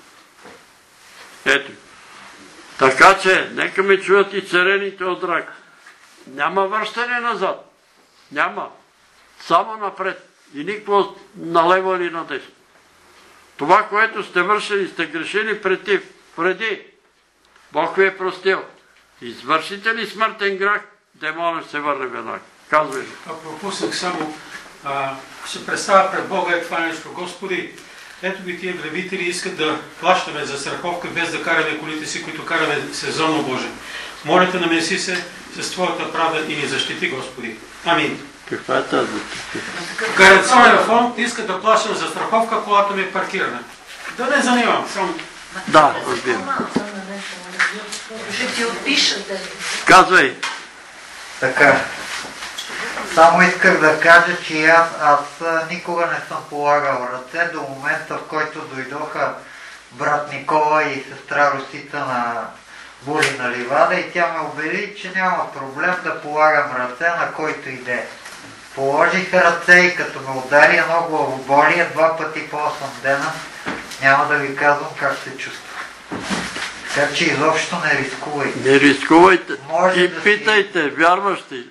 Ето. Така че, нека ме чуят и царените от рак. Няма връщане назад. Няма. Само напред. И никво налево или надесно. Това, което сте вършили, сте грешили преди, преди. Бог ви е простил. Извършите ли смъртен грях, демонът ще се върне веднага. Казвай. А пропуснах само, а, ще представя пред Бога е това нещо. Господи, ето ги тия грабители искат да плащаме за страховка, без да караме колите си, които караме сезонно, Боже. Моля те, намеси се с Твоята правда и ни защити, Господи. Амин. Каква е тази? Гаранционен фонд иска да плащам за страховка, колата ми е паркирана. Да не занимавам, само Да, разбирам. Ще ти отпишат. Казвай. Така. Само исках да кажа, че аз, аз никога не съм полагал ръце до момента, в който дойдоха брат Никола и сестра Русица на Були на Ливада и тя ме убеди, че няма проблем да полагам ръце на който иде. Положих ръце и като ме удари едно главоболие два пъти по 8 дена, няма да ви казвам как се чувствам. Така че изобщо не рискувайте. Не рискувайте Може и да си- питайте, вярваш ли?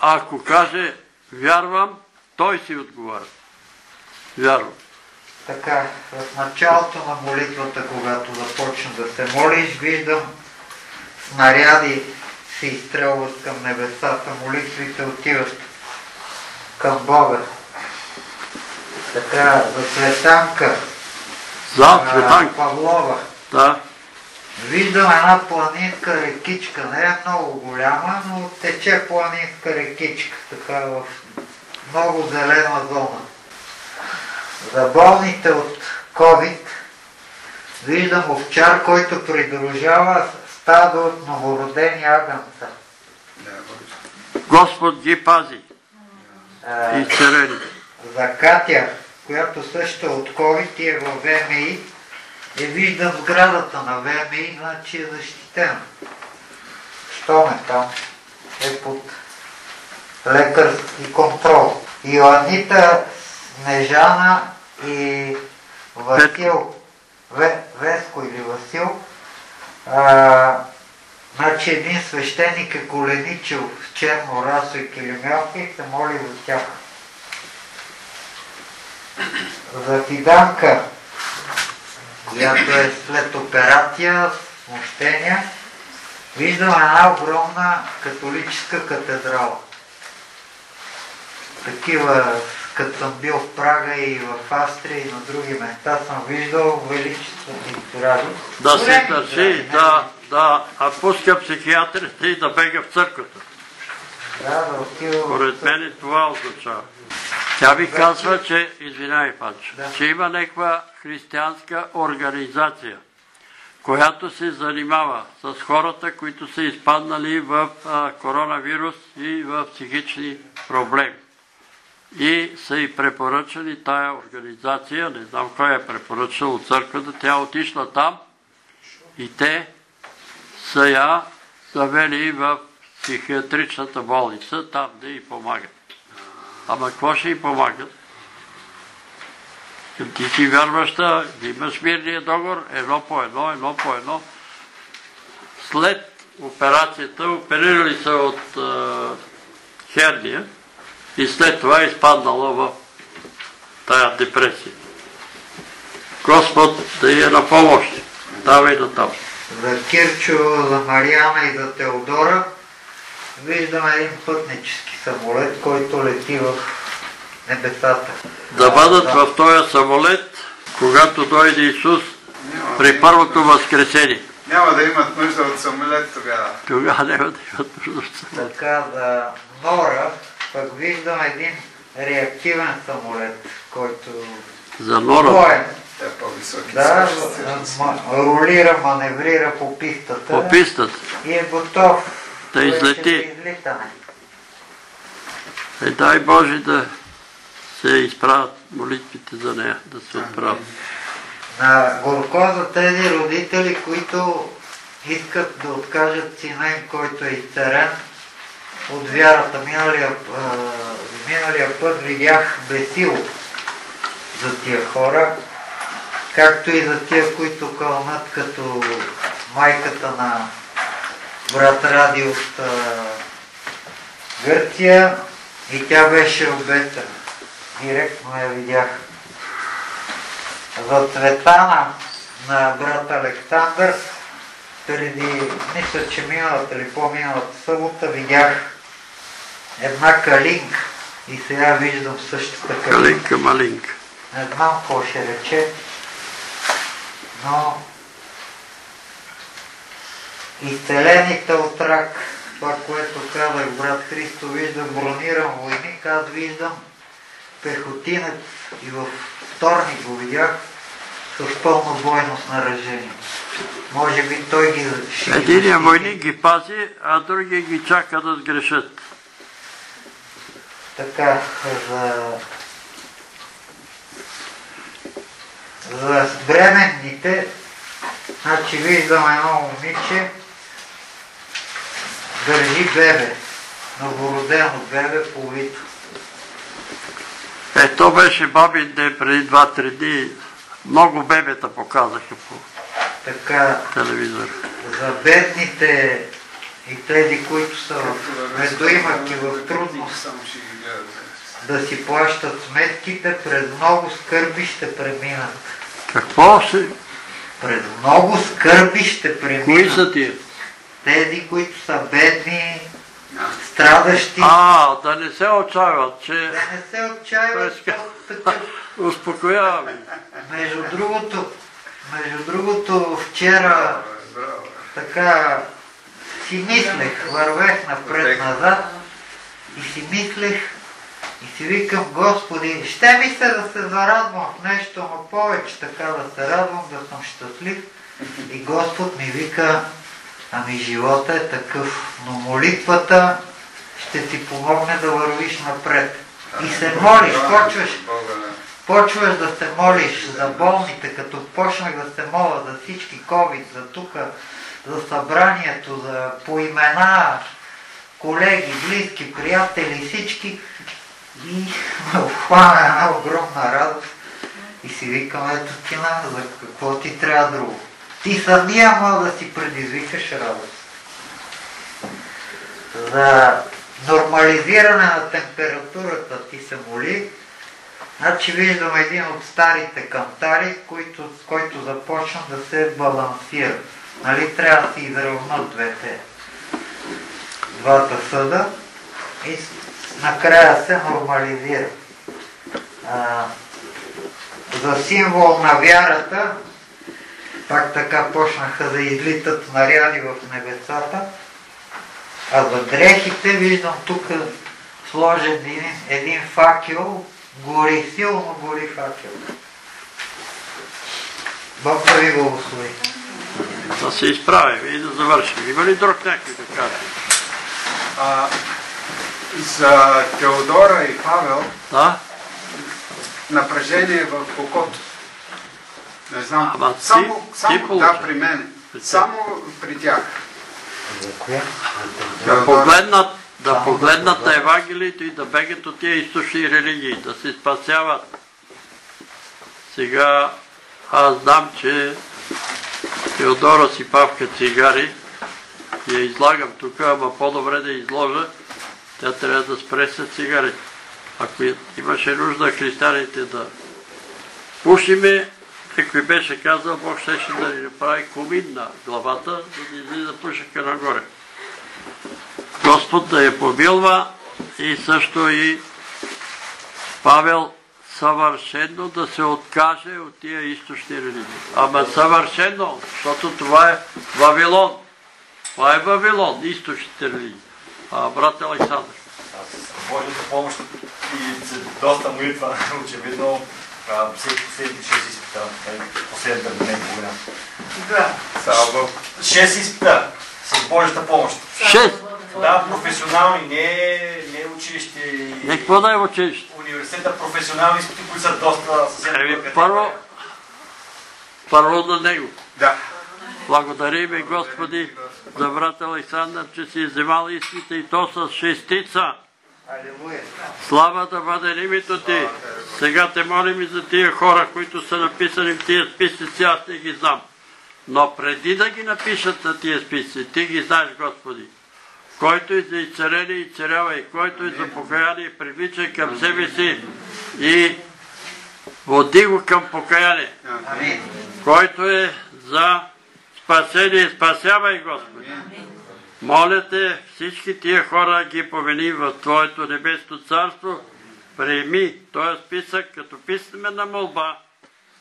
Ако каже вярвам, той си отговаря. Вярвам. Така, в началото на молитвата, когато започна да се молиш, виждам снаряди се изстрелват към небесата, молитвите отиват към Бога. Така, за Цветанка. За Цветанка. Павлова. Да. Виждам една планинка рекичка, не е много голяма, но тече планинска рекичка, така в много зелена зона. За болните от COVID виждам овчар, който придружава стадо от новородени агънца. Господ ги пази. И царени. за Катя, която също е от COVID и е в ВМИ, и виждам сградата на ВМИ, значи е защитена. Щом е там, е под лекарски контрол. Йоанита, Снежана и Васил, Ве, Веско или Васил, а, значи един свещеник е коленичил в черно расо и килимелка и се моли за тях. За Фиданка, която е след операция, смущения, виждам една огромна католическа катедрала. Такива, като съм бил в Прага и в Австрия и на други места, съм виждал величествени сгради. Да се сгради, да, да а пуска психиатрите и да бега в църквата. Да, да отива Поред мен това означава. Тя ви казва, че, извинявай, Панчо, Да. че има някаква християнска организация, която се занимава с хората, които са изпаднали в а, коронавирус и в психични проблеми. И са и препоръчали тая организация, не знам кой е препоръчал от църквата, тя отишла там и те са я завели в психиатричната болница, там да й помагат. Ама какво ще й помагат? Към ти си вярваща, имаш мирния договор, едно по едно, едно по едно. След операцията, оперирали се от херния и след това е изпаднала в тая депресия. Господ да е на помощ. Давай на там. За Кирчо, за Мариана и за Теодора виждам един пътнически самолет, който лети в небесата. да бъдат в този самолет, когато дойде Исус при първото възкресение. Няма да имат нужда от самолет тогава. Тогава няма да имат нужда от самолет. Така за Нора пък виждам един реактивен самолет, който За нора. Те по-високи Да, ролира, маневрира по пистата По пистата. и е готов Да излети. излитане. Е, дай Боже да се изправят молитвите за нея, да се отправят. Горко за тези родители, които искат да откажат сина им, който е изцерен от вярата. Миналия, път видях бесило за тия хора, както и за тия, които кълнат като майката на брат Ради от а, Гърция и тя беше обетена. Директно я видях. За Цветана на брат Александър, преди, мисля, че миналата или по-миналата събота видях една калинка и сега виждам същата калинка. Калинка малинка. Не знам какво ще рече, но изцелените от рак, това, което казах брат Христо, виждам брониран войник, аз виждам пехотинец и във вторник го видях с пълно бойно снаряжение. Може би той ги ще ги Единия защити. войник ги пази, а другия ги чака да сгрешат. Така, за... За бременните, значи виждам едно момиче, държи бебе, новородено бебе повито. Е, то беше бабин ден преди 2-3 дни. Много бебета показаха по Така, телевизора. за бедните и тези, които са в недоимък и в трудност да си плащат сметките, пред много скърби ще преминат. Какво се... Пред много скърби ще Кои преминат. са тия? Тези, които са бедни, страдащи, А, да не се отчаяват, че да не се отчаиват Преска. [laughs] успокояваме. Между другото, между другото, вчера така си мислех, вървех напред-назад и си мислех и си викам, Господи, ще ми се да се зарадвам в нещо, но повече така да се радвам, да съм щастлив. И Господ ми вика, ами живота е такъв, но молитвата ще ти помогне да вървиш напред. И се молиш, почваш, почваш да се молиш за болните, като почнах да се моля за всички COVID, за тук, за събранието, за по имена, колеги, близки, приятели, всички. И ме обхвана една огромна радост. И си викам, ето ти на, за какво ти трябва друго. Ти самия мога да си предизвикаш радост. За нормализиране на температурата ти се моли, Значи виждам един от старите кантари, който, с който започна да се балансира. Нали, трябва да се изравнат двете, двата съда и накрая се нормализира. А, за символ на вярата, пак така почнаха да излитат наряди в небесата, а за дрехите виждам тук сложен един, един факел, гори, силно гори факел. Бог да ви благослови. Да се изправим и да завършим. Има ли друг някой да каже? А, за Теодора и Павел Да? напрежение в окото. Не знам. Ама ти- само, ти само получи. да, при мен. При. Само при тях. Да погледнат, да погледнат на Евангелието и да бегат от тия източни религии, да се спасяват. Сега аз знам, че Теодора си павка цигари и я излагам тук, ама по-добре да изложа. Тя трябва да спре с цигарите. Ако имаше нужда християните да пушиме, някой беше казал, Бог щеше да ни направи комин на главата, да излиза пушека нагоре. Господ да я помилва и също и Павел съвършено да се откаже от тия източни религии. Ама съвършено, защото това е Вавилон. Това е Вавилон, източните религии. А, брат Александър. С Божията помощ и доста молитва, [laughs] очевидно, всеки последните 6 изпита, нали, последната година и половина. Да. Слава Бог. 6 изпита с Божията помощ. Шест. Да, професионални, не, не училище Не какво да е училище? университета, професионални изпити, които са доста съвсем Еми, първо, първо на него. Да. Благодарим, Господи, за брат Александър, че си вземал изпита и то с шестица. Слава да бъде името ти. Сега те молим и за тия хора, които са написани в тия списъци, аз не ги знам. Но преди да ги напишат на тия списъци, ти ги знаеш, Господи. Който и за изцеление и царява, и който и за покаяние, привличай към себе си и води го към покаяние. Който е за спасение, спасявай, Господи. Моля те, всички тия хора ги помени в Твоето небесно царство, приеми този списък като писмена молба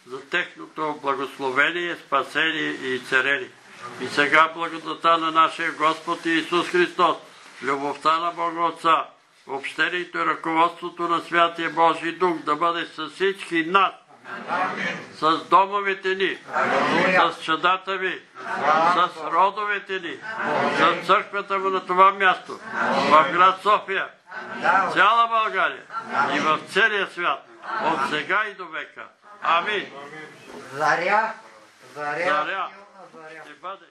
за техното благословение, спасение и царение. И сега благодата на нашия Господ Исус Христос, любовта на Бога Отца, общението и ръководството на Святия Божий Дух да бъде с всички нас, с домовете ни, с чадата ви, с родовете ни, с църквата му на това място, в град София, цяла България и в целия свят, от сега и до века. Амин. Заря, заря. Ще бъде.